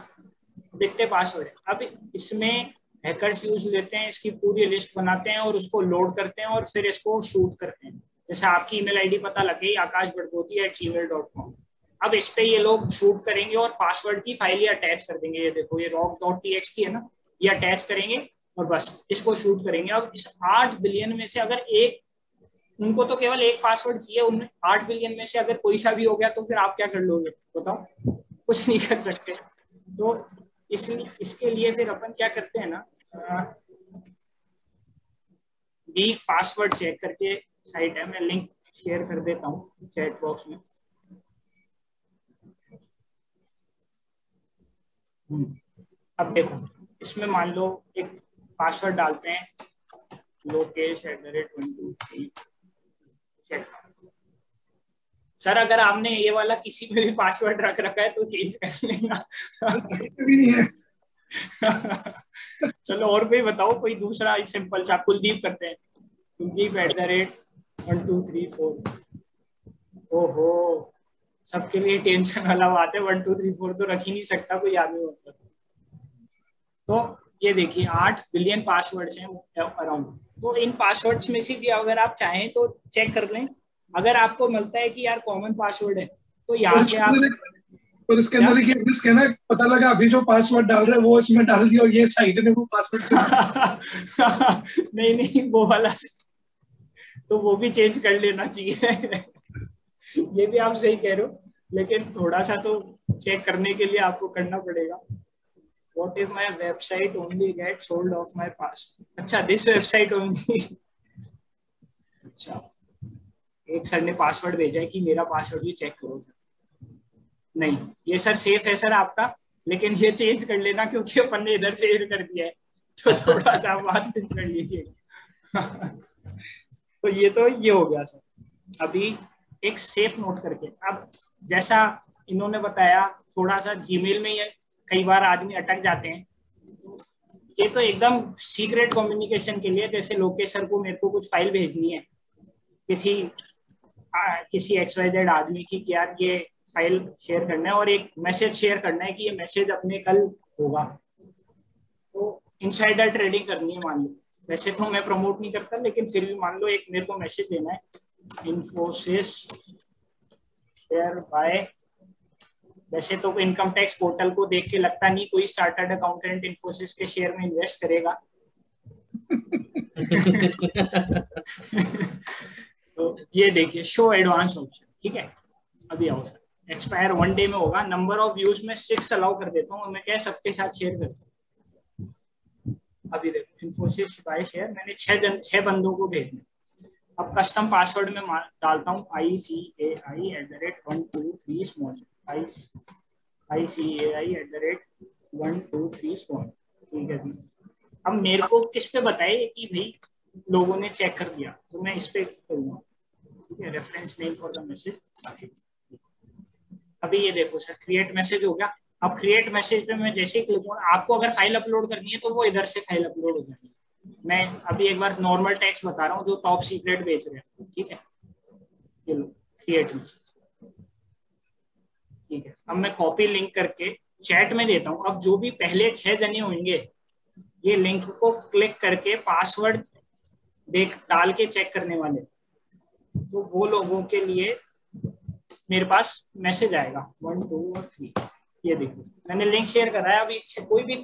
कितने पासवर्ड है। अब इसमें हैकर्स यूज़ लेते हैं, इसकी पूरी लिस्ट बनाते हैं और उसको लोड करते हैं और फिर इसको शूट करते हैं। जैसे आपकी ईमेल आईडी पता लग गई, Akash Badkoti at Gmail dot com अब इस पे ये लोग शूट करेंगे और पासवर्ड की फ़ाइल ही अटैच कर देंगे। ये देखो, ये रॉक डॉट टी एक्स है ना? ये अटैच करेंगे और बस इसको शूट करेंगे। अब इस आठ बिलियन में से अगर एक, उनको तो केवल एक पासवर्ड चाहिए उनमें आठ बिलियन में से अगर कोई सा भी हो गया तो फिर आप क्या कर लोगे? बताओ। कुछ नहीं कर सकते। तो इसलिए इसके लिए फिर अपन क्या करते हैं ना वीक पासवर्ड चेक करके साइट है, मैं लिंक शेयर कर देता हूँ चैट बॉक्स में। अब देखो, इसमें मान लो एक पासवर्ड डालते हैं। Lokesh at the rate one two three sir अगर आपने ये वाला किसी में भी पासवर्ड रख रखा है तो चेंज कर लेना। चलो, और कोई बताओ, कोई दूसरा सिंपल सा, कुलदीप करते हैं। Kuldeep at the rate one two three four ओहो, सबके लिए टेंशन वाला बात है। वन टू थ्री फोर तो रख ही नहीं सकता, कोई आदमी मतलब तो ये देखिए आठ बिलियन पासवर्ड्स हैं अराउंड तो इन पासवर्ड्स में से भी अगर आप चाहें तो चेक कर लें। अगर आपको मिलता है कि यार कॉमन पासवर्ड है तो यहाँ से आप और इसके अंदर रिस्क है ना पता लगा अभी जो पासवर्ड डाल रहे वो इसमें डाल दिया और ये साइड ने वो पासवर्ड <laughs> नहीं नहीं वो वाला तो वो भी चेंज कर लेना चाहिए। <laughs> ये भी आप सही कह रहे हो लेकिन थोड़ा सा तो चेक करने के लिए आपको करना पड़ेगा। What if my website only gets sold off my past? अच्छा this website only. अच्छा एक सर ने पासवर्ड भेजा है कि मेरा पासवर्ड भी चेक करो। नहीं, ये सर सेफ़ है सर आपका, लेकिन ये चेंज कर लेना क्योंकि अपन ने इधर से कर दिया है। तो थोड़ा सा बात चेंज कर लीजिए। <laughs> तो ये तो ये हो गया सर अभी एक सेफ़ नोट करके। अब जैसा इन्होंने बताया, थोड़ा सा जीमेल में कई बार आदमी अटक जाते हैं। ये तो एकदम सीक्रेट कम्युनिकेशन के लिए जैसे लोकेश सर को मेरे को कुछ फ़ाइल भेजनी है। किसी आ, किसी एक्सवाइजेड आदमी की कि यार ये फ़ाइल शेयर करना है और एक मैसेज शेयर करना है कि ये मैसेज अपने कल होगा। तो इनसाइडर ट्रेडिंग करनी है मान लो। वैसे तो मैं प्रमोट नहीं करता लेकिन फिर भी मान लो एक मेरे को मैसेज देना है। इन्फोसिस शेयर बाय वैसे तो इनकम टैक्स पोर्टल को देख के लगता नहीं कोई चार्टर्ड अकाउंटेंट इन्फोसिस के शेयर में इन्वेस्ट करेगा। <laughs> तो ये देखिए शो एडवांस ऑप्शन ठीक है? अभी आओ सर एक्सपायर वन डे में होगा। नंबर ऑफ़ व्यूज़ में सिक्स अलाउ कर देता हूँ। मैं क्या सबके साथ शेयर करता हूँ। अभी देखो इन्फोसिस बाय शेयर मैंने छह जन छह बंदों को भेजना अब कस्टम पासवर्ड में डालता हूँ। I C A I at the rate one two three small rate one two three small ठीक है अब मेरे को किस पे बताए कि भाई लोगों ने चेक कर दिया? तो मैं इस पे करूँगा। ठीक है reference name for the message अभी ये देखो सर क्रिएट मैसेज हो गया। अब क्रिएट मैसेज पे मैं जैसे क्लिक हूँ आपको अगर फ़ाइल अपलोड करनी है तो वो इधर से फ़ाइल अपलोड हो जाएगी। मैं अभी एक बार नॉर्मल टेक्स्ट बता रहा हूँ जो टॉप सीक्रेट बेच रहे हैं। ठीक है? क्रिएट मैसेज ठीक है। अब मैं कॉपी लिंक करके चैट में देता हूँ। अब जो भी पहले छह जने होंगे, ये लिंक को क्लिक करके पासवर्ड देख, डाल के चेक करने वाले। तो वो लोगों के लिए मेरे पास मैसेज आएगा। वन टू और थ्री ये देखो। मैंने लिंक शेयर करा है। अभी कोई भी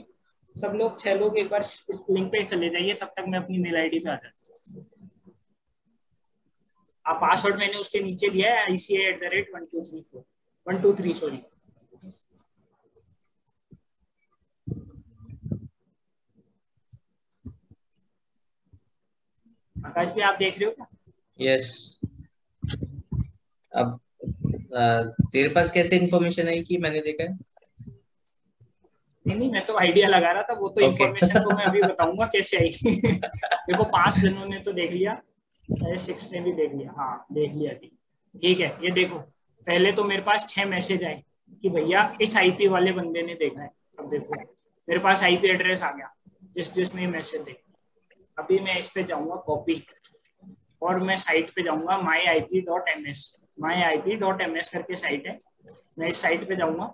सब लोग, छह लोग एक बार इस लिंक पे चले जाइए, तब तक मैं अपनी मेल आईडी पे आ जाता हूँ। आप पासवर्ड मैंने उसके नीचे दिया है ICAI at the rate one two three four one two three sorry Akash भी आप देख रहे हो क्या? यस अब तेरे पास कैसे इन्फॉर्मेशन आई कि मैंने देखा है? नहीं नहीं मैं तो आइडिया लगा रहा था वो तो इन्फॉर्मेशन okay. तो मैं अभी <laughs> बताऊँगा कैसे आई। देखो पाँच जनों ने तो देख लिया सिक्स ने भी देख लिया। हाँ देख लिया जी। ठीक है ये देखो। पहले तो मेरे पास छह मैसेज आए कि भैया, इस आईपी वाले बंदे ने देखा है। अब देखो, मेरे पास आईपी एड्रेस आ गया, जिस जिसने मैसेज देखा। अभी मैं इस पे जाऊँगा कॉपी और मैं साइट पे जाऊँगा my I P dot M S my I P dot M S करके साइट है। मैं इस साइट पे जाऊँगा,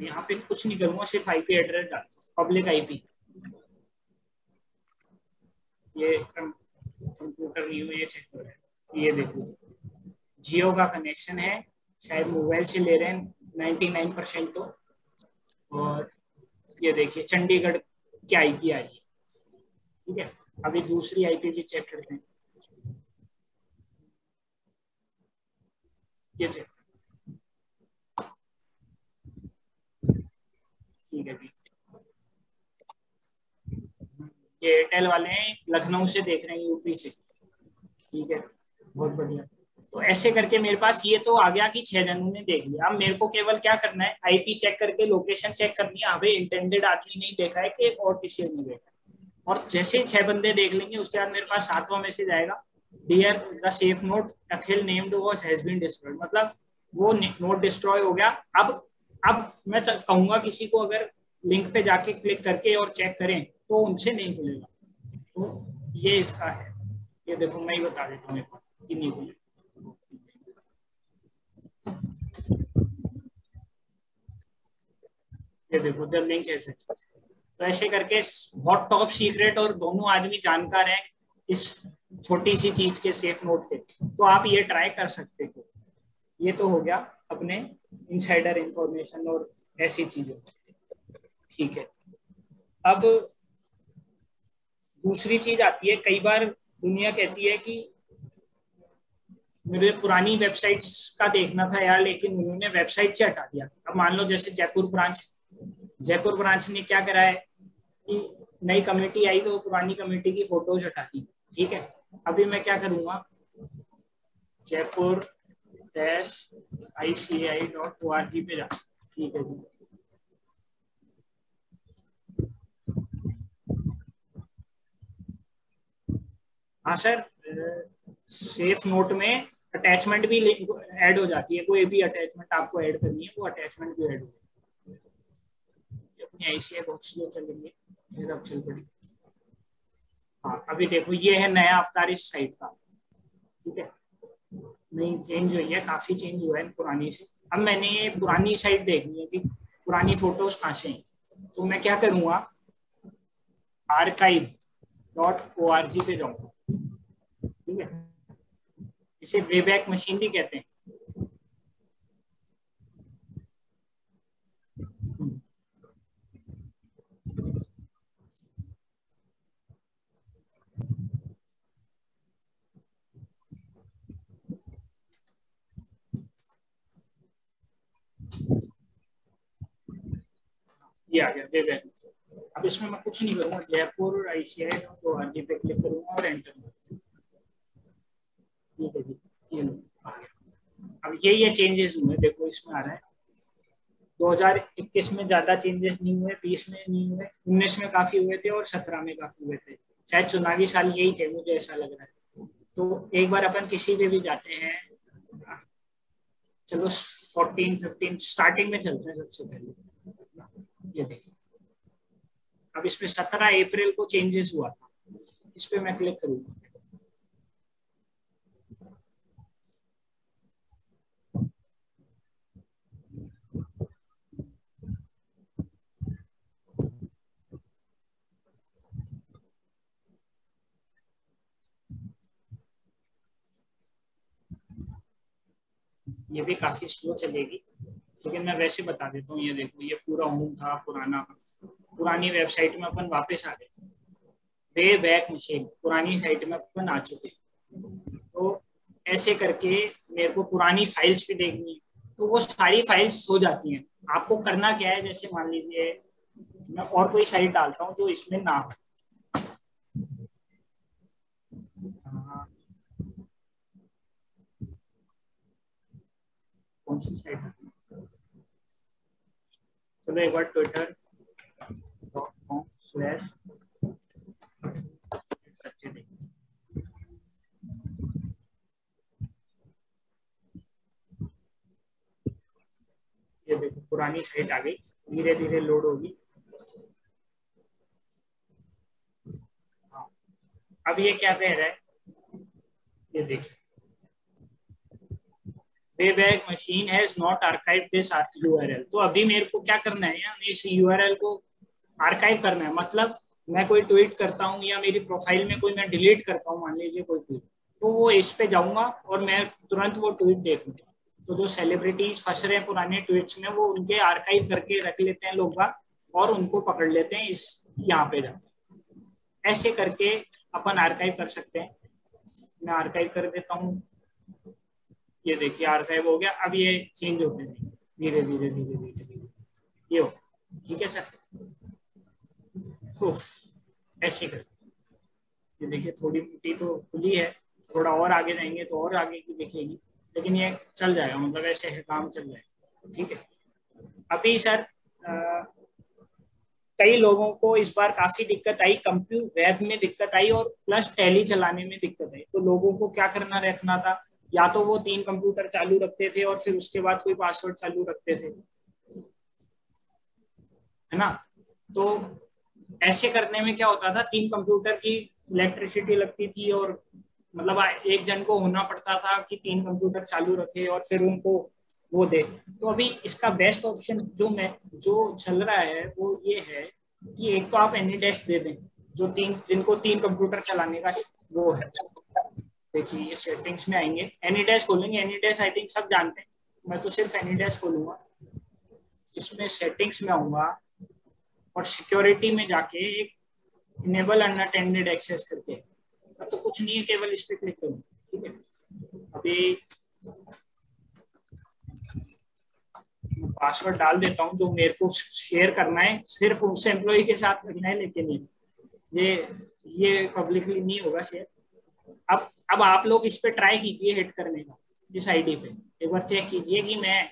यहाँ पे कुछ नहीं करूँगा, सिर्फ़ आईपी एड्रेस डाल पब्लिक आईपी ये कंप्यूटर हुई चेक कर रहे ये देखो, जियो का कनेक्शन है शायद मोबाइल से ले रहे हैं नाइन्टी नाइन परसेंट तो। और ये देखिए, चंडीगढ़ की आईपी आ रही है ठीक है? अभी दूसरी आईपी भी चेक करते हैं। ये चेक ठीक है एयरटेल वाले हैं, लखनऊ से देख रहे हैं यूपी से। ठीक है? बहुत बढ़िया। तो ऐसे करके मेरे पास ये तो आ गया कि छह जनों ने देख लिया। अब मेरे को केवल क्या करना है? आईपी चेक करके लोकेशन चेक करनी है। अभी इंटेंडेड आदमी नहीं देखा है कि और किसी ने देखा और जैसे ही छह बंदे देख लेंगे, उसके बाद मेरे पास सातवां मैसेज आएगा। Dear the safe note Akhil named has been destroyed मतलब वो नोट डिस्ट्रॉय हो गया। अब अब मैं कहूँगा किसी को अगर लिंक पे जाके क्लिक करके और चेक करें तो उनसे नहीं खुलेगा तो ये इसका है। ये देखो, मैं ही बता देता हूँ मेरे कि नहीं खुलेगा ये देखो द लिंक ऐसे तो ऐसे करके बहुत टॉप सीक्रेट और दोनों आदमी जानकार हैं इस छोटी सी चीज़ के सेफ़ नोट के तो आप ये ट्राई कर सकते हो। ये तो हो गया अपने इनसाइडर इंफॉर्मेशन और ऐसी चीज़ों। ठीक है। अब दूसरी चीज़ आती है, कई बार दुनिया कहती है कि मुझे पुरानी वेबसाइट्स का देखना था यार, लेकिन उन्होंने वेबसाइट से हटा दिया। अब मान लो जैसे जयपुर ब्रांच जयपुर ब्रांच ने क्या करा है कि नई कमेटी आई तो पुरानी कमेटी की फ़ोटोज़ हटा दी। ठीक है? अभी मैं क्या करूँगा? Jaipur dash I C I dot O R G पे जा। ठीक है जी। हाँ सर सेफ़ नोट में अटैचमेंट भी ऐड हो जाती है, कोई भी अटैचमेंट आपको ऐड करनी है, वो अटैचमेंट भी ऐड हो चल पड़ी हाँ अभी देखो, ये है नया अवतार इस साइट का। ठीक है? नहीं चेंज हुई है, काफ़ी चेंज हुआ है पुरानी से। अब मैंने ये पुरानी साइट देखनी है कि पुरानी फ़ोटोज़ कहाँ से हैं? तो मैं क्या करूँगा? Archive dot O R G पे जाऊँगा। ठीक है? इसे वेबैक मशीन भी कहते हैं। ये आ गया अब इसमें मैं कुछ नहीं करूँगा जयपुर आईसीआई तो आर पे क्लिक करूँगा और एंटर है जी ये गया अब ये ये चेंजेस हुए, देखो इसमें आ रहा है। 2021 में ज़्यादा चेंजेस नहीं हुए 20 में नहीं हुए 19 में काफ़ी हुए थे और 17 में काफ़ी हुए थे। शायद चुनावी साल यही थे, मुझे ऐसा लग रहा है। तो एक बार अपन किसी पे भी जाते हैं, चलो 14 15 स्टार्टिंग में चलते हैं सबसे पहले। ये देखिए। अब इसमें 17 अप्रैल को चेंजेस हुआ था। इस पे मैं क्लिक करूँगा। ये भी काफ़ी स्लो चलेगी। लेकिन मैं वैसे बता देता हूँ, ये देखो, ये पूरा होम था, पुराना। पुरानी वेबसाइट में अपन वापस आ गए। वे बैक मशीन पुरानी साइट में अपन आ चुके तो ऐसे करके मेरे को पुरानी फाइल्स भी देखनी है। तो वो सारी फाइल्स हो जाती हैं। आपको करना क्या है? जैसे मान लीजिए, मैं और कोई साइट डालता हूँ जो इसमें ना हो। कौन सी साइट चलो एक बार ट्विटर डॉट कॉम स्लैश ये देखो, पुरानी साइट आ गई। धीरे धीरे लोड होगी। हाँ। अब ये क्या कह रहा है? ये देखिए। Wayback machine has not archived this URL. तो अभी मेरे को क्या करना है? यार, इस URL को आर्काइव करना है। मतलब मैं कोई ट्वीट करता हूँ या मेरी प्रोफ़ाइल में कोई मैं डिलीट करता हूँ, मान लीजिए कोई ट्वीट तो वो इस पे जाऊँगा और मैं तुरंत वो ट्वीट देखूँगा। तो जो सेलिब्रिटीज फंस रहे हैं पुराने ट्वीट्स में, वो उनके आर्काइव करके रख लेते हैं लोग और उनको पकड़ लेते हैं इस यहाँ पे जाते ऐसे करके अपन आर्काइव कर सकते हैं। मैं आर्काइव कर देता हूँ। ये देखिए आर्काइव हो गया अब ये चेंज होते हैं। धीरे धीरे धीरे धीरे धीरे। ये हो ठीक है सर? ऐसे कर। ये देखिए थोड़ी मोटी तो खुली है। थोड़ा और आगे जाएँगे तो और आगे की दिखेगी। लेकिन ये चल जाएगा मतलब ऐसे है काम चल जाएगा। ठीक है? अभी सर आ, कई लोगों को इस बार काफ़ी दिक्कत आई कंप्यूटर वेब में दिक्कत आई और प्लस टैली चलाने में दिक्कत आई। तो लोगों को क्या करना रखना था? या तो वो तीन कंप्यूटर चालू रखते थे और फिर उसके बाद कोई पासवर्ड चालू रखते थे। है ना? तो ऐसे करने में क्या होता था, तीन कंप्यूटर की इलेक्ट्रिसिटी लगती थी और मतलब एक जन को होना पड़ता था कि तीन कंप्यूटर चालू रखे और फिर उनको वो दे। तो अभी इसका बेस्ट ऑप्शन जो मैं, जो चल रहा है, वो ये है कि एक तो आप एनी डेस्क दे दें, जो तीन, जिनको तीन कंप्यूटर चलाने का वो है। देखिए ये सेटिंग्स में आएँगे। एनी डैश खोलेंगे एनी डैश आई थिंक सब जानते हैं। मैं तो सिर्फ़ एनी डैश खोलूँगा। इसमें सेटिंग्स में आऊँगा और सिक्योरिटी में जाके एक इनेबल अनअटेंडेड एक्सेस करके। अब तो कुछ नहीं है, केवल इस पे क्लिक करूँ ठीक है? अभी पासवर्ड डाल देता हूँ, जो मेरे को शेयर करना है। सिर्फ़ उस एम्प्लॉय के साथ करना है, लेकिन ये ये पब्लिकली नहीं होगा शेयर अब अब आप लोग इस पे ट्राई कीजिए हिट करने का इस आईडी पे। एक बार चेक कीजिए कि मैं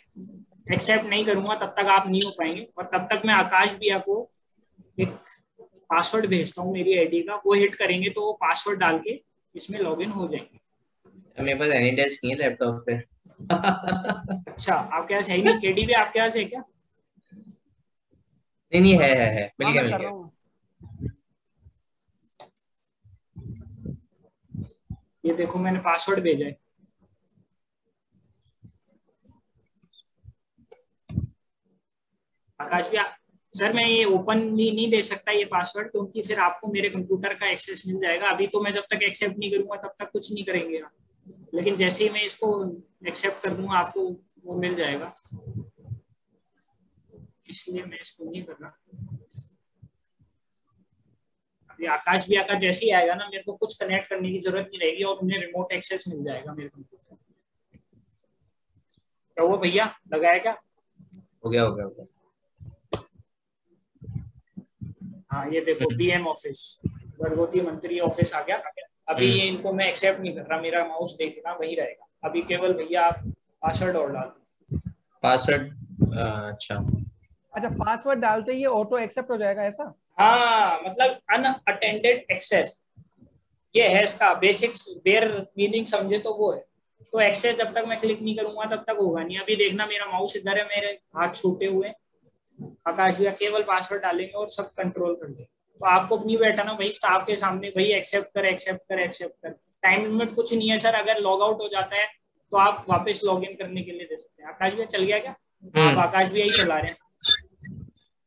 एक्सेप्ट नहीं करूँगा तब तक आप नहीं हो पाएँगे। और तब तक मैं आकाश भैया को एक पासवर्ड भेजता हूँ मेरी आईडी का वो हिट करेंगे तो वो पासवर्ड डाल के इसमें लॉग इन हो जाएँगे। मेरे पास एनी डेस्क नहीं है लैपटॉप पे। अच्छा आपके पास है नहीं? केडी भी आपके पास है क्या? नहीं नहीं है है है। मिल गया मिल गया। ये देखो मैंने पासवर्ड भेजा है। आकाश भी सर मैं ये ओपन भी नहीं दे सकता ये पासवर्ड क्योंकि फिर आपको मेरे कंप्यूटर का एक्सेस मिल जाएगा। अभी तो मैं जब तक एक्सेप्ट नहीं करूँगा, तब तक कुछ नहीं करेंगे आप। लेकिन जैसे ही मैं इसको एक्सेप्ट कर दूँगा, आपको वो मिल जाएगा। इसलिए मैं इसको नहीं कर रहा। अभी आकाश भी आकाश जैसे ही आएगा ना मेरे को कुछ कनेक्ट करने की ज़रूरत नहीं रहेगी और उन्हें रिमोट एक्सेस मिल जाएगा मेरे कंप्यूटर क्या हुआ भैया? लगाया क्या? हो गया हो गया हो गया। हाँ ये देखो बीएम ऑफ़िस गर्भवती मंत्री ऑफ़िस आ गया। अभी ये इनको मैं एक्सेप्ट नहीं कर रहा मेरा माउस देखना वही रहेगा। अभी केवल भैया आप पासवर्ड और डाल पासवर्ड अच्छा। अच्छा पासवर्ड डालते ही ऑटो एक्सेप्ट हो जाएगा ऐसा? हाँ मतलब अनअटेंडेड एक्सेस ये है इसका बेसिक्स बेयर मीनिंग समझे तो वो है। तो एक्सेस जब तक मैं क्लिक नहीं करूँगा तब तक होगा नहीं। अभी देखना मेरा माउस इधर है मेरे हाथ छूटे हुए आकाश भैया केवल पासवर्ड डालेंगे और सब कंट्रोल कर देंगे। तो आपको नहीं बैठा ना वही स्टाफ के सामने भाई एक्सेप्ट कर एक्सेप्ट कर एक्सेप्ट कर। टाइम लिमिट कुछ नहीं है सर अगर लॉग आउट हो जाता है तो आप वापस लॉग इन करने के लिए दे सकते हैं। आकाश भैया चल गया क्या? हम्म। आप आकाश भैया ही चला रहे हैं।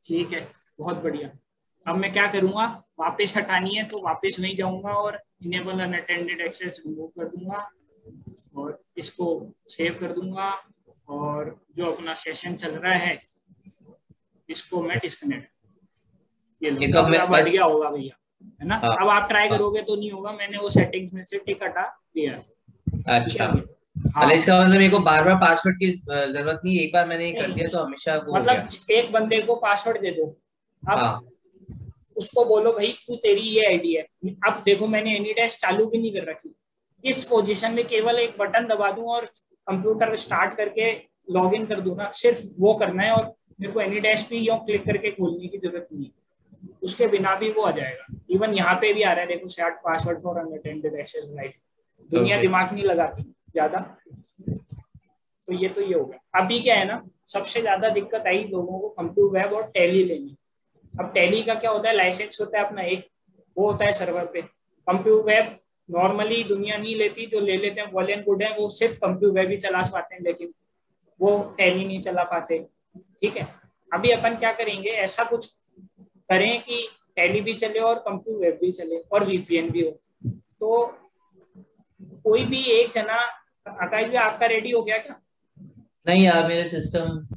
ठीक है बहुत बढ़िया। अब मैं क्या करूँगा? वापस हटानी है तो वापस नहीं जाऊँगा और इनेबल अनअटेंडेड एक्सेस रिमूव कर दूँगा और इसको सेव कर दूँगा और जो अपना सेशन चल रहा है इसको मैं डिस्कनेक्ट ये बढ़ गया होगा भैया है ना? हाँ, अब आप ट्राई हाँ, करोगे तो नहीं होगा मैंने वो सेटिंग्स में से टिक हटा दिया। अच्छा। हाँ। इसका मतलब मेरे को बार बार पासवर्ड की ज़रूरत नहीं एक बार मैंने कर दिया तो हमेशा वो मतलब एक बंदे को पासवर्ड दे दो। अब हाँ। उसको बोलो भाई तू तेरी ये आईडी है। अब देखो मैंने एनी डैश चालू भी नहीं कर रखी। इस पोजीशन में केवल एक बटन दबा दूँ और कंप्यूटर स्टार्ट करके लॉग इन कर दूँ ना सिर्फ़ वो करना है और मेरे को एनी डैश भी यो क्लिक करके खोलने की ज़रूरत नहीं उसके बिना भी वो आ जाएगा। इवन यहाँ पे भी आ रहा है देखो set password for unattended access right दुनिया दिमाग नहीं लगाती ज़्यादा। तो ये तो ये हो गया। अभी क्या है ना सबसे ज़्यादा दिक्कत आई लोगों को कंप्यूटर वेब और टैली लेनी अब टैली का क्या होता है? लाइसेंस होता है अपना एक, वो होता है सर्वर पे। कंप्यूटर वेब नॉर्मली दुनिया नहीं लेती, जो ले लेते हैं वेल एंड गुड है, वो सिर्फ़ कंप्यूटर वेब ही चला पाते हैं, लेकिन वो टैली नहीं चला पाते। ठीक है? अभी अपन क्या करेंगे? ऐसा कुछ करें कि टैली भी चले और कंप्यूटर वेब भी चले और वीपीएन भी हो। तो कोई भी एक जना आकाश जी, आपका रेडी हो गया क्या? नहीं यार, मेरे सिस्टम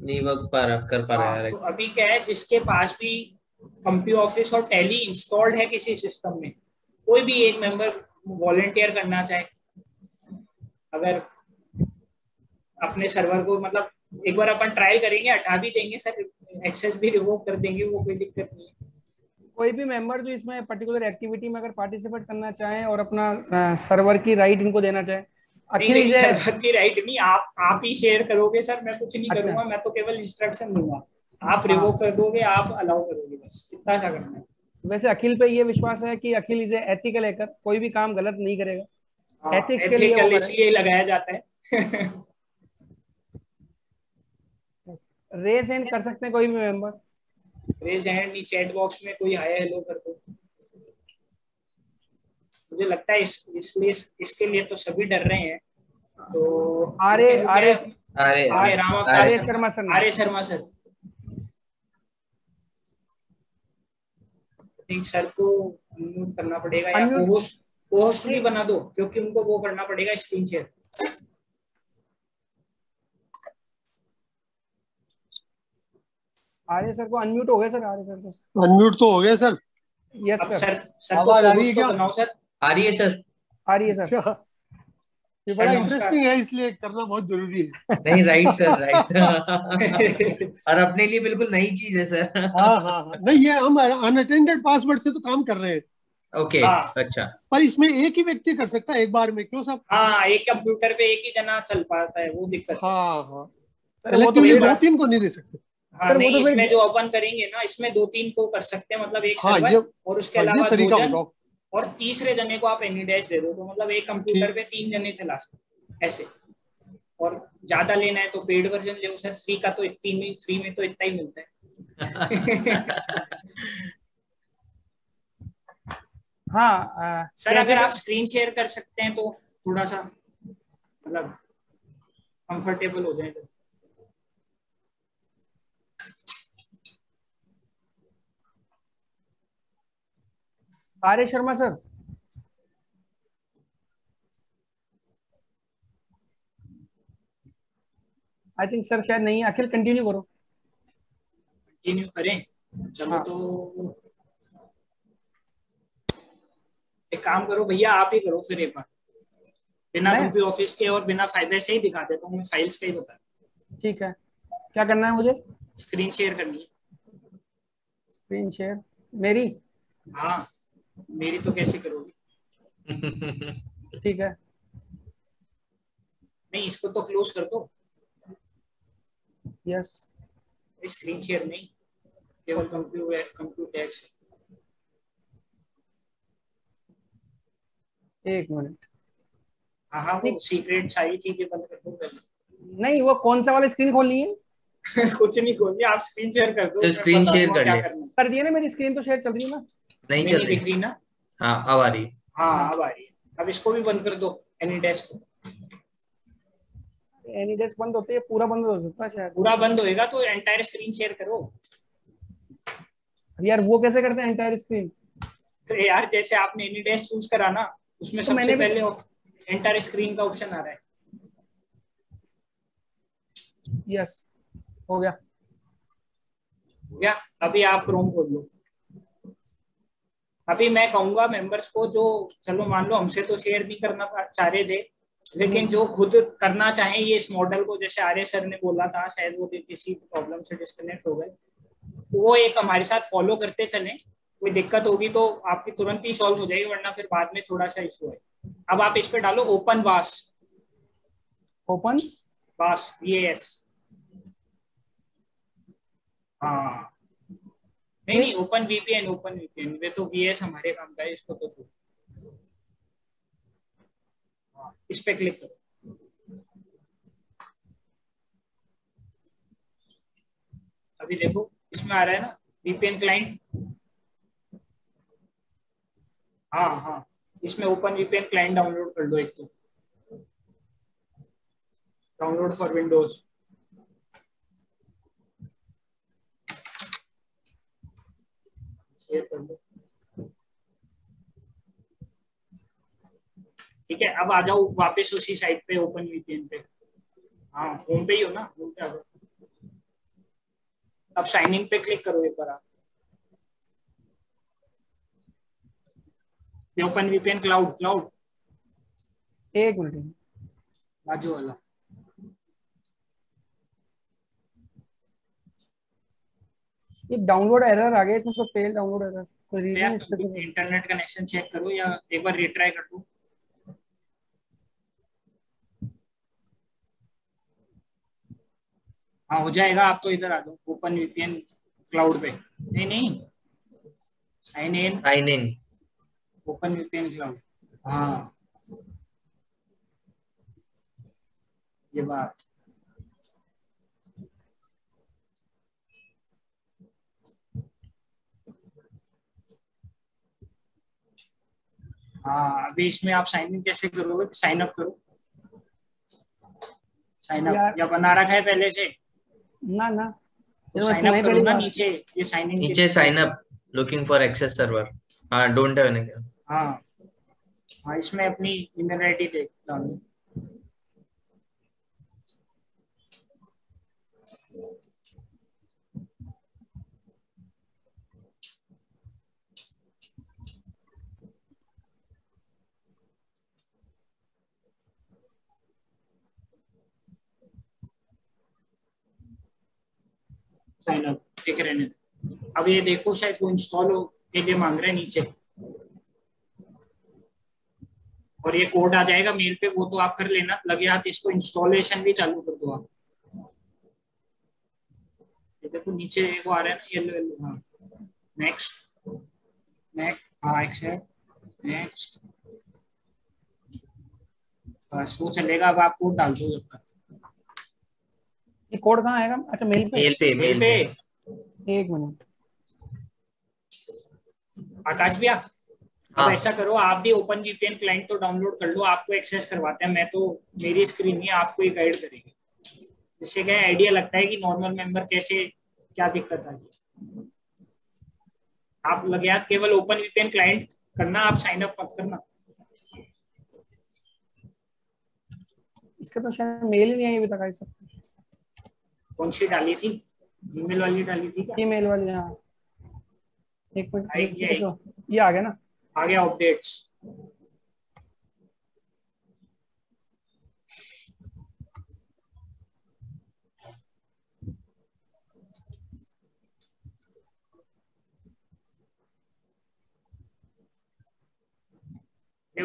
नहीं वर्क पा रहा कर पा रहा है हाँ, तो अभी क्या है जिसके पास भी कंप्यूटर ऑफ़िस और टैली इंस्टॉल्ड है किसी सिस्टम में कोई भी एक मेंबर वॉलेंटियर करना चाहे अगर अपने सर्वर को मतलब एक बार अपन ट्रायल करेंगे हटा भी देंगे सर एक्सेस भी रिवोक कर देंगे वो कोई दिक्कत नहीं है। कोई भी मेंबर जो इसमें पर्टिकुलर एक्टिविटी में अगर पार्टिसिपेट करना चाहे और अपना सर्वर की राइट इनको देना चाहे की राइट नहीं आप आप ही शेयर करोगे सर मैं कुछ नहीं अच्छा। करूँगा मैं तो केवल इंस्ट्रक्शन दूँगा। आप रिवोक हाँ। कर दोगे आप अलाउ करोगे बस इतना सा करना है। वैसे अखिल पे ये विश्वास है कि अखिल इज़ एथिकल हैकर कोई भी काम गलत नहीं करेगा। एथिक्स हाँ, के लिए इसलिए लगाया जाता है। रेस एंड कर सकते हैं कोई भी मेंबर रेज हैंड नहीं चैट बॉक्स में कोई हाय हेलो कर दो। मुझे लगता है इस इसलिए इस, इसके लिए तो सभी डर रहे हैं। तो आरे आरे आरे आरे रामा आरे शर्मा। सर। आरे शर्मा सर। थिंक सर को अनम्यूट करना पड़ेगा या होस्ट होस्ट भी बना दो क्योंकि उनको वो करना पड़ेगा स्क्रीन शेयर आर्य सर को अनम्यूट हो गया सर आर्य सर को। अनम्यूट तो हो गया sir. Yes sir sir sir आवाज़ आ रही है क्या? सर। आ रही है सर आ रही है सर अच्छा। ये बड़ा इंटरेस्टिंग है इसलिए करना बहुत ज़रूरी है। नहीं राइट सर राइट और अपने लिए बिल्कुल नई चीज़ है सर हाँ हाँ हाँ। नहीं ये हम अनअटेंडेड पासवर्ड से तो काम कर रहे हैं। ओके okay, हाँ, अच्छा। पर इसमें एक ही व्यक्ति कर सकता है एक बार में क्यों सब हाँ एक कंप्यूटर पे एक ही जना चल पाता है वो दिक्कत हाँ। हाँ कलेक्टिवली तो दो तीन को नहीं दे सकते। हाँ, नहीं, तो इसमें जो ओपन करेंगे ना इसमें दो तीन को कर सकते हैं मतलब एक हाँ, सर्वर और उसके हाँ, अलावा दो जन। और तीसरे जने को आप एनी डैश दे दो तो मतलब एक कंप्यूटर पे तीन जने चला सकते ऐसे। और ज़्यादा लेना है तो पेड वर्जन ले सर फ्री का तो इतनी में फ्री में तो इतना ही मिलता है। <laughs> हाँ आ, सर अगर आप स्क्रीन शेयर कर सकते हैं तो थोड़ा सा मतलब कंफर्टेबल हो जाए Arya Sharma sir. I think sir शायद नहीं अखिल कंटिन्यू करो। कंटिन्यू करें। चलो हाँ. तो एक काम करो भैया आप ही करो फिर एक बार। बिना कंप्यूटर ऑफ़िस के और बिना फ़ाइल से ही दिखा देता हूँ मैं फाइल्स का ही बता ठीक है। क्या करना है मुझे? स्क्रीन शेयर करनी है। स्क्रीन शेयर मेरी? हाँ। मेरी तो कैसे करोगी? <laughs> ठीक है। नहीं इसको तो क्लोज कर दो। यस स्क्रीन शेयर नहीं। केवल कंप्यूटर कंप्यूटर टैक्स एक मिनट। हाँ हाँ वो सीक्रेट सारी चीज़ें बंद कर दो पहले। नहीं वो कौन सा वाला स्क्रीन खोलनी है कुछ नहीं खोलनी आप स्क्रीन शेयर कर दो। स्क्रीन शेयर कर कर दिया ना मेरी स्क्रीन तो शेयर चल रही है ना। नहीं चल रही। ना? हाँ अब आ रही हाँ। अब आ रही अब इसको भी बंद कर दो एनी डेस्क को। एनी डेस्क बंद होते है पूरा बंद हो सकता है शायद। पूरा बंद होएगा तो एंटायर स्क्रीन शेयर करो। यार वो कैसे करते हैं एंटायर स्क्रीन अरे यार जैसे आपने एनी डेस्क चूज़ करा ना उसमें तो सबसे पहले एंटायर स्क्रीन का ऑप्शन आ रहा है। यस हो गया। या अभी आप क्रोम खोल लो। अभी मैं कहूँगा मेंबर्स को जो चलो मान लो हमसे तो शेयर नहीं करना चाह रहे थे लेकिन जो खुद करना चाहे ये इस मॉडल को जैसे आर्य सर ने बोला था शायद वो किसी प्रॉब्लम से डिस्कनेक्ट हो गए। तो वो एक हमारे साथ फॉलो करते चले कोई दिक्कत होगी तो आपकी तुरंत ही सॉल्व हो जाएगी वरना फिर बाद में थोड़ा सा इशू है अब आप इस पे डालो ओपन वास ओपन वास वी एस हाँ। नहीं नहीं ओपन वीपीएन ओपन वीपीएन वे तो वीएस हमारे काम का है इसको तो छोड़। हाँ, इस पे क्लिक करो। अभी देखो इसमें आ रहा है ना वीपीएन क्लाइंट हाँ हाँ इसमें ओपन वीपीएन क्लाइंट डाउनलोड कर लो एक तो। डाउनलोड फॉर विंडोज़ शेयर कर लो ठीक है अब आ जाओ वापस उसी साइट पे ओपन वीपीएन पे। हाँ फ़ोन पे ही हो ना फ़ोन पे आ जाओ। अब साइन इन पे क्लिक करो एक बार आप। ओपन वीपीएन क्लाउड क्लाउड एक मिनट। बाजू वाला। ये डाउनलोड एरर आ गया इसमें तो फेल डाउनलोड एरर कोई reason specific internet connection check करो या एक बार रिट्राई कर दो। हाँ हो जाएगा आप तो इधर आ जाओ ओपन वीपीएन क्लाउड पे। नहीं नहीं। Sign in sign in open VPN cloud हाँ। ये बात। हाँ अभी इसमें आप साइन इन कैसे करोगे? साइन अप करो। साइन अप या बना रखा है पहले से? ना ना। तो साइन अप करो ना नीचे? ये साइन इन नीचे sign up looking for access server हाँ डोंट हैव एनी हाँ। हाँ इसमें अपनी ईमेल आईडी देख डालो साइन अप ठीक रहने अब ये देखो, शायद वो इंस्टॉल हो के लिए मांग रहे हैं नीचे। और ये कोड आ जाएगा मेल पे, वो तो आप कर लेना। लगे हाथ इसको इंस्टॉलेशन भी चालू कर दो आप। देखो, नीचे वो आ रहा है ना येलो येलो हाँ। नेक्स्ट नेक्स्ट हाँ नेक्स्ट बस, वो चलेगा, अब आप कोड डाल दो जब तक। ये कोड कहाँ आएगा? अच्छा मेल पे। मेल पे मेल पे। एक मिनट। आकाश भैया अब हाँ। ऐसा करो आप भी ओपन वीपीएन क्लाइंट तो डाउनलोड कर लो आपको एक्सेस करवाते हैं। मैं तो मेरी स्क्रीन ही आपको ही गाइड करेगी। जिससे क्या आइडिया लगता है कि नॉर्मल मेंबर कैसे क्या दिक्कत आ रही आप लगे केवल ओपन वीपीएन क्लाइंट करना आप साइन अप मत करना। इसका तो शायद मेल ही नहीं आई अभी तक आई सब। कौन सी डाली थी? ईमेल वाली डाली थी ईमेल वाली हाँ। एक मिनट ये आ गया ना? आ गया अपडेट्स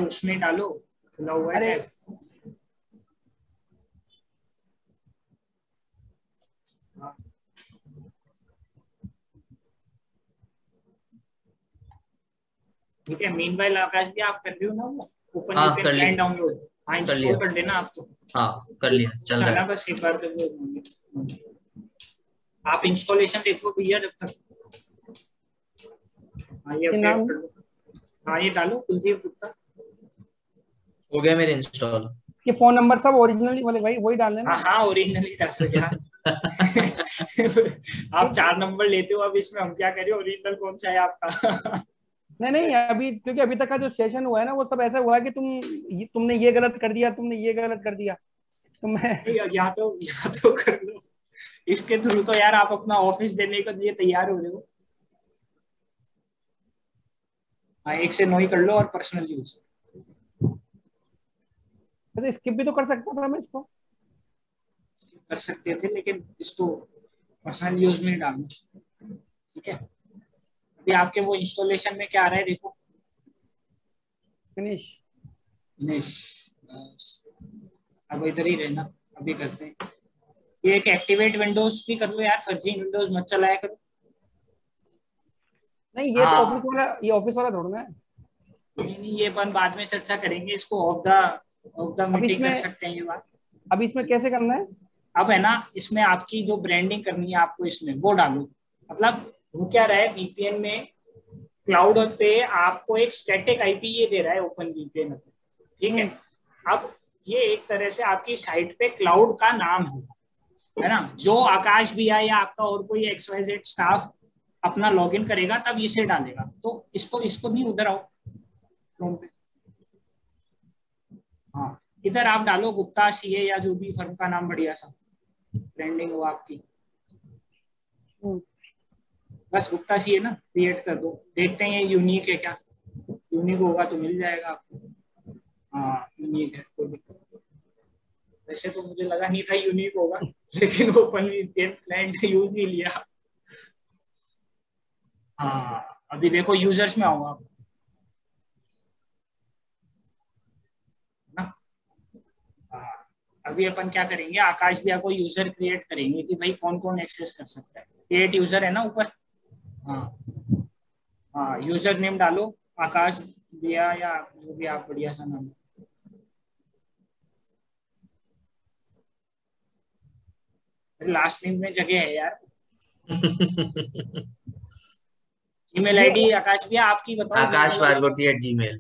उसमें डालो खुला हुआ। हाँ। ठीक है? मीन वाइल आकाश भी आप कर रहे हो ना वो ओपन हाँ, वीपीएन कर लिया। डाउनलोड हाँ कर लिया। इंस्टॉल कर लेना आप तो। हाँ कर लिया चल रहा है। बस एक बार लो आप इंस्टॉलेशन देखो भैया जब तक। हाँ ये ये हाँ ये डालो कुलदीप गुप्ता। हो गया मेरे इंस्टॉल ये फ़ोन नंबर सब ओरिजिनली वाले भाई वही डाल हाँ लेना हाँ ओरिजिनली डाल दो यार। <laughs> आप चार नंबर लेते हो अब इसमें हम क्या करें? ओरिजिनल कौन सा है आपका? नहीं नहीं अभी क्योंकि अभी तक का जो सेशन हुआ है ना वो सब ऐसा हुआ है कि तुम तुमने ये गलत कर दिया तुमने ये गलत कर दिया। तो मैं <laughs> या तो या तो कर लो। इसके थ्रू तो यार आप अपना ऑफ़िस देने के लिए तैयार हो रहे हो। हाँ एक से नौ ही कर लो और पर्सनल यूज़ वैसे स्किप भी तो कर सकता था मैं इसको। कर सकते थे लेकिन इसको पर्सनल यूज़ में डालना। ठीक है? अभी आपके वो इंस्टॉलेशन में क्या आ रहा है देखो। फिनिश फिनिश अब इधर ही रहना अभी करते हैं। ये एक एक्टिवेट विंडोज़ भी कर लो यार फर्जी विंडोज़ मत चलाया करो। नहीं ये तो ऑफ़िस हाँ। वाला ये ऑफ़िस वाला थोड़ा है। नहीं नहीं ये अपन बाद में चर्चा करेंगे इसको of the of the meeting कर सकते हैं ये बात। अब इसमें कैसे करना है? अब है ना इसमें आपकी जो ब्रांडिंग करनी है आपको इसमें वो डालो। मतलब वो क्या रहा है वीपीएन में क्लाउड पे आपको एक स्टैटिक आईपी ये दे रहा है ओपन वीपीएन ठीक है? हम्म। अब ये एक तरह से आपकी साइट पे क्लाउड का नाम है है ना? जो आकाश भी है या आपका और कोई एक्स वाई जेड स्टाफ अपना लॉगिन करेगा तब इसे डालेगा। तो इसको इसको नहीं उधर आओ पे। हाँ इधर आप डालो गुप्ता सीए या जो भी फर्म का नाम बढ़िया सा। ब्रांडिंग हो आपकी। हम्म। बस गुप्ता है ना क्रिएट कर दो। देखते हैं ये यूनिक है क्या। यूनिक होगा तो मिल जाएगा आपको। हाँ यूनिक है कोई दिक्कत वैसे तो मुझे लगा नहीं था यूनिक होगा <laughs> लेकिन वो क्लाइंट यूज़ ही लिया। हाँ अभी देखो यूज़र्स में आओ आप हाँ, अभी अपन क्या करेंगे आकाश भैया को यूज़र क्रिएट करेंगे कि भाई कौन कौन एक्सेस कर सकता है। क्रिएट यूज़र है ना ऊपर? हाँ। हाँ यूज़र नेम डालो आकाश दिया या जो भी आप बढ़िया सा नाम। लास्ट नेम में जगह है यार। <laughs> ईमेल आईडी आकाश भैया आपकी बताओ। Akash Vargoti at ji mail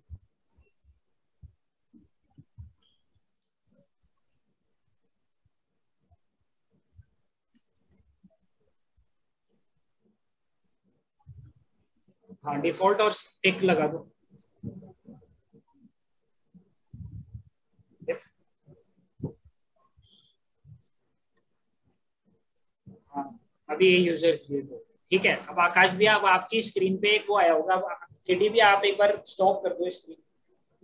हाँ डिफ़ॉल्ट और टिक लगा दो। हाँ अभी ये यूज़र क्रिएट हो ठीक है, अब आकाश भी अब आपकी स्क्रीन पे एक वो आया होगा। भी आप एक बार स्टॉप कर दो स्क्रीन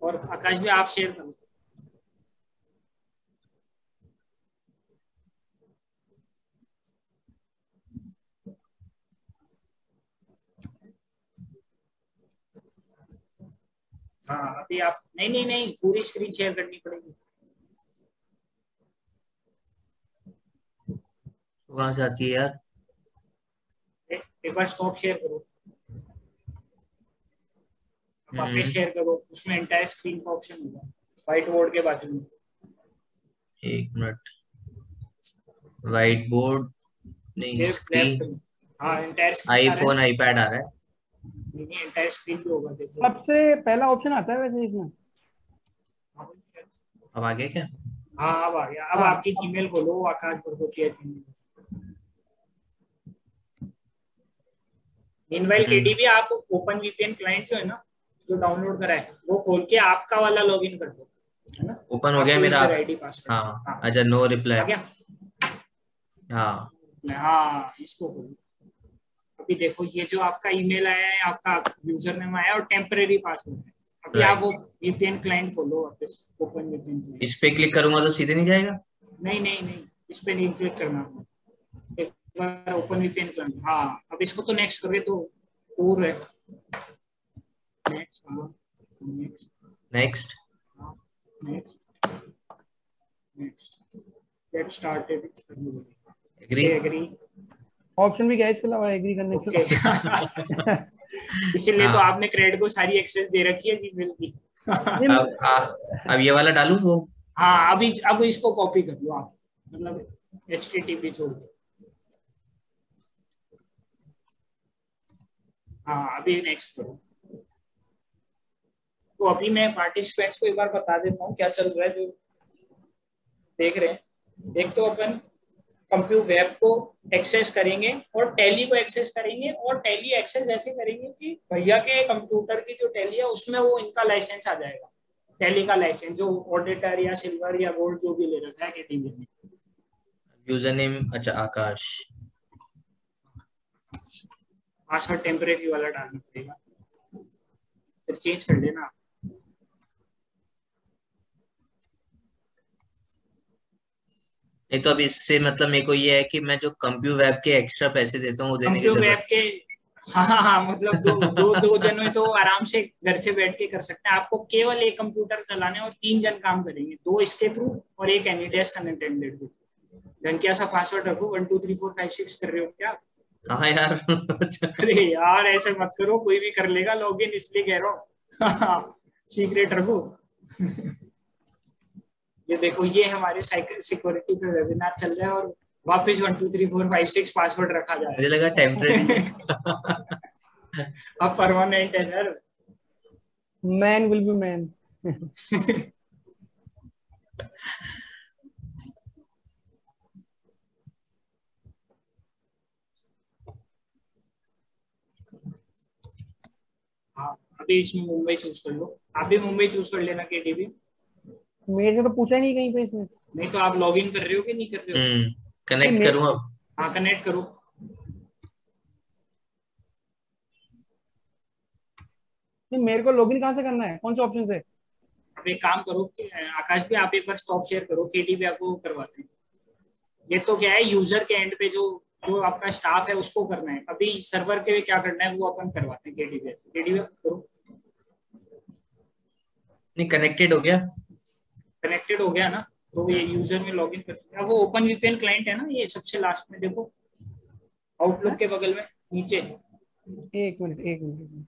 और आकाश भी आप शेयर कर दो। हाँ अभी आप नहीं नहीं नहीं पूरी स्क्रीन शेयर करनी पड़ेगी। कहाँ से आती है यार? एक बार स्टॉप शेयर करो। वापस शेयर हम्म। करो उसमें एंटायर स्क्रीन का ऑप्शन होगा व्हाइट बोर्ड के बाजू में। एक मिनट। व्हाइट बोर्ड नहीं स्क्रीन हाँ एंटायर आईफोन आईपैड आ रहा है। एंटायर स्क्रीन पे होगा देखो। सबसे पहला ऑप्शन आता है वैसे इसमें? अब आ गया क्या? हाँ अब आ गया। अब हाँ। आपकी जीमेल खोलो Akash Barkotia Gmail meanwhile KDB आप ओपन वीपीएन क्लाइंट जो है ना जो डाउनलोड करा है वो खोल के आपका वाला लॉगिन कर दो है ना? ओपन हो गया मेरा। आईडी पासवर्ड हाँ, अच्छा नो रिप्लाई हाँ। हाँ इसको खोलो। अभी देखो ये जो आपका ईमेल आया है आपका यूज़र नेम आया और टेम्परेरी पासवर्ड है। अभी आप वो वीपीएन क्लाइंट खोलो वापस ओपन वीपीएन इस पे क्लिक करूँगा तो सीधे नहीं जाएगा? नहीं नहीं नहीं इस पे नहीं क्लिक करना। ओपन वीपीएन क्लाइंट हाँ अब इसको तो नेक्स्ट करें तो टूर है। Next next next next get started agree agree option भी क्या है इसके अलावा? एग्री करने के लिए <laughs> इसीलिए तो हाँ। आपने क्रेडिट को सारी एक्सेस दे रखी है जीमेल की। <laughs> अब, अब ये वाला डालू वो? हाँ अभी अब इसको कॉपी कर लो आप। मतलब एच टी टी पी छोड़ दो हाँ अभी नेक्स्ट करो। तो अभी मैं पार्टिसिपेंट्स को एक बार बता देता हूँ क्या चल रहा है जो देख रहे हैं। एक तो अपन कंप्यूटर वेब को एक्सेस करेंगे और टैली को एक्सेस करेंगे और टैली एक्सेस ऐसे करेंगे कि भैया के कंप्यूटर की जो टैली है उसमें वो इनका लाइसेंस आ जाएगा। टैली का लाइसेंस जो ऑडिटर या सिल्वर या गोल्ड जो भी ले रखा है कैटेगरी में। यूज़र नेम अच्छा आकाश। पासवर्ड टेम्परेरी वाला डालना पड़ेगा। फिर चेंज कर लेना नहीं तो अब इससे मतलब मेरे को ये है कि मैं जो कंप्यू वेब के एक्स्ट्रा पैसे देता हूँ वो देने की वेब के हाँ हाँ हाँ मतलब दो <laughs> दो दो जनों तो आराम से घर से बैठ के कर सकते हैं। आपको केवल एक कंप्यूटर चलाने और तीन जन काम करेंगे। दो इसके थ्रू और एक एनीडेस कनेक्टेड के थ्रू क्या सा पासवर्ड रखो। One two three four five six कर रहे हो क्या? हाँ यार अरे यार ऐसे मत करो कोई भी कर लेगा लॉग इन इसलिए कह रहा हूँ। <laughs> सीक्रेट रखो। ये देखो ये हमारे साइकिल सिक्योरिटी पे वेबिनार चल रहा है और वापस one two three four five six password रखा जाए मुझे लगा टेम्परेरी <laughs> अब परमानेंट है sir man will be man हाँ अभी इसमें मुंबई चूज़ कर लो। आप भी मुंबई चूज़ कर लेना के डी मेरे से तो पूछा ही नहीं कहीं पे इसने। नहीं तो आप लॉग इन कर रहे हो कि नहीं कर रहे हो? कनेक्ट हम्म, करूँ अब। हाँ कनेक्ट करो। नहीं मेरे को लॉगिन कहाँ से करना है? कौन से ऑप्शन से? अब एक काम करो कि आकाश भी आप एक बार स्टॉप शेयर करो केटी भी आपको करवाते हैं। ये तो क्या है यूज़र के एंड पे जो जो आपका स्टाफ है उसको करना है। अभी सर्वर के भी क्या करना है वो अपन करवाते हैं केटीबी से केटीबी करो। नहीं कनेक्टेड हो गया। कनेक्टेड हो गया ना तो ये यूज़र में लॉग इन कर सकते हैं। वो ओपन वीपीएन क्लाइंट है ना ये सबसे लास्ट में देखो आउटलुक के बगल में नीचे। एक मिनट एक मिनट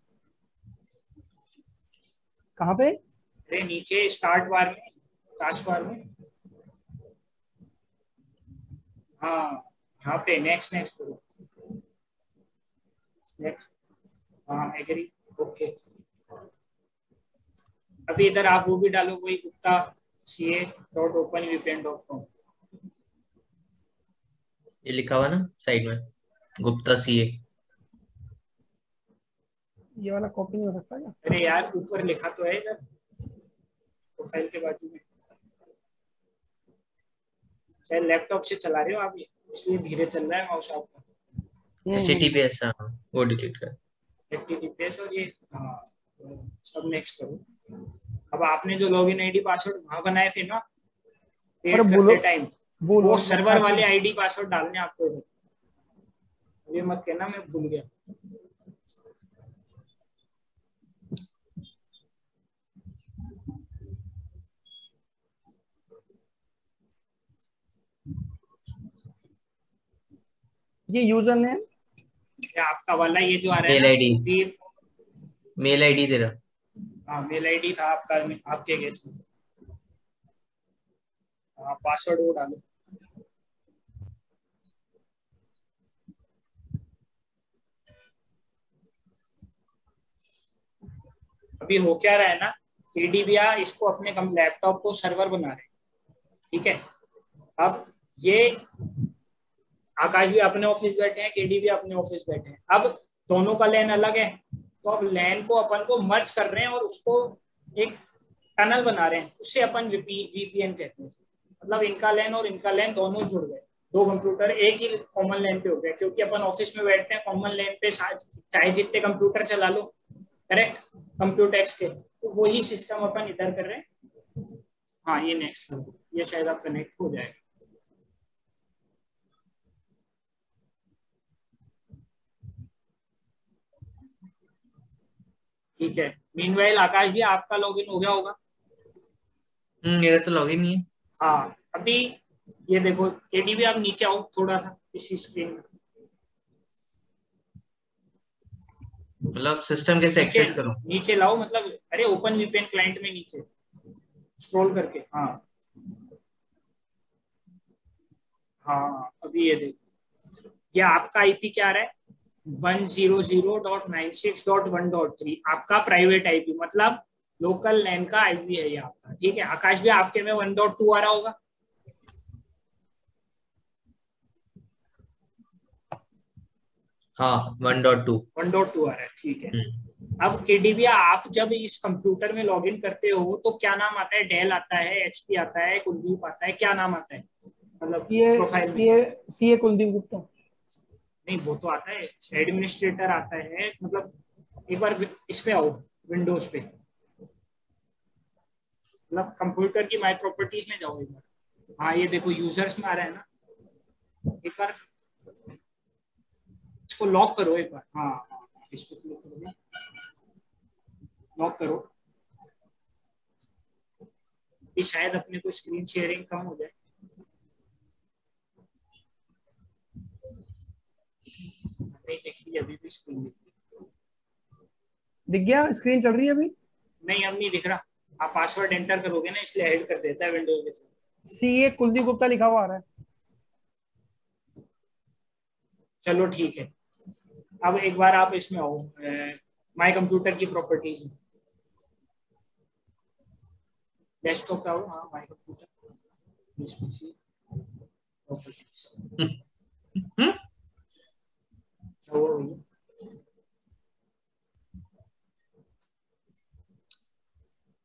कहाँ पे? अरे नीचे स्टार्ट बार में टास्क बार में। हाँ यहाँ पे नेक्स्ट नेक्स्ट करो नेक्स्ट हाँ एग्री ओके अभी इधर आप वो भी डालो वही गुप्ता डॉट ये लिखा हुआ ना साइड में। गुप्ता सी ए ये वाला कॉपी नहीं हो सकता क्या? अरे यार ऊपर लिखा तो है इधर। प्रोफ़ाइल के बाजू में। शायद लैपटॉप से चला रहे हो आप इसलिए धीरे चल रहा है माउस आपका एचटीटीपीएस हाँ वो डिलीट कर। एचटीटीपीएस और ये हाँ सब नेक्स्ट करो। अब आपने जो लॉगिन आईडी पासवर्ड वहाँ बनाए थे ना टाइम वो सर्वर वाले आईडी पासवर्ड डालने आपको ये मत कहना मैं भूल गया। ये यूज़र नेम आपका वाला ये जो आ रहा है मेल आईडी मेल आईडी तेरा। हाँ मेल आईडी था आपका, आपके केस में। हाँ पासवर्ड वो डालो। अभी हो क्या रहा है ना एडीबीआ इसको अपने कम लैपटॉप को सर्वर बना रहे ठीक है? अब ये आकाश भी अपने ऑफ़िस बैठे हैं केडी भी अपने ऑफ़िस बैठे हैं। अब दोनों का लेन अलग है। तो अब लैन को अपन को मर्ज कर रहे हैं और उसको एक टनल बना रहे हैं। उससे अपन वीपीएन कहते हैं मतलब इनका लैन और इनका लैन दोनों जुड़ गए। दो कंप्यूटर एक ही कॉमन लैन पे हो गए, क्योंकि अपन ऑफ़िस में बैठते हैं कॉमन लैन पे चाहे जितने कंप्यूटर चला लो करेक्ट कंप्यूटेक्स के। तो वही सिस्टम अपन इधर कर रहे हैं। हाँ ये नेक्स्ट ये शायद आप कनेक्ट हो जाएगा। ठीक है। मीनवाइल आकाश भी आपका लॉगिन हो गया होगा। हम्म मेरा तो लॉगिन नहीं है। हाँ अभी ये देखो केडीबी आप नीचे आओ थोड़ा सा इसी स्क्रीन में। मतलब सिस्टम कैसे एक्सेस करूँ? नीचे लाओ मतलब अरे ओपन वीपीएन क्लाइंट में नीचे। स्क्रॉल करके हाँ। हाँ अभी ये देखो। क्या आपका आईपी क्या आ रहा है? One zero zero dot nine six dot one dot three आपका प्राइवेट आईपी मतलब लोकल लैन का आईपी है ये आपका ठीक है? आकाश भी आपके में वन डॉट टू आ रहा होगा? हाँ one dot two one dot two आ रहा है ठीक है। हम्म। अब केडीबी आप जब इस कंप्यूटर में लॉगिन करते हो तो क्या नाम आता है? डेल आता है एचपी आता है कुलदीप आता है क्या नाम आता है? मतलब प्रोफ़ाइल सीए कुलदीप गुप्ता नहीं वो तो आता है। एडमिनिस्ट्रेटर आता है मतलब एक बार इस पे आओ विंडोज़ पे। मतलब कंप्यूटर की माई प्रॉपर्टीज़ में जाओ एक बार। हाँ ये देखो यूज़र्स में आ रहा है ना। एक बार इसको लॉक करो एक बार। हाँ, हाँ, इस पे क्लिक करोगे लॉक करो। ये शायद अपने को स्क्रीन शेयरिंग कम हो जाए नहीं देखी अभी भी स्क्रीन दिख गया? स्क्रीन चल रही है अभी? नहीं अब नहीं दिख रहा। आप पासवर्ड एंटर करोगे ना इसलिए हेड कर देता है विंडोज़ के सी ए कुलदीप गुप्ता लिखा हुआ आ रहा है। चलो ठीक है। अब एक बार आप इसमें आओ। माय कंप्यूटर की प्रॉपर्टीज़ डेस्कटॉप पे आओ। हाँ माय कंप्यूटर प्रॉपर्टीज़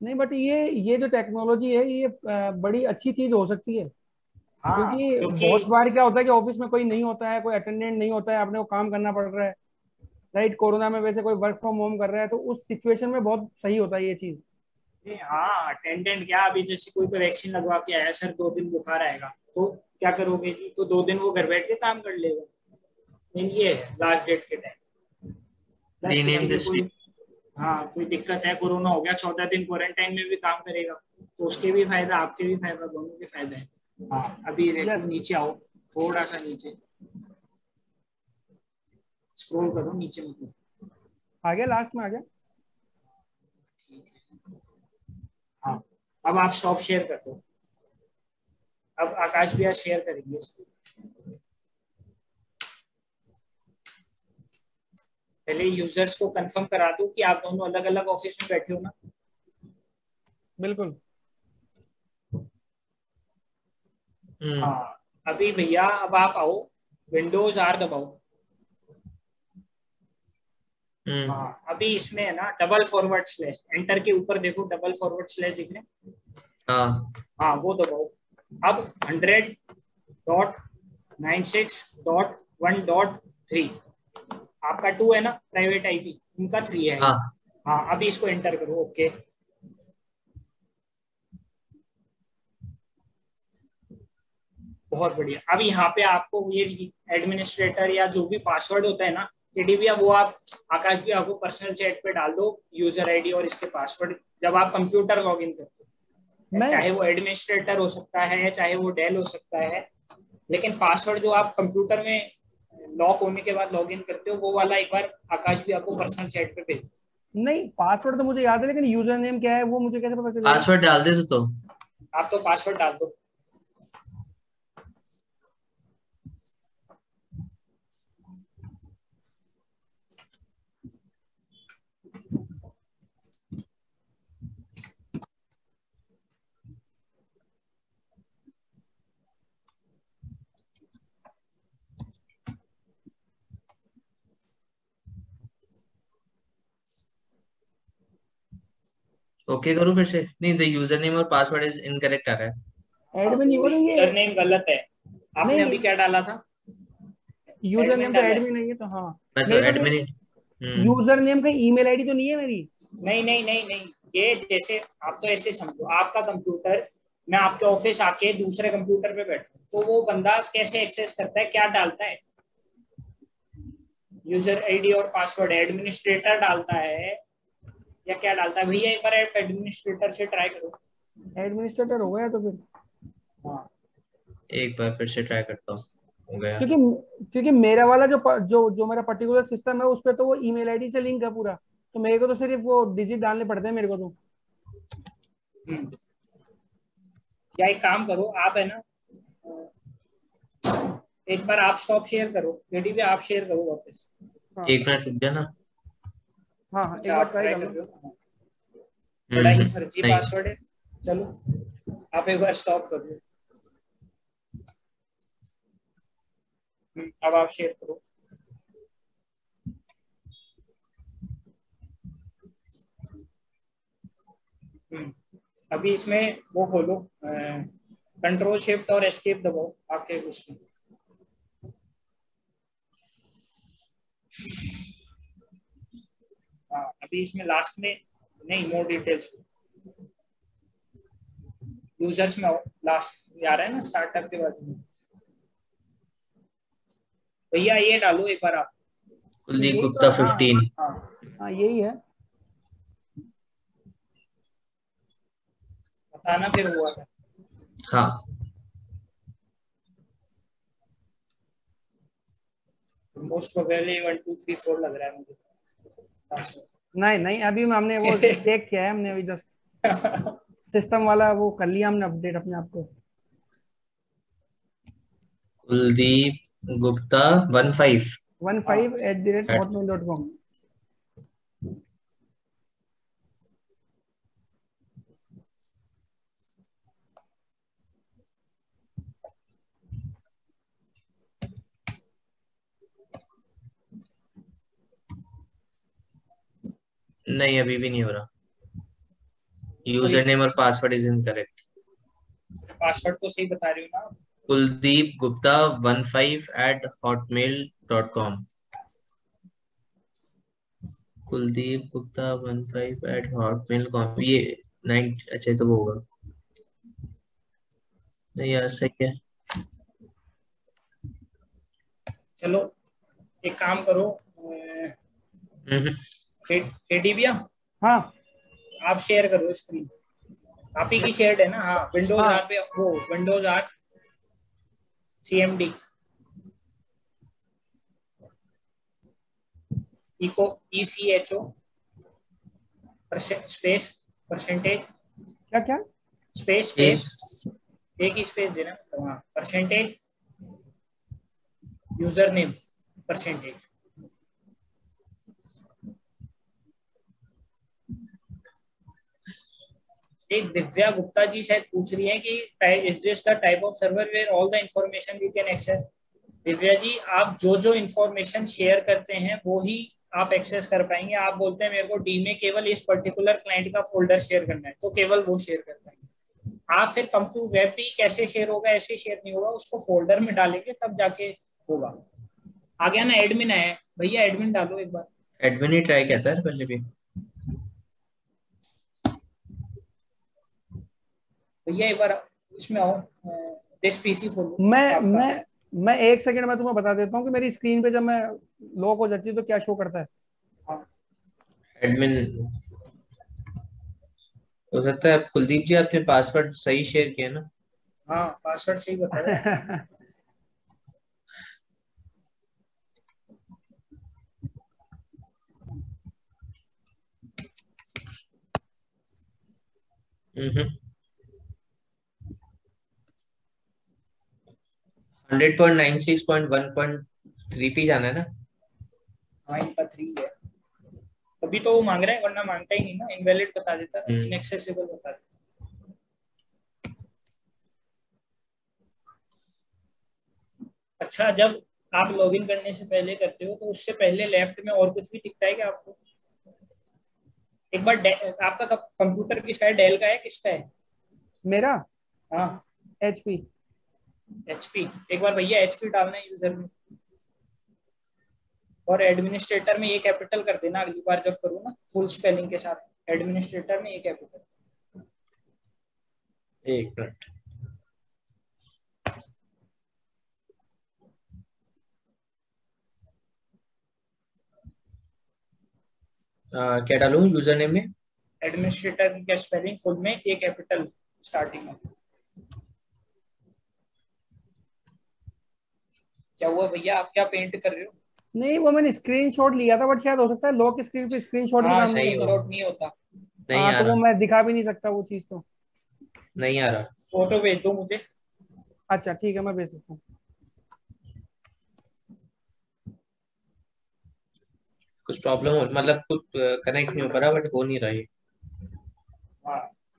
नहीं बट ये ये जो टेक्नोलॉजी है ये बड़ी अच्छी चीज़ हो सकती है। हाँ, क्योंकि, क्योंकि बहुत बार क्या होता है कि ऑफ़िस में कोई नहीं होता है कोई अटेंडेंट नहीं होता है आपने को काम करना पड़ रहा है। राइट कोरोना में वैसे कोई वर्क फ्रॉम होम कर रहा है तो उस सिचुएशन में बहुत सही होता है ये चीज़। हाँ अटेंडेंट क्या अभी जैसे कोई कोई वैक्सीन लगवा के आया सर दो दिन बुखार आएगा तो क्या करोगे जी? तो दो दिन वो घर बैठ के काम कर लेगा। ये है लास्ट डेट के टाइम हाँ कोई दिक्कत है कोरोना हो गया चौदह दिन क्वारंटाइन में भी काम करेगा तो उसके भी फ़ायदा आपके भी फ़ायदा दोनों के फ़ायदे हैं। हाँ अभी नीचे आओ थोड़ा सा नीचे। स्क्रॉल करो नीचे मतलब आ गया लास्ट में आ गया? हाँ। अब आप स्टॉप शेयर कर दो। अब आकाश भैया शेयर करेंगे पहले यूज़र्स को कंफर्म करा दो कि आप दोनों अलग अलग ऑफ़िस में बैठे हो ना। बिल्कुल। हम्म। हाँ अभी भैया अब आप आओ विंडोज़ आर दबाओ। हम्म। हाँ अभी इसमें है ना डबल फॉरवर्ड स्लैश एंटर के ऊपर देखो डबल फॉरवर्ड स्लैश दिख रहे हाँ। हाँ वो दबाओ। अब hundred dot nine six dot one dot three आपका टू है ना प्राइवेट आईपी उनका थ्री है। हाँ। हाँ अभी इसको एंटर करो ओके बहुत बढ़िया। अब यहाँ पे आपको ये एडमिनिस्ट्रेटर या जो भी पासवर्ड होता है ना भैया वो आप आकाश भी आपको पर्सनल चैट पे डाल दो यूज़र आईडी और इसके पासवर्ड जब आप कंप्यूटर लॉग इन करते हो चाहे वो एडमिनिस्ट्रेटर हो सकता है चाहे वो डेल हो सकता है लेकिन पासवर्ड जो आप कंप्यूटर में लॉक होने के बाद लॉग इन करते हो वो वाला एक बार आकाश भी आपको पर्सनल चैट पे भेज नहीं पासवर्ड तो मुझे याद है लेकिन यूज़र नेम क्या है वो मुझे कैसे पता चलेगा? पासवर्ड डाल दे तो। आप तो पासवर्ड डाल दो। ओके करूँ फिर से? नहीं द यूज़र नेम और पासवर्ड इज़ इनकरेक्ट आ रहा है। एडमिन ये बोलेंगे। सर नेम गलत है। आपने अभी क्या डाला था? यूज़र नेम तो एडमिन नहीं है तो हाँ। मैं तो एडमिन यूज़र नेम का ईमेल आईडी तो नहीं है मेरी? नहीं नहीं नहीं नहीं। ये जैसे आप तो ऐसे समझो। आपका कंप्यूटर मैं आपके ऑफ़िस आके दूसरे कंप्यूटर पे बैठू तो वो बंदा कैसे एक्सेस करता है? क्या डालता है? यूज़र आईडी और पासवर्ड एडमिनिस्ट्रेटर डालता है। या क्या डालता है? भैया एक बार एडमिनिस्ट्रेटर से ट्राई करो। एडमिनिस्ट्रेटर हो गया तो फिर? हाँ। एक बार फिर से ट्राई करता हूँ। क्योंकि क्योंकि मेरा वाला जो जो जो मेरा पर्टिकुलर सिस्टम है उस पर तो वो ईमेल आईडी से लिंक है पूरा। तो मेरे को तो सिर्फ़ वो डिजिट डालने पड़ते हैं मेरे को तो। हम्म। या एक काम करो आप है ना एक बार आप स्टॉप शेयर करो। रेडी भी आप शेयर करो वापस। एक मिनट रुक जा ना हाँ हाँ एक बार ट्राई कर लो। बड़ा ही फर्जी पासवर्ड है। चलो आप एक बार स्टॉप कर लो हम्म, अब आप शेयर करो। हम्म, अभी इसमें वो खोलो कंट्रोल शिफ्ट और एस्केप दबाओ आपके उसमें अभी इसमें लास्ट में नहीं मोर डिटेल्स यूज़र्स में लास्ट आ रहा है ना स्टार्टअप के बाद भैया ये डालो एक बार आप। कुलदीप गुप्ता फिफ्टीन हाँ, हाँ। यही है। बताना फिर हुआ था। हाँ। Most probably one two three four लग रहा है मुझे। नहीं नहीं अभी हमने वो चेक किया है हमने अभी जस्ट सिस्टम वाला वो कर लिया हमने अपडेट अपने आप को। Kuldeep Gupta one five one five at the rate Hotmail dot com नहीं अभी भी नहीं हो रहा। यूज़र नेम और पासवर्ड इज़ इनकरेक्ट पासवर्ड तो सही बता रही हूँ ना Kuldeep Gupta one five at Hotmail dot com Kuldeep Gupta one five at Hotmail com ये नाइन अच्छा तो वो होगा। नहीं यार सही है। चलो एक काम करो हम्म। एडी भैया हाँ। आप शेयर करो स्क्रीन आप ही की शेयर्ड है ना? हाँ विंडोज़ हाँ। आर पे वो Windows R CMD echo E C H O space percentage क्या क्या? स्पेस स्पेस एक ही स्पेस देना। हाँ परसेंटेज यूज़र नेम परसेंटेज एक दिव्या गुप्ता जी शायद पूछ रही है कि is this the type of server where all the information we can access Divya ji, आप जो जो इंफॉर्मेशन शेयर करते हैं, वो ही आप एक्सेस कर पाएँगे। आप बोलते हैं, मेरे को डी में केवल इस पर्टिकुलर क्लाइंट का फोल्डर शेयर करना है तो केवल वो शेयर कर पाएँगे। आप फिर कम टू वेब भी कैसे शेयर होगा, ऐसे शेयर नहीं होगा, उसको फोल्डर में डालेंगे, तब जाके होगा। आ गया ना एडमिन है। भैया एडमिन डालो एक बार। एडमिन ही ट्राई किया था पहले भी। भैया एक बार इसमें आओ दिस पीसी खोलो। मैं मैं मैं एक सेकंड में तुम्हें बता देता हूँ कि मेरी स्क्रीन पे जब मैं लॉक हो जाती है तो क्या शो करता है? एडमिन हो सकता है कुलदीप जी आपने पासवर्ड सही शेयर किया ना? हाँ पासवर्ड सही बताया <laughs> हम्म। Hundred point nine six point one point three P जाना है ना? हाँ इनका थ्री है। तभी तो वो मांग रहा है वरना माँगता ही नहीं ना। इनवैलिड बता देता हम्म। इनएक्सेसिबल बता देता। अच्छा जब आप लॉगिन करने से पहले करते हो तो उससे पहले लेफ़्ट में और कुछ भी दिखता है क्या आपको? एक बार आपका कंप्यूटर किसका है डेल का है किसका है? मेरा? हाँ। एचपी एचपी एक बार भैया एचपी डालना है यूज़र में। और एडमिनिस्ट्रेटर में ये कैपिटल कर देना अगली बार जब करूँ ना फुल स्पेलिंग के साथ। एडमिनिस्ट्रेटर में ये कैपिटल एक मिनट। क्या डालू? यूज़र नेम में? एडमिनिस्ट्रेटर का स्पेलिंग फुल में ए कैपिटल स्टार्टिंग में। क्या हुआ भैया? आप क्या पेंट कर रहे हो? नहीं वो मैंने स्क्रीनशॉट लिया था बट शायद हो सकता है लॉक स्क्रीन पे स्क्रीनशॉट भी हाँ सही शॉट नहीं होता। नहीं हाँ, आ तो वो मैं दिखा भी नहीं सकता वो चीज़ तो। नहीं आ रहा। फ़ोटो भेज दो मुझे। अच्छा ठीक है मैं भेज सकता हूँ। कुछ प्रॉब्लम हो मतलब कुछ कनेक्ट नहीं हो पा रहा बट हो नहीं रहा ये।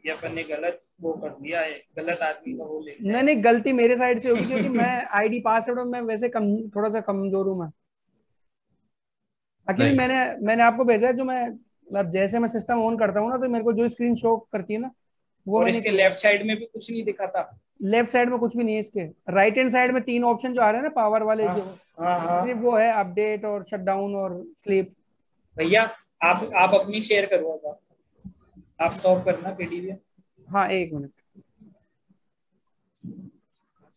हाँ अपन ने गलत वो कर दिया है गलत आदमी का वो ले नहीं नहीं गलती मेरे साइड से होगी क्योंकि मैं आईडी पासवर्ड में वैसे कम थोड़ा सा कमज़ोर हूँ मैं। अकेले मैंने मैंने आपको भेजा है जो मैं मतलब जैसे मैं सिस्टम ऑन करता हूँ ना तो मेरे को जो स्क्रीन शो करती है ना वो और इसके लेफ़्ट साइड में भी कुछ नहीं दिखा था लेफ़्ट साइड में कुछ भी नहीं है इसके। राइट हैंड साइड में तीन ऑप्शन जो आ रहे हैं ना पावर वाले हाँ, जो हाँ, हाँ. वो है अपडेट और शटडाउन और स्लीप भैया आप आप अपनी शेयर करो आप स्टॉप करना पीडीवी हाँ एक मिनट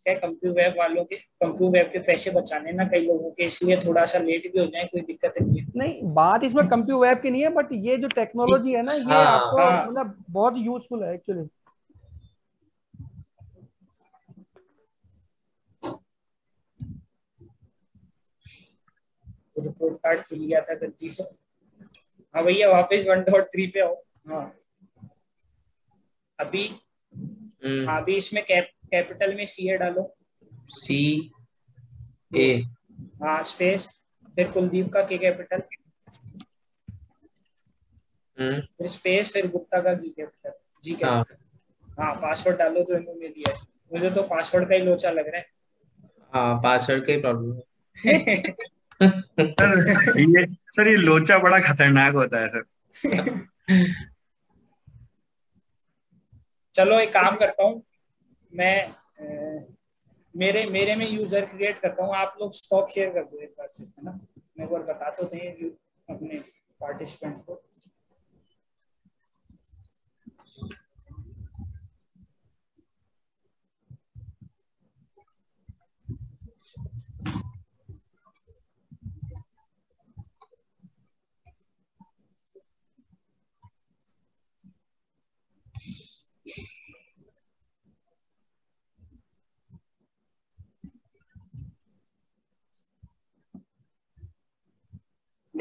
है कंप्यू वेब वालों के कंप्यू वेब के पैसे बचाने ना कई लोगों के इसलिए थोड़ा सा लेट भी हो जाए कोई दिक्कत नहीं है। नहीं बात इसमें कंप्यू वेब की नहीं है बट ये जो टेक्नोलॉजी है ना ये हाँ, आपको हाँ, मतलब बहुत यूजफुल है एक्चुअली रिपोर्ट कार्ड खुल गया था गलती से। हाँ भैया वापस वन डॉट थ्री पे आओ। हाँ। अभी हम्म। हाँ अभी इसमें कैप कैपिटल में सी ए डालो। सी ए हाँ स्पेस फिर कुलदीप का के कैपिटल हम्म। फिर स्पेस फिर गुप्ता का जी कैपिटल जी कैपिटल हाँ, हाँ पासवर्ड डालो जो इन्होंने दिया मुझे तो पासवर्ड का ही लोचा लग रहा है। हाँ पासवर्ड का ही प्रॉब्लम है। सर <laughs> ये सर ये लोचा बड़ा खतरनाक होता है सर। <laughs> चलो एक काम करता हूँ। मैं ए, मेरे मेरे में यूज़र क्रिएट करता हूँ। आप लोग स्टॉप शेयर कर दो एक बार से है ना? मैं एक बार बता तो अपने पार्टिसिपेंट्स को।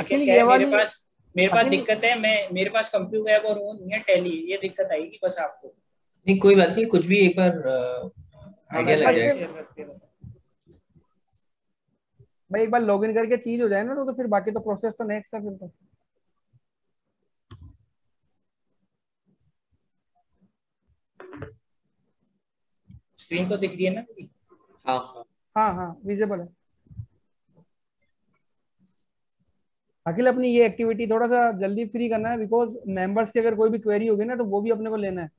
लेकिन क्या मेरे पास मेरे पास दिक्कत है मैं मेरे पास कंप्यूटर वेब और वो नहीं है टैली ये दिक्कत आएगी बस आपको। नहीं कोई बात नहीं कुछ भी एक बार आइडिया हाँ, लग जाएगा। भाई एक बार लॉगिन करके चीज़ हो जाए ना तो, तो फिर बाकी तो प्रोसेस तो नेक्स्ट है फिर तो। स्क्रीन तो दिख रही है ना हाँ। हाँ हाँ विजिबल है। अखिल अपनी ये एक्टिविटी थोड़ा सा जल्दी फ्री करना है बिकॉज़ मेंबर्स की अगर कोई भी क्वेरी होगी ना तो वो भी अपने को लेना है।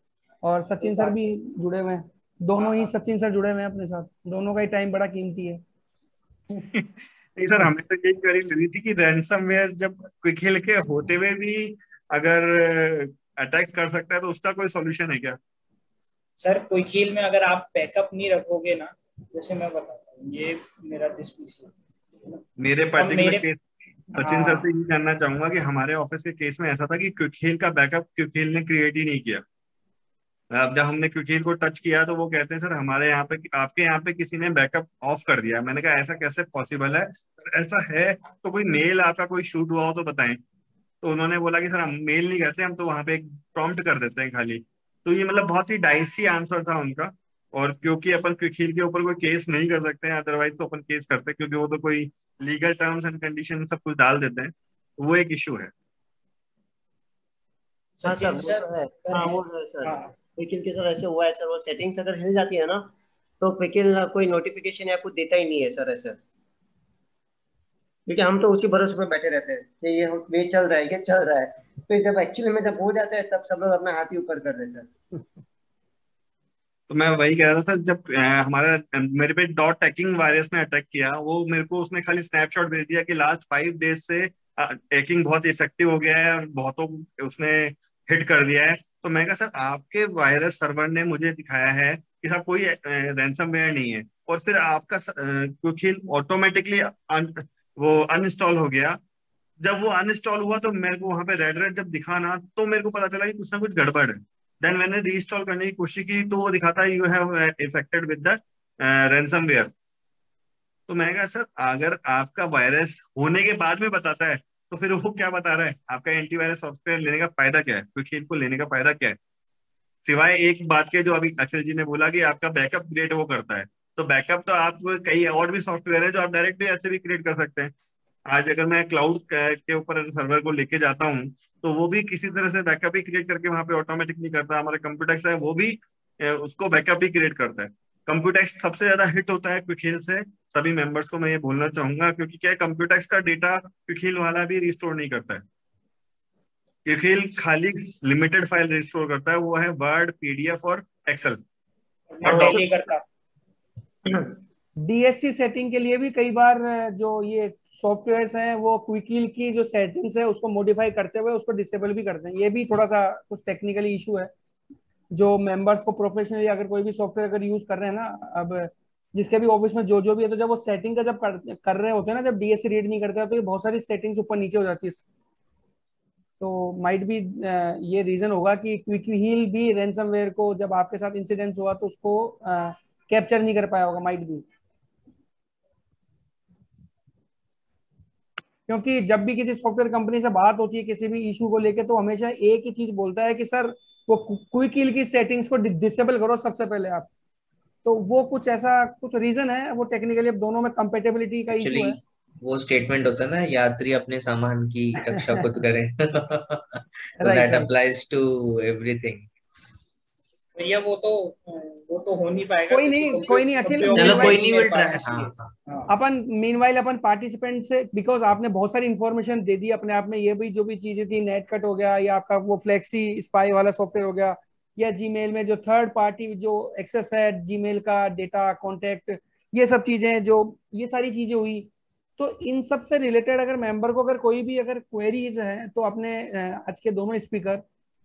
और सचिन सर भी जुड़े हुए हैं। दोनों ही सचिन सर जुड़े हुए हैं अपने साथ। दोनों का ही टाइम बड़ा कीमती है। नहीं सर हमें तो यही क्वेरी मिली थी कि रैंसमवेयर जब खेल के होते हुए भी अगर अटैक कर सकता है तो उसका कोई सॉल्यूशन है क्या? सर कोई खेल में अगर आप बैकअप नहीं रखोगे ना जैसे मैं बताता हूँ ये मेरा डिस्पीसी मेरे पर्टिकुलर केस सचिन सर से ये जानना चाहूँगा कि हमारे ऑफ़िस के केस में ऐसा था कि क्विकहील का बैकअप क्विकहील ने क्रिएट ही नहीं किया। अब जब हमने क्विकहील को टच किया तो वो कहते हैं सर हमारे यहाँ पे आपके यहाँ पे किसी ने बैकअप ऑफ़ कर दिया मैंने कहा ऐसा कैसे पॉसिबल है? ऐसा है तो कोई मेल आपका कोई शूट हुआ हो तो बताएँ। तो उन्होंने बोला कि सर हम मेल नहीं करते हम तो वहाँ पे एक प्रॉम्प्ट कर देते हैं खाली। तो ये मतलब बहुत ही डाइसी आंसर था उनका। और क्योंकि अपन क्विकहील के ऊपर कोई केस नहीं कर सकते हैं अदरवाइज़ तो अपन केस करते क्योंकि वो तो कोई लीगल टर्म्स एंड कंडीशन सब कुछ डाल देते हैं वो एक इशू है। हाँ सर वो तो है हाँ वो है सर। हाँ। के सर ऐसे हुआ है सर वो सेटिंग्स अगर हिल जाती है ना तो क्विकिल कोई नोटिफिकेशन या कुछ देता ही नहीं है सर ऐसे। क्योंकि हम तो उसी भरोसे पे बैठे रहते हैं कि ये ये चल रहा है ये चल रहा है। फिर जब एक्चुअली में जब हो जाता है तब सब लोग अपना हाथ ही ऊपर कर रहे हैं सर। तो मैं वही कह रहा था सर जब हमारा मेरे पे डॉट टैकिंग वायरस ने अटैक किया, वो मेरे को उसने खाली स्नैपशॉट भेज दिया कि लास्ट फाइव डेज़ से टैकिंग बहुत इफ़ेक्टिव हो गया है और बहुतों उसने हिट कर दिया है। तो मैं कहा, सर, आपके वायरस सर्वर ने मुझे दिखाया है कि सर, कोई रैंसम नहीं है। और फिर आपका क्योंकि ऑटोमेटिकली वो अनइंस्टॉल हो गया। जब वो अनइंस्टॉल हुआ तो मेरे को वहाँ पे रेड रेड जब दिखा ना तो मेरे को पता चला कि कुछ ना कुछ गड़बड़ है। देन मैंने रीइंस्टॉल करने की कोशिश की तो वो दिखाता है you have affected with the ransomware तो मैं कहा, सर, अगर आपका वायरस होने के बाद में बताता है तो फिर वो क्या बता रहा है? आपका एंटीवायरस सॉफ्टवेयर लेने का फ़ायदा क्या है? क्योंकि इनको लेने का फ़ायदा क्या है? सिवाय एक बात के जो अभी अखिल जी ने बोला कि आपका बैकअप क्रिएट वो करता है। तो बैकअप तो आप कई और भी सॉफ्टवेयर है जो आप डायरेक्ट भी ऐसे भी क्रिएट कर सकते हैं। आज अगर मैं क्लाउड के ऊपर सर्वर को लेके जाता हूँ तो वो भी किसी तरह से बैकअप ही क्रिएट करके वहाँ पे ऑटोमेटिक नहीं करता। हमारा कंप्यूटर है वो भी उसको बैकअप ही क्रिएट करता है। कंप्यूटेक्स सबसे ज़्यादा हिट होता है क्विकहिल से। सभी मेंबर्स को मैं ये बोलना चाहूँगा क्योंकि क्या कंप्यूटेक्स का डेटा क्विकहिल वाला भी रिस्टोर नहीं करता है। अखिल खाली लिमिटेड फ़ाइल रिस्टोर करता है वो है वर्ड पीडीएफ और एक्सेल डीएससी सेटिंग के लिए भी कई बार जो ये सॉफ्टवेयर हैं वो क्विकिल की जो सेटिंग्स है उसको मॉडिफाई करते हुए उसको डिसेबल भी करते हैं। ये भी थोड़ा सा कुछ टेक्निकली इशू है। जो मेंबर्स को प्रोफेशनली अगर कोई भी सॉफ्टवेयर अगर यूज़ कर रहे हैं ना अब जिसके भी ऑफ़िस में जो जो भी है तो जब वो सेटिंग का जब कर, कर रहे होते हैं ना जब डीएससी रीड नहीं करते तो ये बहुत सारी सेटिंग्स ऊपर नीचे हो जाती है। तो माइट भी ये रीजन होगा कि क्विक हील भी रैंसमवेयर को जब आपके साथ इंसिडेंट हुआ तो उसको कैप्चर नहीं कर पाया होगा माइट भी क्योंकि जब भी किसी सॉफ्टवेयर कंपनी से बात होती है किसी भी इशू को लेके तो हमेशा एक ही चीज़ बोलता है कि सर वो क्विक हील की सेटिंग्स को डिसेबल करो सबसे पहले आप। तो वो कुछ ऐसा कुछ रीजन है वो टेक्निकली अब दोनों में कंपेटेबिलिटी का इशू है। वो स्टेटमेंट होता है ना यात्री अपने सामान की रक्षा खुद <laughs> करे। <laughs> तो दैट अप्लाइज टू एवरीथिंग भैया वो तो वो तो हो नहीं पाएगा। कोई नहीं कोई नहीं अखिल चलो कोई नहीं मिल रहा है। हाँ, हाँ। अपन मीनवाइल अपन पार्टिसिपेंट से बिकॉज़ आपने बहुत सारी इंफॉर्मेशन दे दी अपने आप में ये भी जो भी चीज़ें थी नेट कट हो गया या आपका वो फ्लेक्सी स्पाई वाला सॉफ्टवेयर हो गया या जीमेल में जो थर्ड पार्टी जो एक्सेस है जीमेल का डेटा कॉन्टेक्ट ये सब चीज़ें जो ये सारी चीज़ें हुई। तो इन सबसे रिलेटेड अगर मेंबर को अगर कोई भी अगर क्वेरीज है तो अपने आज के दोनों speaker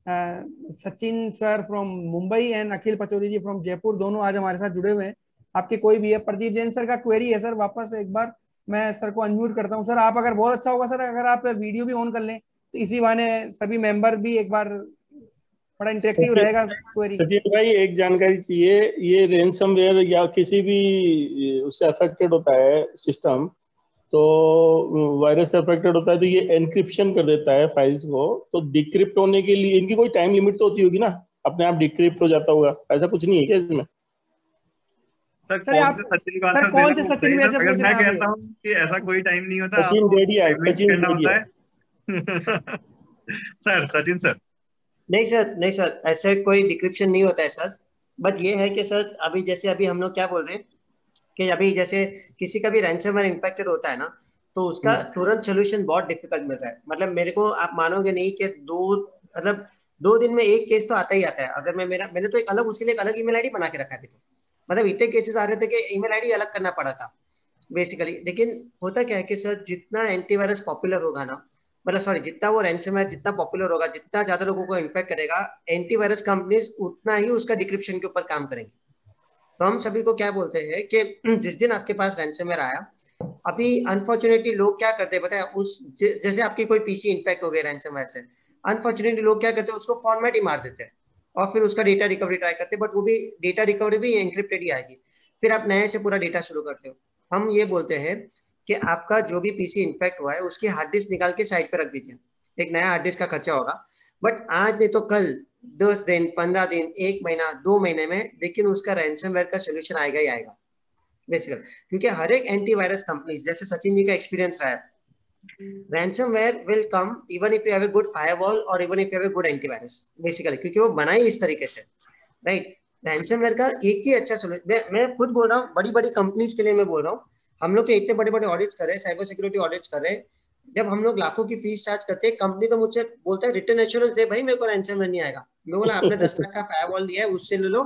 Sachin sir from Mumbai and Akhil Pachauri ji from Jaipur दोनों आज हमारे साथ जुड़े हुए हैं। आपके कोई भी है? प्रदीप जैन सर का क्वेरी है सर वापस एक बार मैं सर को अनम्यूट करता हूँ। सर आप अगर बहुत अच्छा होगा सर अगर आप वीडियो भी ऑन कर लें तो इसी बहाने सभी मेंबर भी एक बार बड़ा इंटरेक्टिव रहेगा क्वेरी सचिन भाई एक जानकारी चाहिए ये रेंसमवेयर या किसी भी उससे अफेक्टेड होता है सिस्टम तो वायरस अफेक्टेड होता है तो ये एनक्रिप्शन कर देता है फाइल्स को। तो डिक्रिप्ट होने के लिए इनकी कोई टाइम लिमिट तो होती होगी ना? अपने आप डिक्रिप्ट हो जाता होगा। ऐसा कुछ नहीं है क्या इसमें? सर कौन से सचिन सर से मैं कहता हूँ कि ऐसा कोई टाइम नहीं होता Sachin Dedia Sachin Dedia. <laughs> Sir Sachin sir. नहीं सर नहीं सर ऐसे कोई डिक्रिप्शन नहीं होता है सर। बट ये है कि सर अभी जैसे अभी हम लोग क्या बोल रहे हैं? कि अभी जैसे किसी का भी रैंसमवेयर इन्फेक्टेड होता है ना तो उसका हम्म। तुरंत सोल्यूशन बहुत डिफ़िकल्ट मिल रहा है। मतलब मेरे को आप मानोगे नहीं कि दो मतलब दो दिन में एक केस तो आता ही आता है। अगर मैं मेरा मैंने तो एक अलग उसके लिए एक अलग ईमेल आईडी बना के रखा है तो। मतलब इतने केसेस आ रहे थे कि ईमेल आईडी अलग करना पड़ा था बेसिकली लेकिन होता क्या है कि सर जितना एंटीवायरस पॉपुलर होगा ना मतलब सॉरी जितना वो रैंसमवेयर जितना पॉपुलर होगा जितना ज़्यादा लोगों को इन्फेक्ट करेगा एंटीवायरस कंपनीज़ उतना ही उसका डिक्रिप्शन के ऊपर काम करेंगे। तो हम सभी को क्या बोलते हैं कि जिस दिन आपके पास रैंसमवेयर आया, अभी अनफॉर्चुनेटली लोग क्या करते हैं है? उस जैसे आपकी कोई पीसी इन्फेक्ट हो गए रैंसमवेयर से अनफॉर्चुनेटली लोग क्या करते हैं? उसको फॉर्मेट ही मार देते हैं और फिर उसका डेटा रिकवरी ट्राई करते हैं बट वो भी डेटा रिकवरी भी इंक्रिप्टेड ही आएगी। फिर आप नए से पूरा डेटा शुरू करते हो। हम ये बोलते हैं कि आपका जो भी पीसी इन्फेक्ट हुआ है, उसकी हार्ड डिस्क निकाल के साइड पे रख दीजिए। एक नया हार्ड डिस्क का खर्चा होगा। बट आज नहीं तो कल दस दिन पंद्रह दिन एक महीना दो महीने में लेकिन उसका रैंसमवेयर का सोल्यूशन आएगा ही आएगा बेसिकल क्योंकि हर एक एंटीवायरस कंपनी जैसे सचिन जी का एक्सपीरियंस रहा है ransomware will come even if you have a good firewall or even if you have a good antivirus basically क्योंकि वो बनाई इस तरीके से right? रैंसमवेयर का एक ही अच्छा सोल्यूशन मैं, मैं खुद बोल रहा हूँ बड़ी बड़ी कंपनीज़ के लिए मैं बोल रहा हूँ हम लोग तो इतने बड़े बड़े ऑडिट्स कर रहे हैं साइबर सिक्योरिटी ऑडिट्स कर रहे हैं जब हम लोग लाखों की फ़ीस चार्ज करते हैं कंपनी तो मुझसे बोलता है रिटर्न एश्योरेंस दे भाई, मेरे को रैंसमवेयर नहीं आएगा. मैं बोला, आपने दस लाख का फायरवॉल दिया है, उससे ले लो,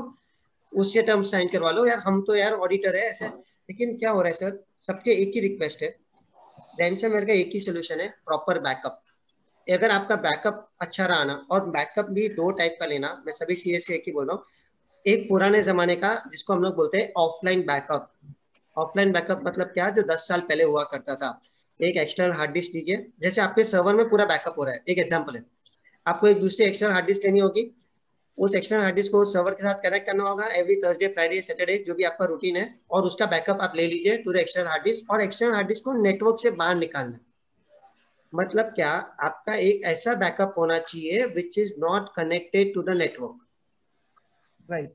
उससे टर्म साइन करवा लो, यार, हम तो यार ऑडिटर है, ऐसे. लेकिन क्या हो रहा है, सर, सबके एक ही रिक्वेस्ट है। रैंसमवेयर का एक ही सोल्यूशन है प्रॉपर बैकअप अगर आपका बैकअप अच्छा रहा ना, और बैकअप भी दो टाइप का लेना, मैं सभी सी एस एक ही बोल रहा हूँ। एक पुराने जमाने का, जिसको हम लोग बोलते हैं ऑफलाइन बैकअप ऑफलाइन बैकअप मतलब क्या, जो दस साल पहले हुआ करता था। एक एक्सटर्नल हार्ड डिस्क लीजिए। जैसे आपके सर्वर में पूरा बैकअप हो रहा है एक एग्ज़ाम्पल है। आपको एक दूसरी एक्सटर्नल हार्ड डिस्क लेनी होगी। उस एक्सटर्नल हार्ड डिस्क को सर्वर के साथ कनेक्ट करना होगा एवरी थर्सडे फ्राइडे सैटरडे जो भी आपका रूटीन है और उसका बैकअप आप ले लीजिए टू एक्सटर्नल हार्ड डिस्क और एक्सटर्नल हार्ड डिस्क को नेटवर्क से बाहर निकालना मतलब क्या? आपका एक ऐसा बैकअप होना चाहिए which is not connected to the network right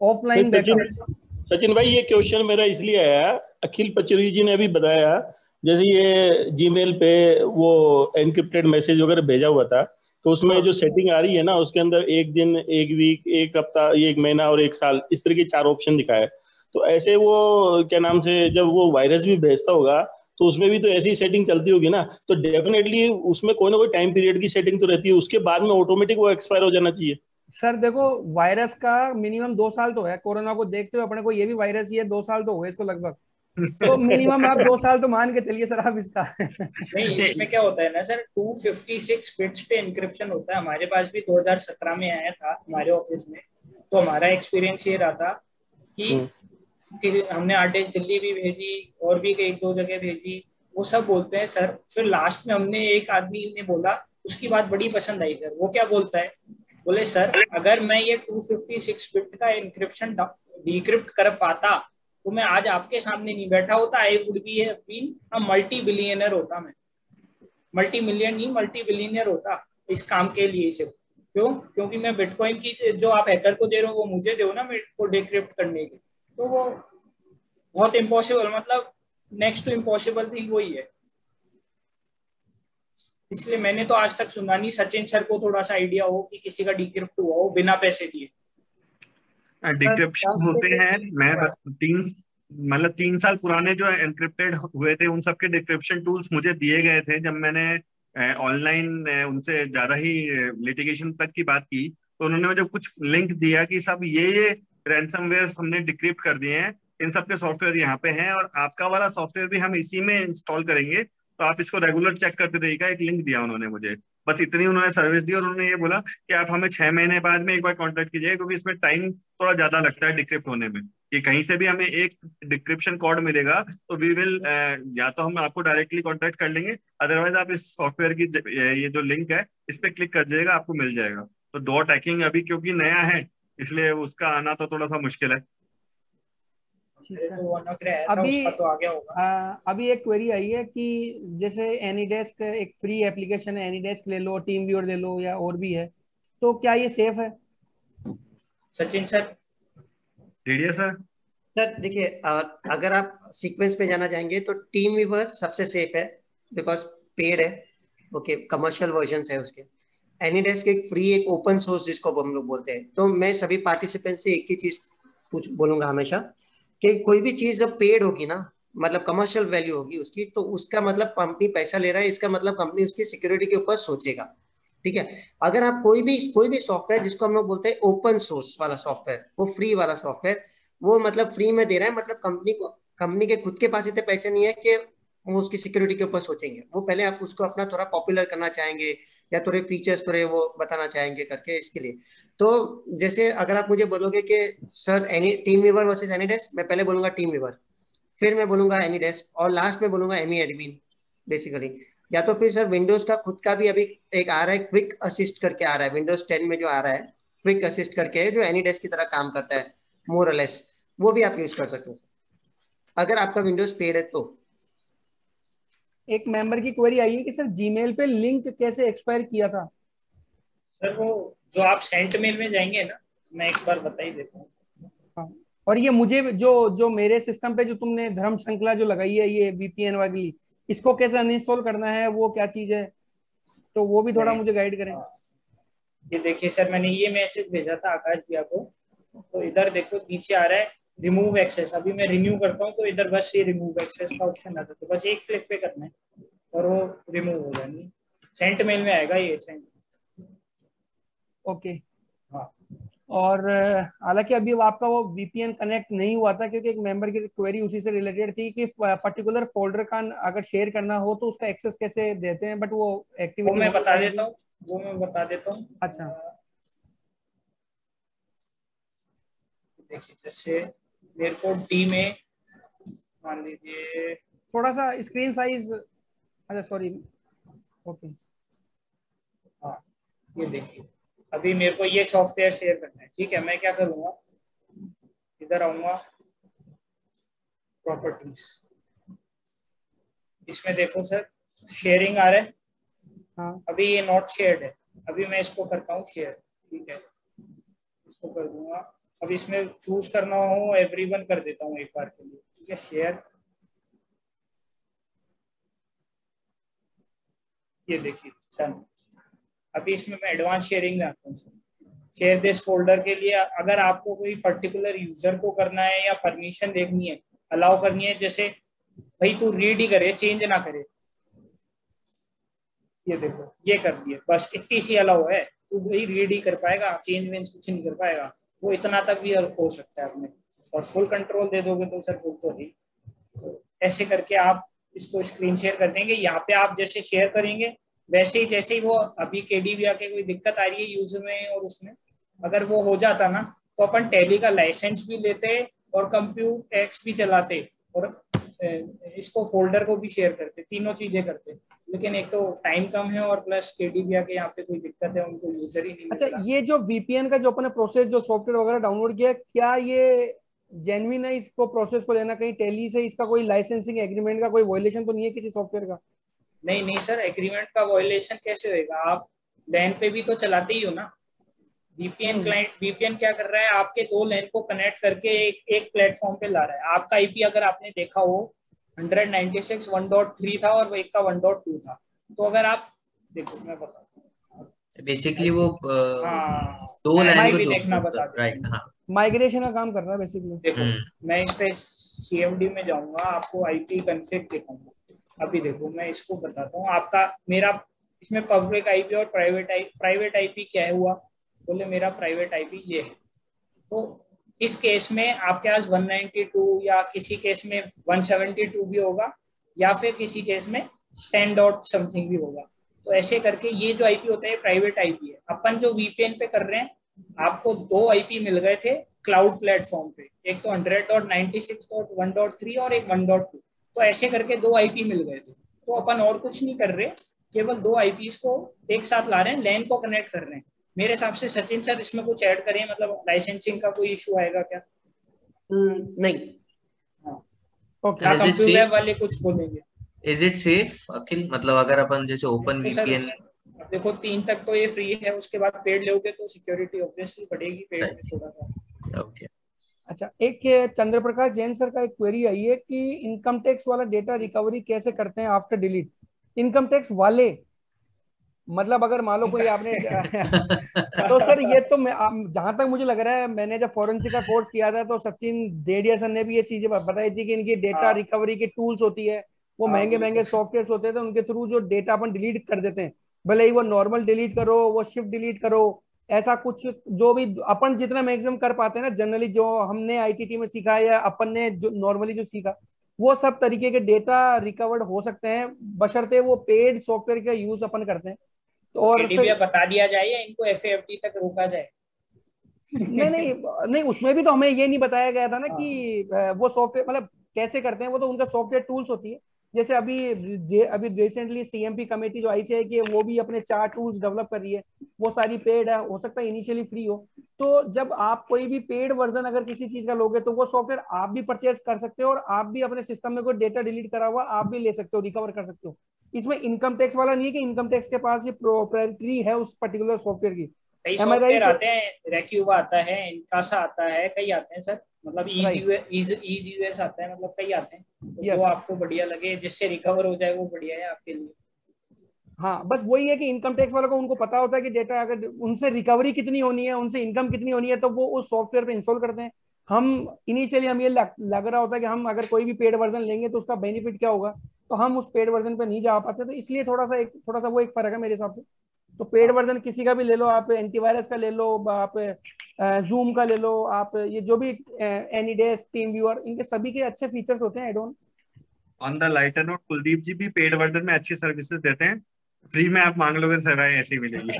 offline backup Sachin भाई ये क्वेश्चन मेरा इसलिए आया अखिल पचरी जी ने अभी बताया जैसे ये जीमेल पे वो एनक्रिप्टेड मैसेज वगैरह भेजा हुआ था तो उसमें जो सेटिंग आ रही है ना, उसके अंदर एक दिन, एक वीक एक हफ़्ता, एक महीना और एक साल, इस तरह के चार ऑप्शन दिखाए तो ऐसे वो, क्या नाम से, जब वो वायरस भी भेजता होगा तो उसमें भी तो ऐसी सेटिंग चलती होगी ना तो डेफिनेटली उसमें कोई ना कोई टाइम पीरियड की सेटिंग तो रहती है, उसके बाद में ऑटोमेटिक वो एक्सपायर हो जाना चाहिए। सर, देखो वायरस का मिनिमम दो साल तो है, कोरोना को देखते हुए अपने को ये भी वायरस ही है, दो साल तो हुए इसको लगभग। तो मिनिमम आप दो साल तो मान के चलिए सर आप इसका। नहीं इसमें क्या होता है ना सर 256 बिट्स पे इंक्रिप्शन होता है। हमारे पास भी 2017 में आया था हमारे ऑफ़िस में। तो हमारा एक्सपीरियंस ये रहा था कि, हम्म। कि हमने आर दिल्ली भी भेजी और भी एक दो जगह भेजी। वो सब बोलते हैं सर फिर लास्ट में हमने एक आदमी ने बोला उसकी बात बड़ी पसंद आई सर। वो क्या बोलता है? बोले सर अगर मैं ये 256 बिट का इंक्रिप्शन डिक्रिप्ट कर पाता तो मैं आज आपके सामने नहीं बैठा होता I would be been a multi billionaire होता मैं। मल्टी मिलियन नहीं मल्टी बिलियनर होता इस काम के लिए सिर्फ़ क्यों? क्योंकि मैं बिटकॉइन की जो आप हैकर को दे रहे हो, वो मुझे दो ना मेरे को डिक्रिप्ट करने के। तो वो बहुत इम्पॉसिबल मतलब नेक्स्ट टू इम्पॉसिबल थिंग वही है। इसलिए मैंने तो आज तक सुना नहीं, सचिन सर को थोड़ा सा आइडिया हो कि किसी का डिक्रिप्ट हुआ हो बिना पैसे दिए। डिक्रिप्शन होते हैं मैं तीन मतलब तीन साल पुराने जो एनक्रिप्टेड हुए थे उन सबके डिक्रिप्शन टूल्स मुझे दिए गए थे जब मैंने ऑनलाइन उनसे ज़्यादा ही लिटिगेशन तक की बात की। तो उन्होंने मुझे कुछ लिंक दिया कि सब ये ये रैंसमवेयर हमने डिक्रिप्ट कर दिए हैं इन सब के सॉफ्टवेयर यहाँ पे हैं और आपका वाला सॉफ्टवेयर भी हम इसी में इंस्टॉल करेंगे। तो आप इसको रेगुलर चेक करते रहिएगा एक लिंक दिया उन्होंने मुझे। बस इतनी उन्होंने सर्विस दी और उन्होंने ये बोला कि आप हमें छह महीने बाद में एक बार कॉन्टेक्ट कीजिए, क्योंकि इसमें टाइम थोड़ा ज़्यादा लगता है डिक्रिप्ट होने में। कि कहीं से भी हमें एक डिक्रिप्शन कोड मिलेगा तो वी विल या तो हम आपको डायरेक्टली कॉन्टेक्ट कर लेंगे। अदरवाइज़ आप इस सॉफ्टवेयर की ये जो लिंक है, इस पर क्लिक कर जाइएगा आपको मिल जाएगा। तो दो टैकिंग अभी क्योंकि नया है, इसलिए उसका आना तो थोड़ा सा मुश्किल है। तो अभी तो आ गया होगा। आ, अभी एक क्वेरी आई है कि जैसे एनीडेस्क एक फ्री एप्लीकेशन है एनीडेस्क ले लो टीम व्यूअर ले लो या और भी है तो क्या ये सेफ़ है? सचिन सर। सर सर देखिए अगर आप सीक्वेंस पे जाना चाहेंगे तो टीम व्यूअर सबसे सेफ़ है बिकॉज़ पेड है। ओके कमर्शियल वर्जन है उसके। एनीडेस्क एक फ्री एक ओपन सोर्स जिसको हम लोग बोलते हैं। तो मैं सभी पार्टिसिपेंट से एक ही चीज़ पूछ बोलूँगा हमेशा। कि कोई भी चीज़ जब पेड होगी ना मतलब कमर्शियल वैल्यू होगी उसकी तो उसका मतलब कंपनी पैसा ले रहा है, इसका मतलब कंपनी उसकी सिक्योरिटी के ऊपर सोचेगा। ठीक है? अगर आप कोई भी कोई भी सॉफ्टवेयर जिसको हम लोग बोलते हैं ओपन सोर्स वाला सॉफ्टवेयर वो फ्री वाला सॉफ्टवेयर वो मतलब फ्री में दे रहा है मतलब कंपनी को कंपनी के खुद के पास इतने पैसे नहीं है कि वो उसकी सिक्योरिटी के ऊपर सोचेंगे। वो पहले आप उसको अपना थोड़ा पॉपुलर करना चाहेंगे या थोड़े फीचर्स थोड़े वो बताना चाहेंगे करके इसके लिए। तो जैसे अगर आप मुझे बोलोगे कि, sir any TeamViewer versus AnyDesk मैं पहले बोलूँगा टीम वीवर फिर मैं बोलूँगा एनी डेस्क और लास्ट में बोलूँगा एमी एडमिन बेसिकली या तो फिर, सर विंडोज़ का खुद का भी अभी एक आ रहा है क्विक असिस्ट करके आ रहा है विंडोज़ टेन में जो आ रहा है क्विक असिस्ट करके जो एनी डेस्क की तरह काम करता है मोर लेस वो भी आप यूज़ कर सकते हो। अगर आपका विंडोज़ पेड है तो। एक मेंबर की क्वेरी आई है कि सर जीमेल पे लिंक कैसे एक्सपायर किया था? सर वो जो आप सेंट मेल में जाएँगे ना मैं एक बार बता ही देता हूँ। हाँ। और ये मुझे जो जो मेरे सिस्टम पे जो तुमने धर्म श्रृंखला जो लगाई है ये वीपीएन वाली इसको कैसे अनइंस्टॉल करना है वो क्या चीज़ है? तो वो भी थोड़ा मुझे गाइड करें। हाँ। ये देखिए सर मैंने ये मैसेज भेजा था आकाश भैया को। तो इधर देखो नीचे आ रहा है। रिमूव एक्सेस अभी मैं रिन्यू करता हूँ तो इधर बस ये रिमूव एक्सेस का ऑप्शन आता है। तो बस एक क्लिक पे करना है और वो रिमूव हो जाएँगे। सेंट मेल में आएगा ये सेंट ओके हाँ। और हालाँकि अभी आपका वो वीपीएन कनेक्ट नहीं हुआ था क्योंकि एक मेंबर की क्वेरी उसी से रिलेटेड थी कि पर्टिकुलर फोल्डर का अगर शेयर करना हो तो उसका एक्सेस कैसे देते हैं? बट वो एक्टिविटी मैं बता देता हूँ। वो मैं बता देता हूँ। अच्छा। देखिए जैसे मेरे को डी में मान लीजिए थोड़ा सा स्क्रीन साइज़ अच्छा सॉरी ओके हाँ ये देखिए। अभी मेरे को ये सॉफ्टवेयर शेयर करना है ठीक है? मैं क्या करूँगा? इधर आऊँगा प्रॉपर्टीज़ इसमें देखो सर शेयरिंग आ रहा है। हाँ। अभी ये नॉट शेयर्ड है। अभी मैं इसको करता हूँ शेयर ठीक है? इसको कर दूँगा। अब इसमें चूज़ करना हो एवरीवन कर देता हूँ एक बार के लिए। ठीक है शेयर ये देखिए डन अभी इसमें मैं एडवांस शेयरिंग में आता हूँ शेयर दिस फोल्डर के लिए अगर आपको कोई पर्टिकुलर यूज़र को करना है या परमिशन देखनी है अलाउ करनी है, जैसे, भाई तू रीड ही करे चेंज ना करे। ये देखो, ये कर दिए बस इतनी सी अलाउ है, तू भाई रीड ही कर पाएगा चेंज वेंज कुछ नहीं कर पाएगा। वो इतना तक भी हो सकता है अपने। और फुल कंट्रोल दे दोगे तो सर फुल तो ही। तो ऐसे करके आप इसको स्क्रीन शेयर कर देंगे। यहाँ पे आप जैसे शेयर करेंगे, वैसे ही जैसे ही वो अभी के डी आके कोई दिक्कत आ रही है यूज़ में और उसमें, अगर वो हो जाता ना तो अपन टैली का लाइसेंस भी लेते और कंप्यूट एक्स भी चलाते। और इसको फोल्डर को भी शेयर करते तीनों चीज़ें करते। लेकिन एक तो टाइम कम है और प्लस के डी के यहाँ पे कोई दिक्कत है उनको यूज़र ही नहीं अच्छा ये जो वीपीएन का जो अपने प्रोसेस जो सॉफ्टवेयर वगैरह डाउनलोड किया क्या ये जेनविन है इसको प्रोसेस को लेना? कहीं टेली से इसका कोई लाइसेंसिंग एग्रीमेंट का कोई वॉयलेशन तो नहीं है किसी सॉफ्टवेयर का? नहीं नहीं सर एग्रीमेंट का वॉयलेशन कैसे होएगा? आप लैन पे भी तो चलाते ही हो ना। वीपीएन क्लाइंट वीपीएन क्या कर रहा है? आपके दो लैन को कनेक्ट करके एक एक प्लेटफॉर्म पे ला रहा है। आपका आईपी अगर आपने देखा हो 196 1.3 था और एक का 1.2 था। तो अगर आप देखो मैं बता बेसिकली वो हाँ, दो लाइन को देखना बता राइट हाँ। माइग्रेशन का काम कर रहा है बेसिकली देखो हम्म। मैं इस पे सीएमडी में जाऊँगा आपको आईपी कॉन्फ़िग दिखाऊँगा। अभी देखो मैं इसको बताता हूँ। आपका मेरा इसमें पब्लिक आईपी और प्राइवेट आई प्राइवेट आईपी क्या है हुआ? बोले, मेरा प्राइवेट आईपी ये है। तो इस केस में आपके पास 192 या किसी केस में 172 भी होगा, या फिर किसी केस में 10 डॉट समथिंग भी होगा। तो ऐसे करके ये जो आईपी होता है प्राइवेट आईपी है। अपन जो वीपीएन पे कर रहे हैं, आपको दो आईपी मिल गए थे क्लाउड प्लेटफॉर्म पे। एक तो hundred dot ninety six dot one dot three और एक वन डॉट टू तो ऐसे करके दो आईपी मिल गए थे। तो अपन और कुछ नहीं कर रहे, केवल दो आईपी को एक साथ ला रहे हैं लैन को कनेक्ट कर रहे हैं। मेरे हिसाब से सचिन सर इसमें कुछ ऐड करें मतलब लाइसेंसिंग का कोई इशू आएगा क्या? hmm, नहीं। ओके कंप्यूटर वाले कुछ बोलेंगे इज़ इट सेफ़ अखिल? मतलब अगर अपन जैसे ओपन वीपीएन देखो तीन तक तो ये फ्री है उसके बाद पेड लोगे तो सिक्योरिटी ऑब्वियसली बढ़ेगी पेड में थोड़ा सा। ओके अच्छा एक चंद्र प्रकाश जैन सर का एक क्वेरी आई है कि इनकम टैक्स वाला डेटा रिकवरी कैसे करते हैं आफ्टर डिलीट इनकम टैक्स वाले मतलब अगर मान लो कोई आपने <laughs> तो सर ये तो मैं जहाँ तक मुझे लग रहा है मैंने जब फॉरेंसिक का कोर्स किया था तो सचिन देडिया सर ने भी ये चीज़ें बताई थी कि इनकी डेटा रिकवरी की टूल्स होती है। वो हाँ, महँगे महँगे सॉफ्टवेयर होते थे उनके थ्रू जो डेटा अपन डिलीट कर देते हैं। भले ही वो नॉर्मल डिलीट करो वो शिफ्ट डिलीट करो ऐसा कुछ जो भी अपन जितना मैक्सिमम कर पाते हैं ना जनरली जो हमने आईटीटी में सीखा या अपन ने जो नॉर्मली जो सीखा वो सब तरीके के डेटा रिकवर्ड हो सकते हैं बशर्ते वो पेड सॉफ्टवेयर का यूज़ अपन करते हैं। तो और फिर बता दिया जाए या इनको एफ़ तक रोका जाए? नहीं नहीं नहीं उसमें भी तो हमें ये नहीं बताया गया था ना हाँ। कि वो सॉफ्टवेयर मतलब कैसे करते हैं वो तो उनका सॉफ्टवेयर टूल्स होती है। जैसे अभी अभी रिसेंटली सीएमपी कमेटी जो आई है कि वो भी अपने चार टूल्स डेवलप कर रही है। वो सारी पेड है हो सकता है इनिशियली फ्री हो। तो जब आप कोई भी पेड वर्जन अगर किसी चीज़ का लोगे तो वो सॉफ्टवेयर आप भी परचेज कर सकते हो और आप भी अपने सिस्टम में कोई डेटा डिलीट करा हुआ आप भी ले सकते हो रिकवर कर सकते हो। इसमें इनकम टैक्स वाला नहीं है कि इनकम टैक्स के पास ये प्रोप्राइटरी है उस पर्टिकुलर सॉफ्टवेयर की। कई सॉफ्टवेयर आते हैं आता है इनकासा आता है कई आते हैं सर। मतलब इजी यूएस आता है मतलब कई आते हैं। तो जो आपको बढ़िया लगे जिससे रिकवर हो जाए वो बढ़िया है आपके लिए। हाँ बस वही है कि इनकम टैक्स वालों को उनको पता होता है कि डेटा अगर उनसे रिकवरी कितनी होनी है उनसे इनकम कितनी होनी है तो वो उस सॉफ्टवेयर पे इंस्टॉल करते हैं। हम इनिशियली हम ये लग, लग रहा होता है कि हम अगर कोई भी पेड वर्जन लेंगे तो उसका बेनिफिट क्या होगा? तो हम उस पेड वर्जन पे नहीं जा पाते तो इसलिए थोड़ा सा एक थोड़ा सा वो एक फ़र्क है मेरे हिसाब से। तो पेड वर्जन किसी का भी ले लो आप एंटीवायरस का ले लो आप जूम का ले लो आप ये जो भी एनी डेस्क टीम व्यूअर इनके सभी के अच्छे फीचर्स होते हैं addon on the lighter note Kuldeep ji भी पेड वर्जन में अच्छी सर्विसेज़ देते हैं। फ्री में आप मांग लोगे सेवाएँ ऐसी मिलेगी।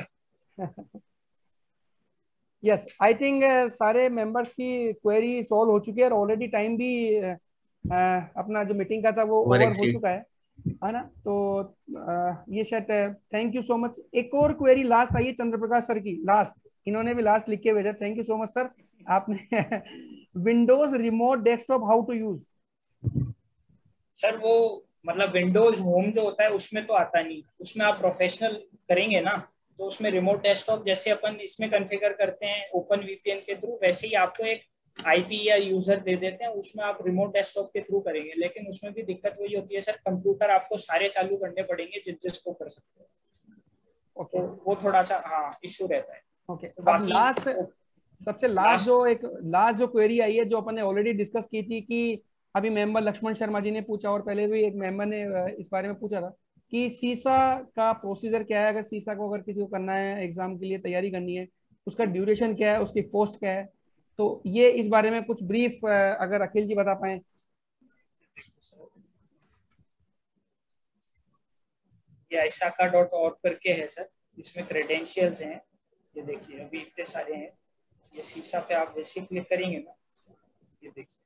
यस आई थिंक सारे मेंबर्स की क्वेरी सॉल्व हो चुकी है और ऑलरेडी टाइम भी uh, अपना जो मीटिंग का था वो ओवर हो चुका है है ना? तो आ, ये शायद थैंक यू सो मच एक और क्वेरी लास्ट आई है चंद्र प्रकाश सर की लास्ट इन्होंने भी लास्ट लिख के भेजा। Thank you so much sir आपने Windows remote desktop how to use sir वो मतलब विंडोज़ होम जो होता है उसमें तो आता नहीं। उसमें आप प्रोफेशनल करेंगे ना तो उसमें रिमोट डेस्कटॉप जैसे अपन इसमें कॉन्फ़िगर करते हैं ओपन वीपीएन के थ्रू वैसे ही आपको एक आईपी या यूज़र दे देते हैं उसमें आप रिमोट डेस्कटॉप के थ्रू करेंगे लेकिन उसमें भी दिक्कत वही होती है सर कंप्यूटर आपको सारे चालू करने पड़ेंगे जिस जिसको कर सकते हैं। ओके तो वो थोड़ा सा हाँ इशू रहता है। ओके तो लास्ट सबसे लास्ट जो एक लास्ट जो क्वेरी आई है जो अपन ने ऑलरेडी डिस्कस की थी कि अभी मेंबर लक्ष्मण शर्मा जी ने पूछा और पहले भी एक मेंबर ने इस बारे में पूछा था कि सीसा का प्रोसीजर क्या है? अगर सीसा को अगर किसी को करना है एग्ज़ाम के लिए तैयारी करनी है उसका ड्यूरेशन क्या है? उसकी पोस्ट क्या है? तो ये इस बारे में कुछ ब्रीफ अगर अखिल जी बता पाए। ये ऐसा डॉट ऑर्ग करके है सर। इसमें क्रेडेंशियल्स हैं। ये देखिए, अभी इतने सारे हैं। ये सीसा पे आप जैसे क्लिक करेंगे ना, ये देखिए।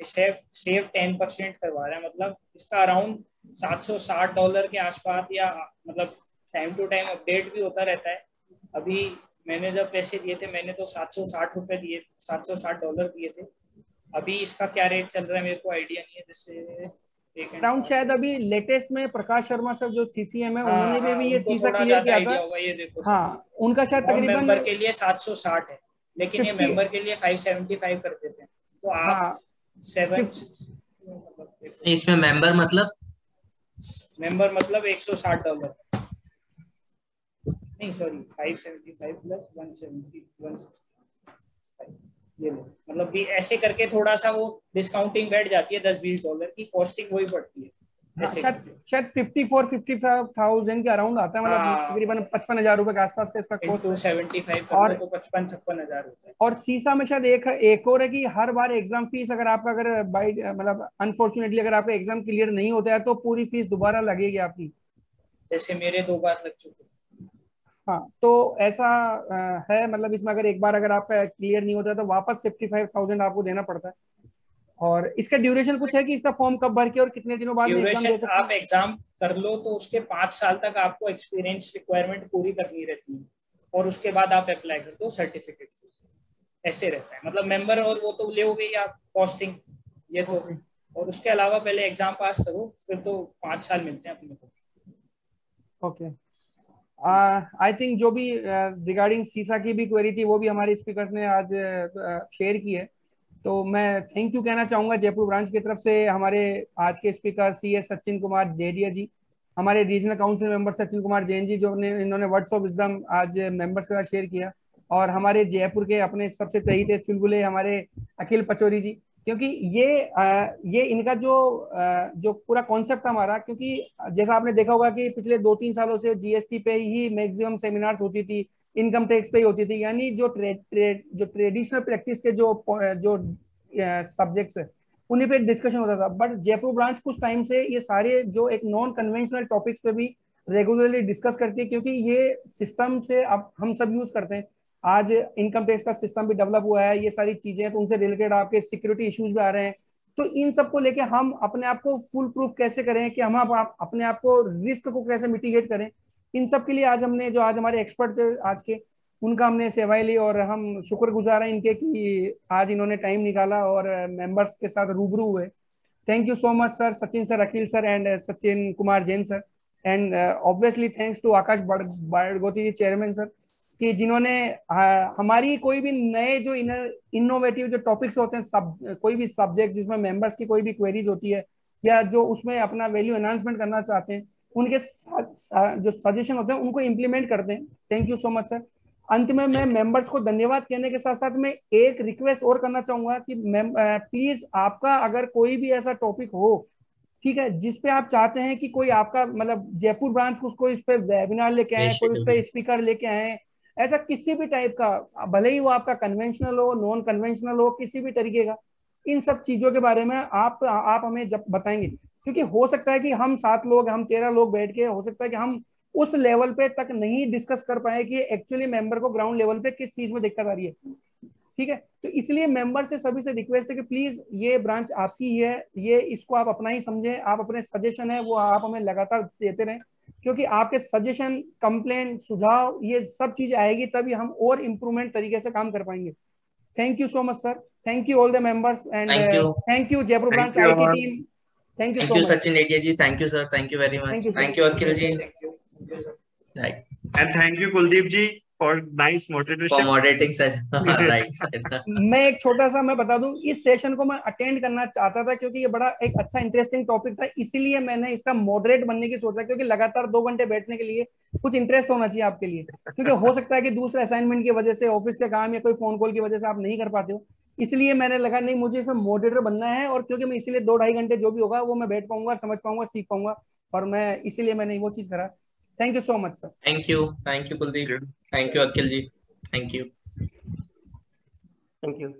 ये सेव सेव टेन परसेंट करवा रहा है। मतलब इसका अराउंड 760 डॉलर के आसपास या मतलब टाइम टू टाइम अपडेट भी होता रहता है। अभी मैंने जब पैसे दिए थे मैंने तो सात सौ 760 रुपए दिए 760 डॉलर दिए थे। अभी इसका क्या रेट चल रहा है मेरे को आइडिया नहीं है जैसे राउंड शायद अभी लेटेस्ट में प्रकाश शर्मा सर जो सीसीएम है हाँ, उन्होंने भी, भी ये सीसा क्लियर किया था। ये देखो हाँ उनका शायद तकरीबन मेंबर के लिए 760 है लेकिन ये मेंबर के लिए 575 कर देते हैं। तो आप हाँ, सेवन इसमें मेंबर मतलब? मेंबर मतलब 160 डॉलर नहीं सॉरी 575 प्लस 170 160 ये लो। मतलब भी ऐसे करके थोड़ा सा वो डिस्काउंटिंग बैठ जाती है दस बीस डॉलर की कॉस्टिंग वही पड़ती है। हाँ, शायद fifty four fifty five thousand के अराउंड आता है मतलब हाँ। तकरीबन पचपन हज़ार रुपए के आसपास का इसका कॉस्ट सेवेंटी फाइव और तो पचपन छप्पन हज़ार और सीसा में शायद एक एक और है कि हर बार एग्ज़ाम फ़ीस अगर आपका अगर बाई मतलब अनफॉर्चुनेटली अगर आपका एग्ज़ाम क्लियर नहीं होता है तो पूरी फ़ीस दोबारा लगेगी आपकी। जैसे मेरे दो बार लग चुके हाँ तो ऐसा है मतलब इसमें अगर एक बार अगर आपका क्लियर नहीं होता तो वापस फिफ्टी फाइव थाउज़ेंड आपको देना पड़ता है। और इसका ड्यूरेशन कुछ है कि इसका फॉर्म कब भर के और कितने दिनों बाद ड्यूरेशन आप एग्ज़ाम कर लो तो उसके पाँच साल तक आपको एक्सपीरियंस रिक्वायरमेंट पूरी करनी रहती है। और उसके बाद आप अप्लाई कर दो सर्टिफिकेट ऐसे रहता है। मतलब मेंबर और वो तो ले हो गई आप कॉस्टिंग ये तो। और उसके अलावा पहले एग्ज़ाम पास करो फिर तो पाँच साल मिलते हैं अपने को। ओके आई थिंक जो भी रिगार्डिंग सीसा की भी क्वेरी थी, वो भी हमारे स्पीकर ने आज शेयर की है। तो मैं थैंक यू कहना चाहूँगा जयपुर ब्रांच की तरफ़ से, हमारे आज के speaker C S Sachin Kumar Jadia ji, हमारे regional council member Sachin Kumar Jain ji, जो ने, इन्होंने वर्ड्स ऑफ़ विजडम आज मेंबर्स के साथ शेयर किया। और हमारे जयपुर के अपने सबसे चहीते चुलबुले, हमारे अखिल पचौरी जी क्योंकि ये ये इनका जो जो पूरा कॉन्सेप्ट हमारा क्योंकि जैसा आपने देखा होगा कि पिछले दो तीन सालों से जीएसटी पे ही मैक्सिमम सेमिनार्स होती थी इनकम टैक्स पे ही होती थी यानी जो ट्रे, ट्रे, जो ट्रेडिशनल प्रैक्टिस के जो जो सब्जेक्ट्स है उन्हीं पे डिस्कशन होता था। बट जयपुर ब्रांच कुछ टाइम से ये सारे जो एक नॉन कन्वेंशनल टॉपिक्स पे भी रेगुलरली डिस्कस करती है क्योंकि ये सिस्टम से अब हम सब यूज़ करते हैं। आज इनकम टैक्स का सिस्टम भी डेवलप हुआ है ये सारी चीज़ें तो उनसे रिलेटेड आपके सिक्योरिटी इश्यूज़ भी आ रहे हैं। तो इन सबको लेके हम अपने आप को फुल प्रूफ कैसे करें कि हम आप, अपने आप को रिस्क को कैसे मिटिगेट करें? इन सब के लिए आज हमने जो आज हमारे एक्सपर्ट थे आज के उनका हमने सेवाएँ ली और हम शुक्रगुजार हैं इनके कि आज इन्होंने टाइम निकाला और मेंबर्स के साथ रूबरू हुए। Thank you so much sir Sachin sir Akhil sir and Sachin Kumar Jain sir and obviously thanks to Akash Badgoti chairman sir कि जिन्होंने हमारी कोई भी नए जो इनोवेटिव जो टॉपिक्स होते हैं सब कोई भी सब्जेक्ट जिसमें मेंबर्स की कोई भी क्वेरीज होती है या जो उसमें अपना वैल्यू एनहांसमेंट करना चाहते हैं उनके जो सजेशन होते हैं उनको इम्प्लीमेंट करते हैं। Thank you so much sir अंत में मैं मेंबर्स को धन्यवाद कहने के साथ साथ मैं एक रिक्वेस्ट और करना चाहूँगा कि मैम प्लीज़ आपका अगर कोई भी ऐसा टॉपिक हो ठीक है जिसपे आप चाहते हैं कि कोई आपका मतलब जयपुर ब्रांच उसको इस पे वेबिनार लेके आए कोई उस पर स्पीकर लेके आए ऐसा किसी भी टाइप का, भले ही वो आपका कन्वेंशनल हो नॉन कन्वेंशनल हो, किसी भी तरीके का, इन सब चीज़ों के बारे में आप आप हमें जब बताएँगे, क्योंकि हो सकता है कि हम सात लोग, हम तेरह लोग बैठ के, हो सकता है कि हम उस लेवल पे तक नहीं डिस्कस कर पाए कि एक्चुअली मेंबर को ग्राउंड लेवल पे किस चीज़ में दिक्कत आ रही है। ठीक है? तो इसलिए मेंबर से सभी से रिक्वेस्ट है कि प्लीज़ ये ब्रांच आपकी ही है, ये इसको आप अपना ही समझें, आप अपने सजेशन है, वो आप हमें लगातार देते रहें। क्योंकि आपके सजेशन कंप्लेन सुझाव ये सब चीज़ आएगी तभी हम और इम्प्रूवमेंट तरीके से काम कर पाएँगे। Thank you so much sir thank you all the members and thank you Jaipur branch IT team thank you so Sachin Netia ji thank you sir thank you very much thank you Akhil ji right and thank you Kuldeep ji for nice motivation for moderating session right मैं एक छोटा सा मैं बता दूँ इस session को मैं अटेंड करना चाहता था क्योंकि ये बड़ा एक अच्छा इंटरेस्टिंग टॉपिक था इसीलिए मैंने इसका मॉडरेट बनने की सोचा क्योंकि लगातार दो घंटे बैठने के लिए कुछ इंटरेस्ट होना चाहिए आपके लिए। क्योंकि हो सकता है कि दूसरे असाइनमेंट की वजह से ऑफ़िस के काम या कोई फ़ोन कॉल की वजह से आप नहीं कर पाते हो। इसलिए मैंने लगा नहीं मुझे इसमें मॉडरेटर बनना है और क्योंकि मैं इसीलिए दो ढाई घंटे जो भी होगा वो मैं बैठ पाऊँगा समझ पाऊँगा सीख पाऊँगा। और मैं इसीलिए मैंने वो चीज़ करा। Thank you so much, sir. Thank you. Thank you, Kuldeep. Thank you, Akhil ji. Thank you. Thank you.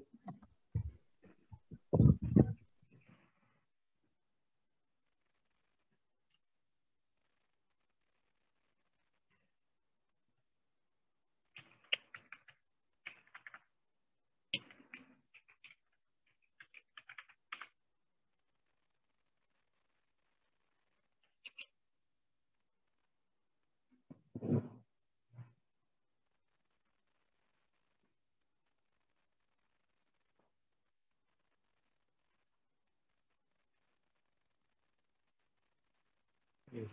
Yes.